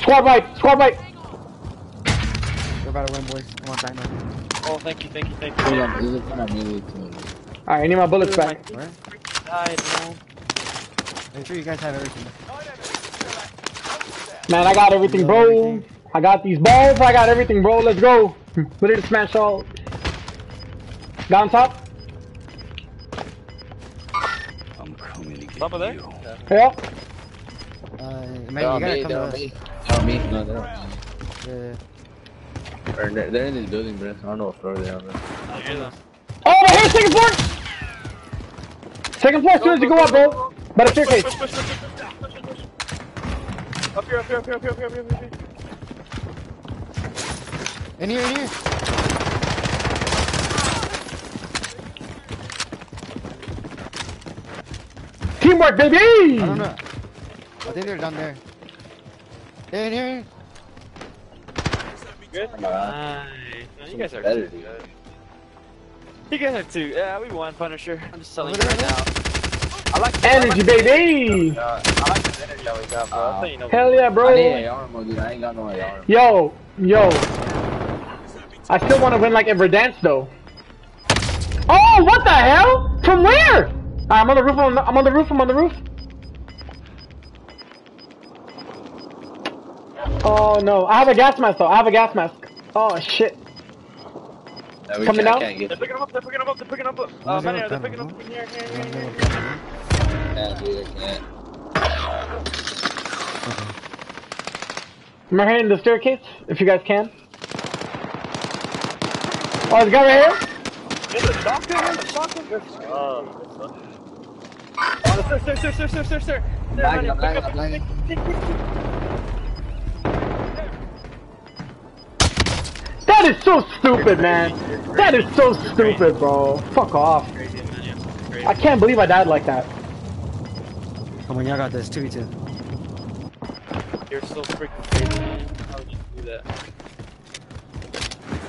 Squad right, squad right. We're about to win, boys. Come on, timer. Oh, thank you, thank you, thank you. Hold on, this is kind of melee too. Alright, I need my bullets My back. thing Where? died, man. Make sure you guys have everything. Nine enemies still active. Man, I got everything, bro. I got these balls. I got everything, bro. Let's go. Ready to smash all. Down top? I'm coming to get Top of there? you. Yeah. Uh, man, They're you gotta me, come they're to on us. Me. They're on me. No, they're on me. Yeah. Or they're, they're in this building, bro. I don't know what floor they're on. Bro. I hear them. Oh, right here, second floor. Second floor, as soon as you go up, bro. By the staircase. Push, push, push, push, push, push, push, push. Up here, up here, up here, up here, up here, up here, up here. In here, in here. Teamwork, baby. I don't know. I think they're down there. They're in here. Good? Come on. Nice. Man, you guys are Better, too good. You guys are too. Yeah, we won, Punisher. I'm just telling you right now. I like the Energy, baby! Uh, I like the energy I got, bro. I'll you no. Hell yeah, I bro! need AR mode, dude. I ain't got no AR. Yo, yo. I still want to win like Everdance though. Oh, what the hell? From where? I'm on the roof. I'm on the roof. I'm on the roof. Oh no, I have a gas mask though. I have a gas mask. Oh shit. Yeah, we Coming can't, out? Can't get They're picking him up. They're picking him up. They're picking him up. Uh, Where's Manny, the they're picking him one? up. Here, here, here, here. can't, dude. I can't. I'm right here in the staircase. If you guys can. Oh, there's a guy right here. In the shotgun, in the shotgun. Good. Oh, Oh, the stairs, stairs, stairs, stairs, stairs, stairs. There, Lagging, Manny, I'm pick lagging, up- I'm lagging. That is so stupid, man. That is so stupid, bro. Fuck off. Crazy, Manny. Crazy. I can't believe I died like that. Come on, y'all got this. 2v2. You're so freaking crazy, man. How would you do that?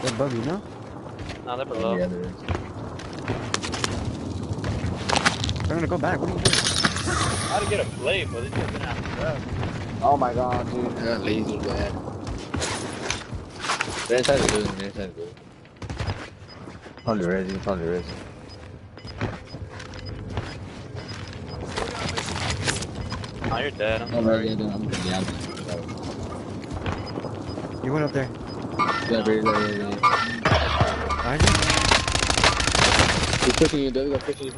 They're above you, no? Nah, they're below. Yeah, there is. They're gonna go back. What are you doing? How to get a play, but it's just gonna have to grab. Oh my god, dude. I got laser bad. They're inside the building. They're inside the building. On the res. It's on the res. Oh, you're dead. Oh, I'm Oh, sorry. yeah, I'm yeah, I'm You went up there. Yeah, very low, yeah, yeah. Behind you? He's pushing you, dude. He's pushing you.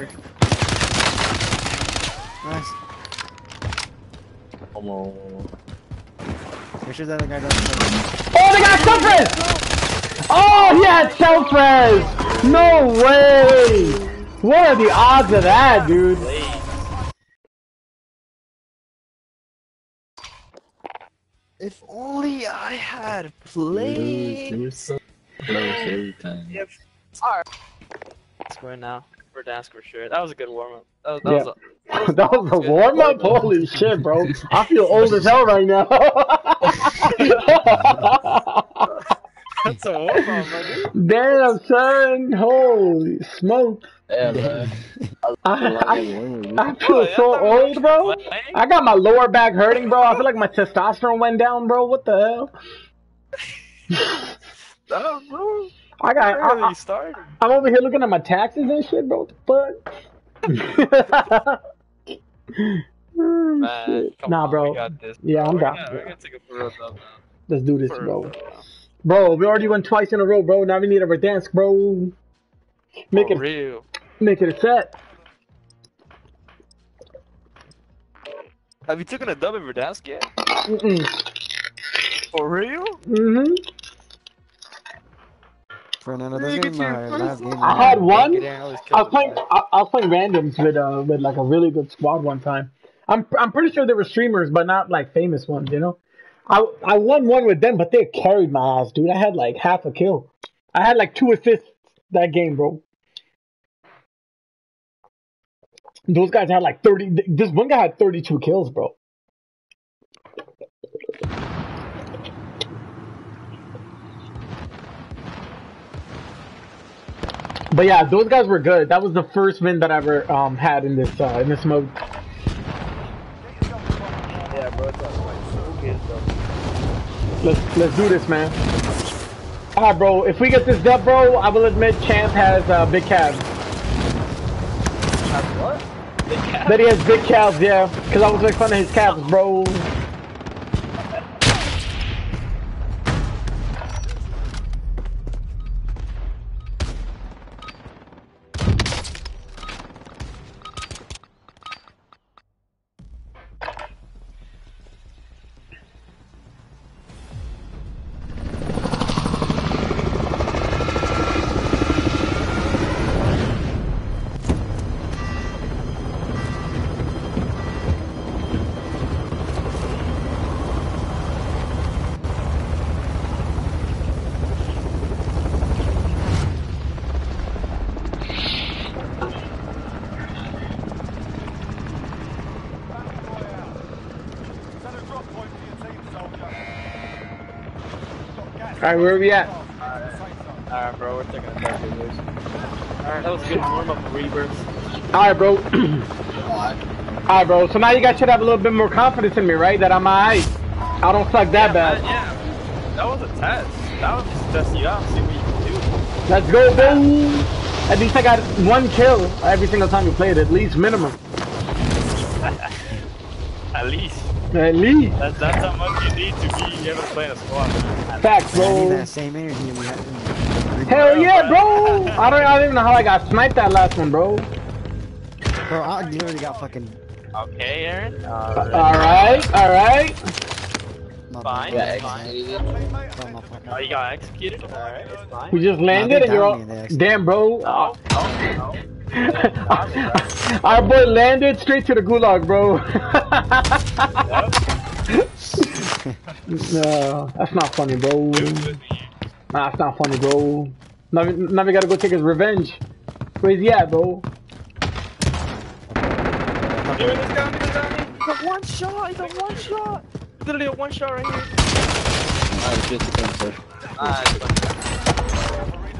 Nice. Come on. Make sure that other guy doesn't. Oh, they got self-res! Oh, he had self-res! No way! What are the odds of that, dude? If only I had They were so close every time. Yep. Alright. Square now. For dance for sure. That was a good warm up. That was, that Yeah. was a, that was a warm up? Holy shit, bro. I feel old as hell right now. that's a warm up, my dude. Damn, son. Holy smoke. Yeah, man. I, I, I feel Boy, so old, bro. Eh? I got my lower back hurting, bro. I feel like my testosterone went down, bro. What the hell? Oh, bro. I got. I, Early I, started. I'm over here looking at my taxes and shit, bro. What the fuck? Man, nah, on, bro. We got this. Yeah. I'm We're down. Gonna, we're gonna take a photo up now. Let's do this, For bro. real. Bro, we already won twice in a row, bro. Now we need a Verdansk, bro. Make For it, real. make it a set. Have you taken a dub in Verdansk yet? Mm-mm. For real? Mm-hmm. For this Look at game, my last game. I had one. Get in, always I was playing. I, I was playing randoms with uh with like a really good squad one time. I'm I'm pretty sure they were streamers, but not like famous ones. You know, I I won one with them, but they carried my ass, dude. I had like half a kill. I had like two assists that game, bro. Those guys had like thirty. This one guy had thirty-two kills, bro. But yeah, those guys were good. That was the first win that I ever um had in this uh in this mode. Yeah, bro. It's like so good, bro. Let's let's do this, man. Alright, bro. If we get this dub, bro, I will admit Chance has uh, big calves. That's what? They can't. That he has big calves, yeah. Because I was making fun of his calves, bro. Alright, where are we at? Safe zone. Alright, bro. We're taking a dub, boys. Alright, that was a good warm up rebirth. Alright, bro. Alright, bro. So now you guys should have a little bit more confidence in me, right? That I'm alright. I don't suck that yeah, bad. man, yeah. That was a test. That was just to test you out, see what you can do. Let's go, bro. At least I got one kill every single time you played, at least minimum. At least. At least. That's, that's how much you need to be able to play a squad. Facts, I need that same energy we had. Hell yeah, bro. I don't, I don't even know how I got sniped that last one, bro. Bro, I literally got fucking. Okay, Aaron. Uh, alright, alright. Fine. Yeah, fine. executed. Oh, my fucking- Oh, you got executed? Alright, it's fine. We just landed they and you're got all. me in the exit. Damn, bro. No, no, no. Our boy landed straight to the gulag, bro. no, that's not funny, bro. Nah, that's not funny, bro. Now, we- now we gotta go take his revenge. Where's he at, bro? Give me this down, this down. He's a one shot, he's a one shot. Literally a one shot right here. Alright, shit,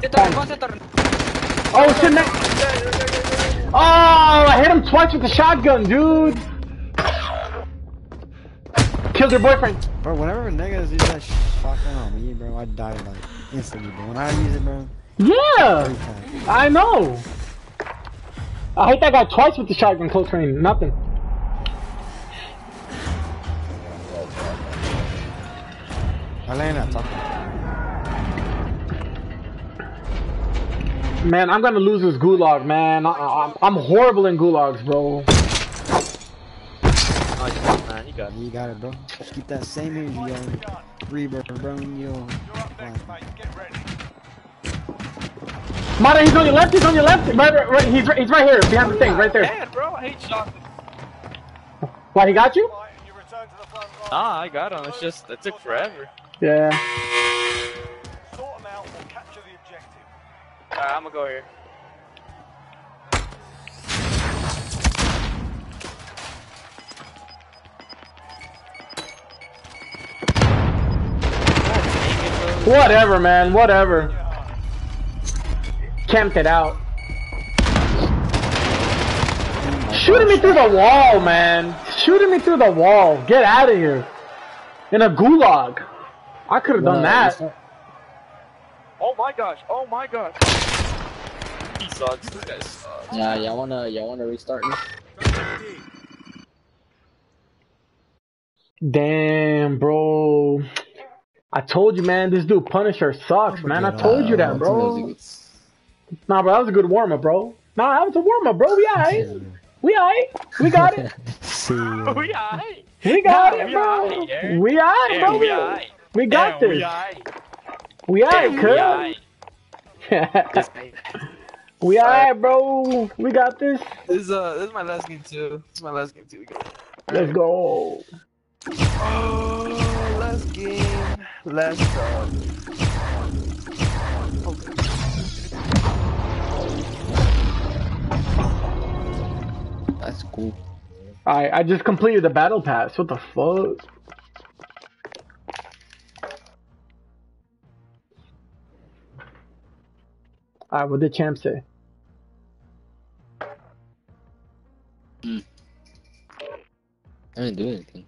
it's done. Oh, shit, next. Oh, I hit him twice with the shotgun, dude. Killed your boyfriend. Bro, whenever niggas use that shotgun on me, bro, I die like instantly. But when I use it, bro, Yeah. I know. I hit that guy twice with the shotgun close range. Nothing. Land. Man, I'm gonna lose this gulag, man. I, I'm horrible in gulags, bro. Nice, man, you got it. You got it, bro. Just keep that same energy on. Rebirth, bro. and You'll. Next, mate. Get ready. Mata, he's on your left. He's on your left. Right, right, right, he's right. He's right here, behind the thing, right there. Man, bro, I hate shots. Why he got you? Right, and you return to the front line. Nah, I got him. It's just, it took forever. Yeah. Sort them out or capture the objective. Alright, I'm gonna go here. Whatever, man. Whatever. Camped it out. Shooting me through the wall, man. Shooting me through the wall. Get out of here. In a gulag. I could have done that. Oh my gosh, oh my gosh. He sucks, this guy sucks. Yeah, y'all wanna, y'all wanna restart me? Damn, bro. I told you, man. This dude Punisher sucks, man. I told you that, bro. Nah, bro, that was a good warm up, bro. Nah, that was a warm up, bro. We alright. We alright. We got it. See. We alright. We got Yeah, it, bro. We alright, Yeah, bro. we alright. We got this. We alright. We alright, we alright. cuz. we alright, bro. We got this. This is uh, this is my last game too. This is my last game too. We go. Let's go. Oh, last game. Last go. That's cool. Alright, I just completed the battle pass. What the fuck? Alright, what did champ say? Hmm. I didn't do anything.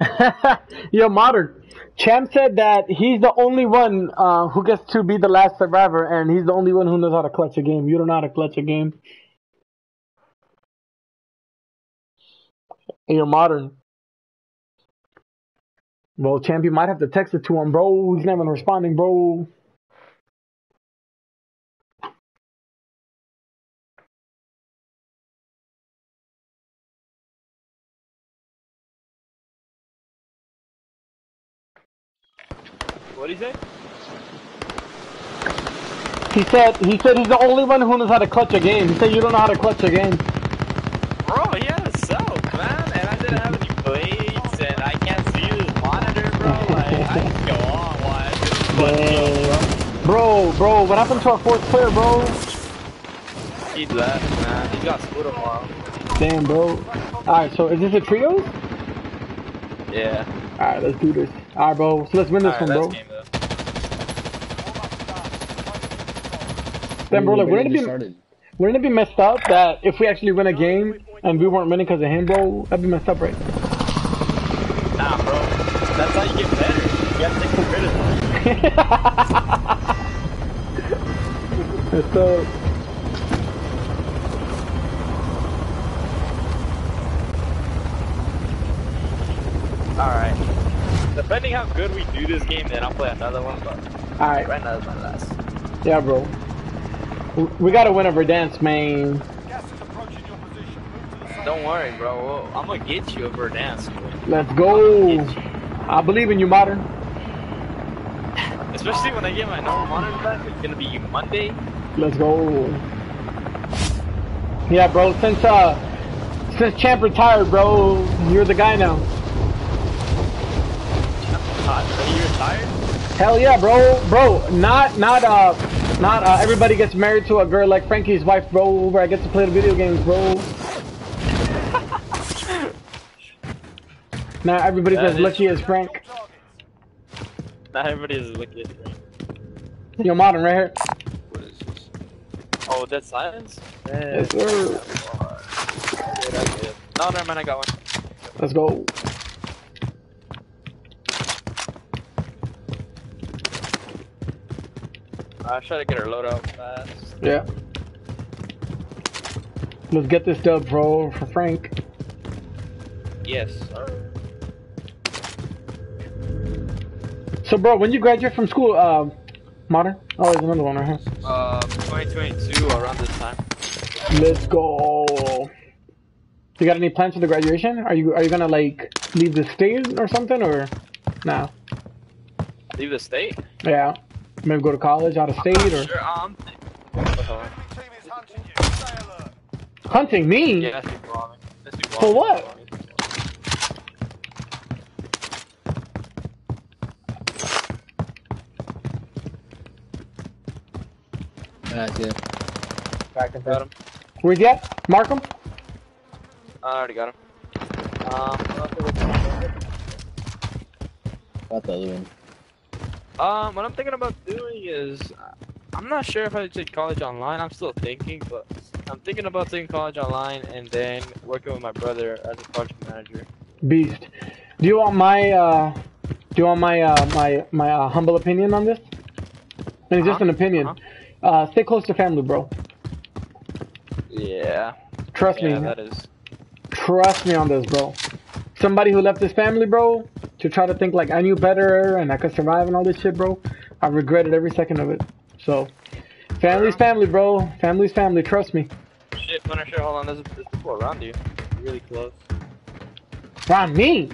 Yo, modern. Champ said that he's the only one uh, who gets to be the last survivor, and he's the only one who knows how to clutch a game. You don't know how to clutch a game. Hey, Yo, modern. Well, champ, you might have to text it to him, bro. He's not even responding, bro. What do you say? He said he said he's the only one who knows how to clutch a game. He said you don't know how to clutch a game. Bro, he had a self, man, and I didn't have any blades, and I can't see the monitor, bro. Like, I just go on while I butt Bro, bro, what happened to our fourth player, bro? bro. He left, man. He got screwed tomorrow. Damn, bro. Alright, so is this a trio? Yeah. Alright, let's do this. Alright, bro. So let's win this one, bro. game though. Then, bro, like, wouldn't it be started. wouldn't it be messed up that if we actually win a game and we weren't winning because of him, bro? That'd be messed up, right? Nah, bro. That's how you get better. You gotta take criticism. Messed up. Alright. Depending how good we do this game, then I'll play another one, but Alright, right now is my last. yeah, bro. We- We gotta win a Verdansk, man. Gas is approaching your position. Move to the safe Don't worry, bro. I'm gonna get you a Verdansk. Let's go. I believe in you, modern. Especially when I get my normal monitor back, it's gonna be Monday. Let's go. Yeah, bro. Since uh, since Champ retired, bro, you're the guy now. Hot. Are you retired? Hell yeah, bro, bro. Not not uh, not uh, everybody gets married to a girl like Frankie's wife, bro. Where I get to play the video games, bro. Not everybody's That as is lucky as Frank. Not everybody is looking at me. Yo, modern right here. What is this? Oh, dead silence? Yes, sir. No, never mind, I got one. Let's go. I try to get her load out fast. Yeah. Let's get this dub, bro, for Frank. Yes, sir. So, bro, when you graduate from school, uh, modern? Oh, there's another one right here. Um, 2022, around this time. Let's go. You got any plans for the graduation? Are you are you gonna like leave the state or something or no? Leave the state? Yeah, maybe go to college out of state or Sure, um. Enemy team is hunting you. Stay alert. hunting me. Yeah, that's people on. That's people For what? That's it. Got him. Where's he at? Mark him. I already got him. Um, Got the other one. Um, what I'm thinking about doing is, uh, I'm not sure if I should take college online. I'm still thinking, but I'm thinking about taking college online and then working with my brother as a project manager. Beast. Do you want my uh, do you want my uh, my my uh, humble opinion on this? And it's just Uh-huh. an opinion. Uh, stay close to family, bro. Yeah. Trust Yeah, me. that is. Trust me on this, bro. Somebody who left his family, bro, to try to think like I knew better and I could survive and all this shit, bro. I regretted every second of it. So, family's family, bro. Family's family. Trust me. Shit, Punisher, hold on. There's, there's people around you. Really close. On me.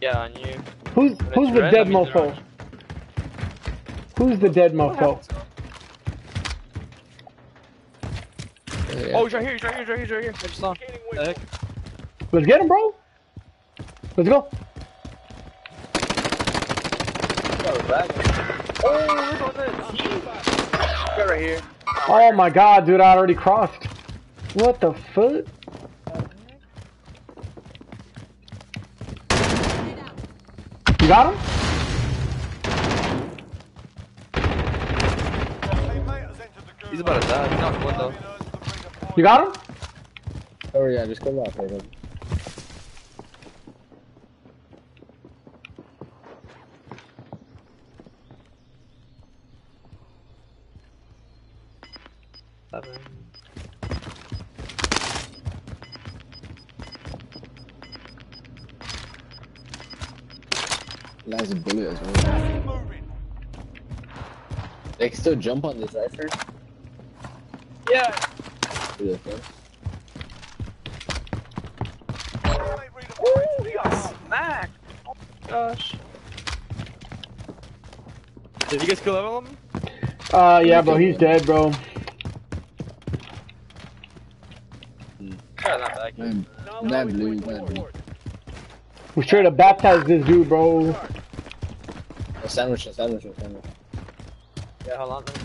Yeah, on you. Who's When who's the red, dead that means they're mofo? Who's the dead mofo? Yeah. Oh, he's right here, he's right here, he's right here, he's right here. I just saw him. Let's get him, bro. Let's go. Oh, look on that team. Right, right here. Oh my god, dude! I already crossed. What the fuck? You got him? Teammate has entered the He's about to die. He's not one though. You got him? Oh yeah, just come back, right? Nice bullet as well. They can still jump on this cipher. Yeah. Do the thing. Teammate redeployed to the other. Smack. Oh gosh. Did you guys kill all of them? Uh, yeah, bro. He's dead, bro. Yeah, not that good. Man, that blue, that blue. We straight up baptized this dude, bro. A sandwich, a sandwich, a sandwich. Yeah, hold on. Let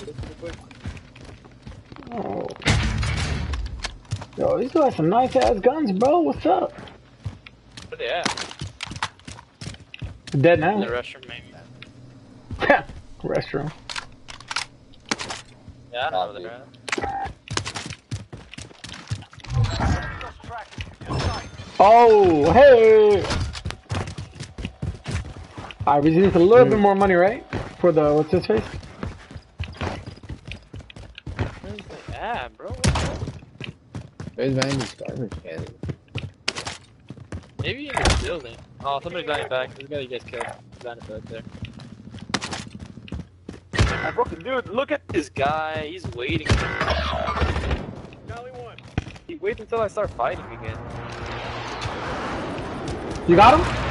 me get quick. Oh. Yo, these guys have some nice ass guns, bro. What's up? Where they at? Dead In the now. restroom, maybe. Restroom. Yeah, I don't know where they're at. Of you. You're. Oh, hey! Alright, we just need a little bit more money, right? For the, what's his face? Where's they at, bro? Where's Vandy's garbage can? Maybe in this building. Oh, somebody's lying back. This guy you guys killed. He's lying back there. I broke it. Dude, look at this guy. He's waiting. He waits until I start fighting again. You got him?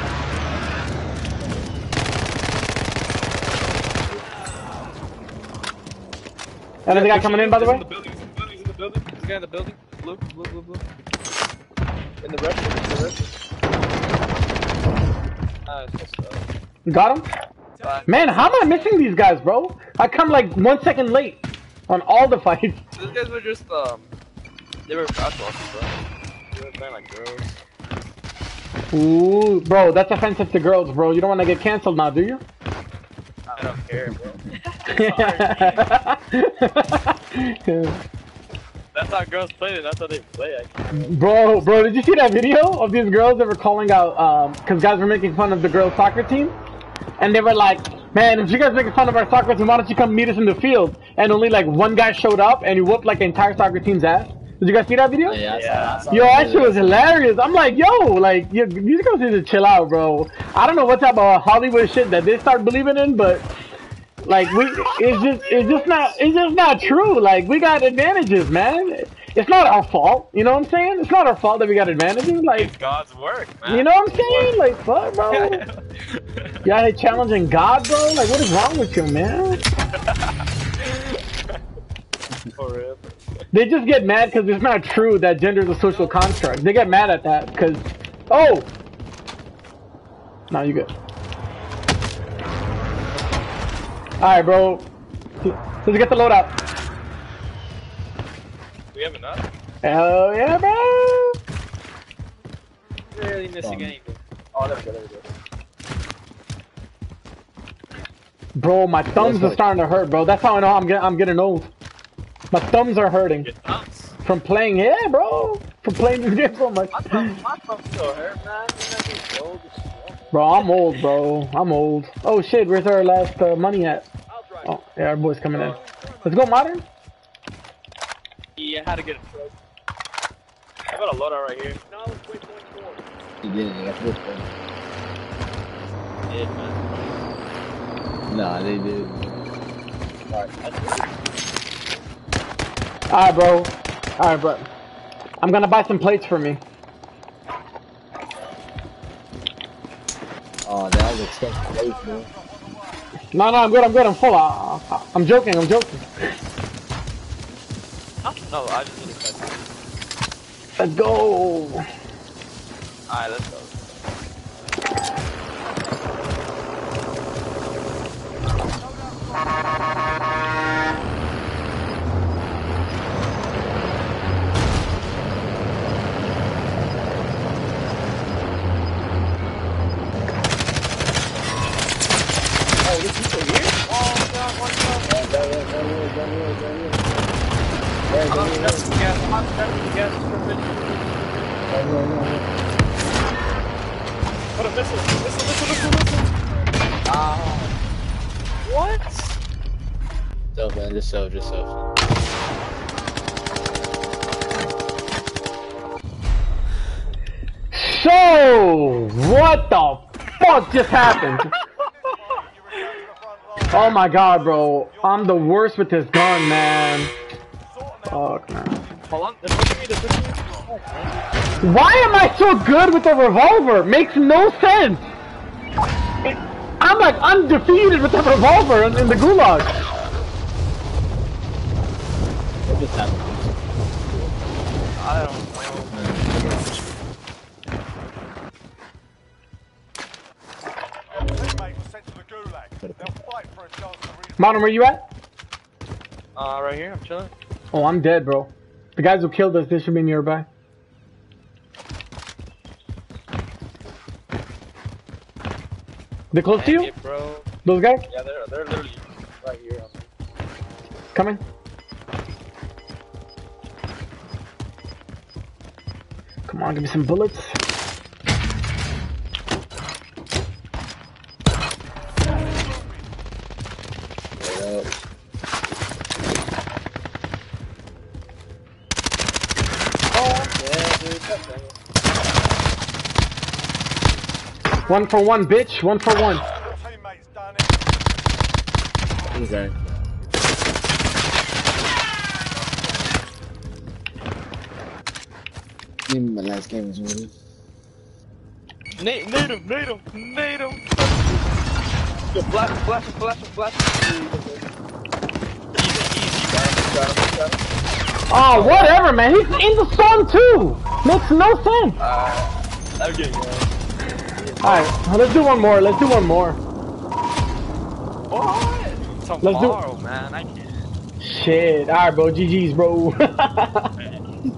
And the guy coming in, by the way? In the building. In the building. In the building. This guy in the building. Blue, blue, blue, blue. In the. In the restroom. It's just, You got him? Bye. Man, how am I missing these guys, bro? I come like one second late on all the fights. These guys were just, um, they were fast walking, bro. They were playing like girls. Ooh, bro, that's offensive to girls, bro. You don't want to get canceled now, do you? I don't care, bro. That's how girls play it. That's how they play. Bro, bro, did you see that video of these girls that were calling out, um, cause guys were making fun of the girls' soccer team? And they were like, man, if you guys making fun of our soccer team, why don't you come meet us in the field? And only like one guy showed up and he whooped like the entire soccer team's ass. Did you guys see that video? Yeah, I saw- Yeah. I saw Yo, that that shit was hilarious. I'm like, yo, like, you, these girls need to chill out, bro. I don't know what type of Hollywood shit that they start believing in, but like, we, it's just, it's just not, it's just not true. Like, we got advantages, man. It's not our fault. You know what I'm saying? It's not our fault that we got advantages. Like, It's God's work, man. you know what I'm saying? Like, fuck, bro. Y'all here challenging God, bro? Like, what is wrong with you, man? For real. They just get mad because it's not true that gender is a social construct. They get mad at that because, oh, no, you good. All right, bro. Let's get the load out. We have enough? Hell yeah, bro. Really missing anything. Oh, there we go, there we go. Bro, my thumbs are starting to hurt, bro. That's how I know I'm getting I'm getting old. My thumbs are hurting Your thumbs. from playing. Yeah, bro, from playing this game so much. My thumbs, my thumbs still hurt, man. You're not getting old. Bro, I'm old, bro. I'm old. Oh shit, where's our last uh, money at? Oh, yeah, our boy's coming in. Let's go, modern. Yeah, I had to get a truck. I got a loadout right here. No, it's way point four. He did it. They got this thing. Yeah, man. Nah, they did. All right, bro. All right, bro. I'm gonna buy some plates for me. Oh, that was expensive place, man. No, no, I'm good. I'm good. I'm full. I, I, I'm joking. I'm joking. No, I just need a second. Let's go. Alright, let's go. Oh, this people here? Oh, God, watch out. Yeah, down here, down here, down here, down here. Yeah, I'm down not here, What a missile. Missile, missile, missile. Ah. What? Self, man, just just. So, what the fuck just happened? Oh my god, bro. I'm the worst with this gun, man. Fuck, man. Hold on. They're pushing me. They're pushing me. Oh. Why am I so good with the revolver? Makes no sense. I'm like undefeated with the revolver in, in the gulag. What just happened? I don't know. Teammates were sent to the gulag. They'll fight for a chance to re- Modern, where you at? Uh, right here. I'm chilling. Oh, I'm dead, bro. The guys who killed us, they should be nearby. They close Dang to you? It, bro. Those guys? Yeah, they're, they're literally right here. Coming. Come on, give me some bullets. One for one, bitch. One for one. Your teammates done it. Okay. Even my last game was winning. Nate, nade him, nade him, nade him. Yo, flash, him, flash, him, flash, him, flash. him. Easy, easy, got him, got him, got him. Oh, whatever, man. He's in the sun too. Makes no sense. Uh, okay, yeah. All right, let's do one more. Let's do one more. What? Let's do- man. I can't. Shit. All right, bro. GG's, bro.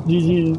GG's.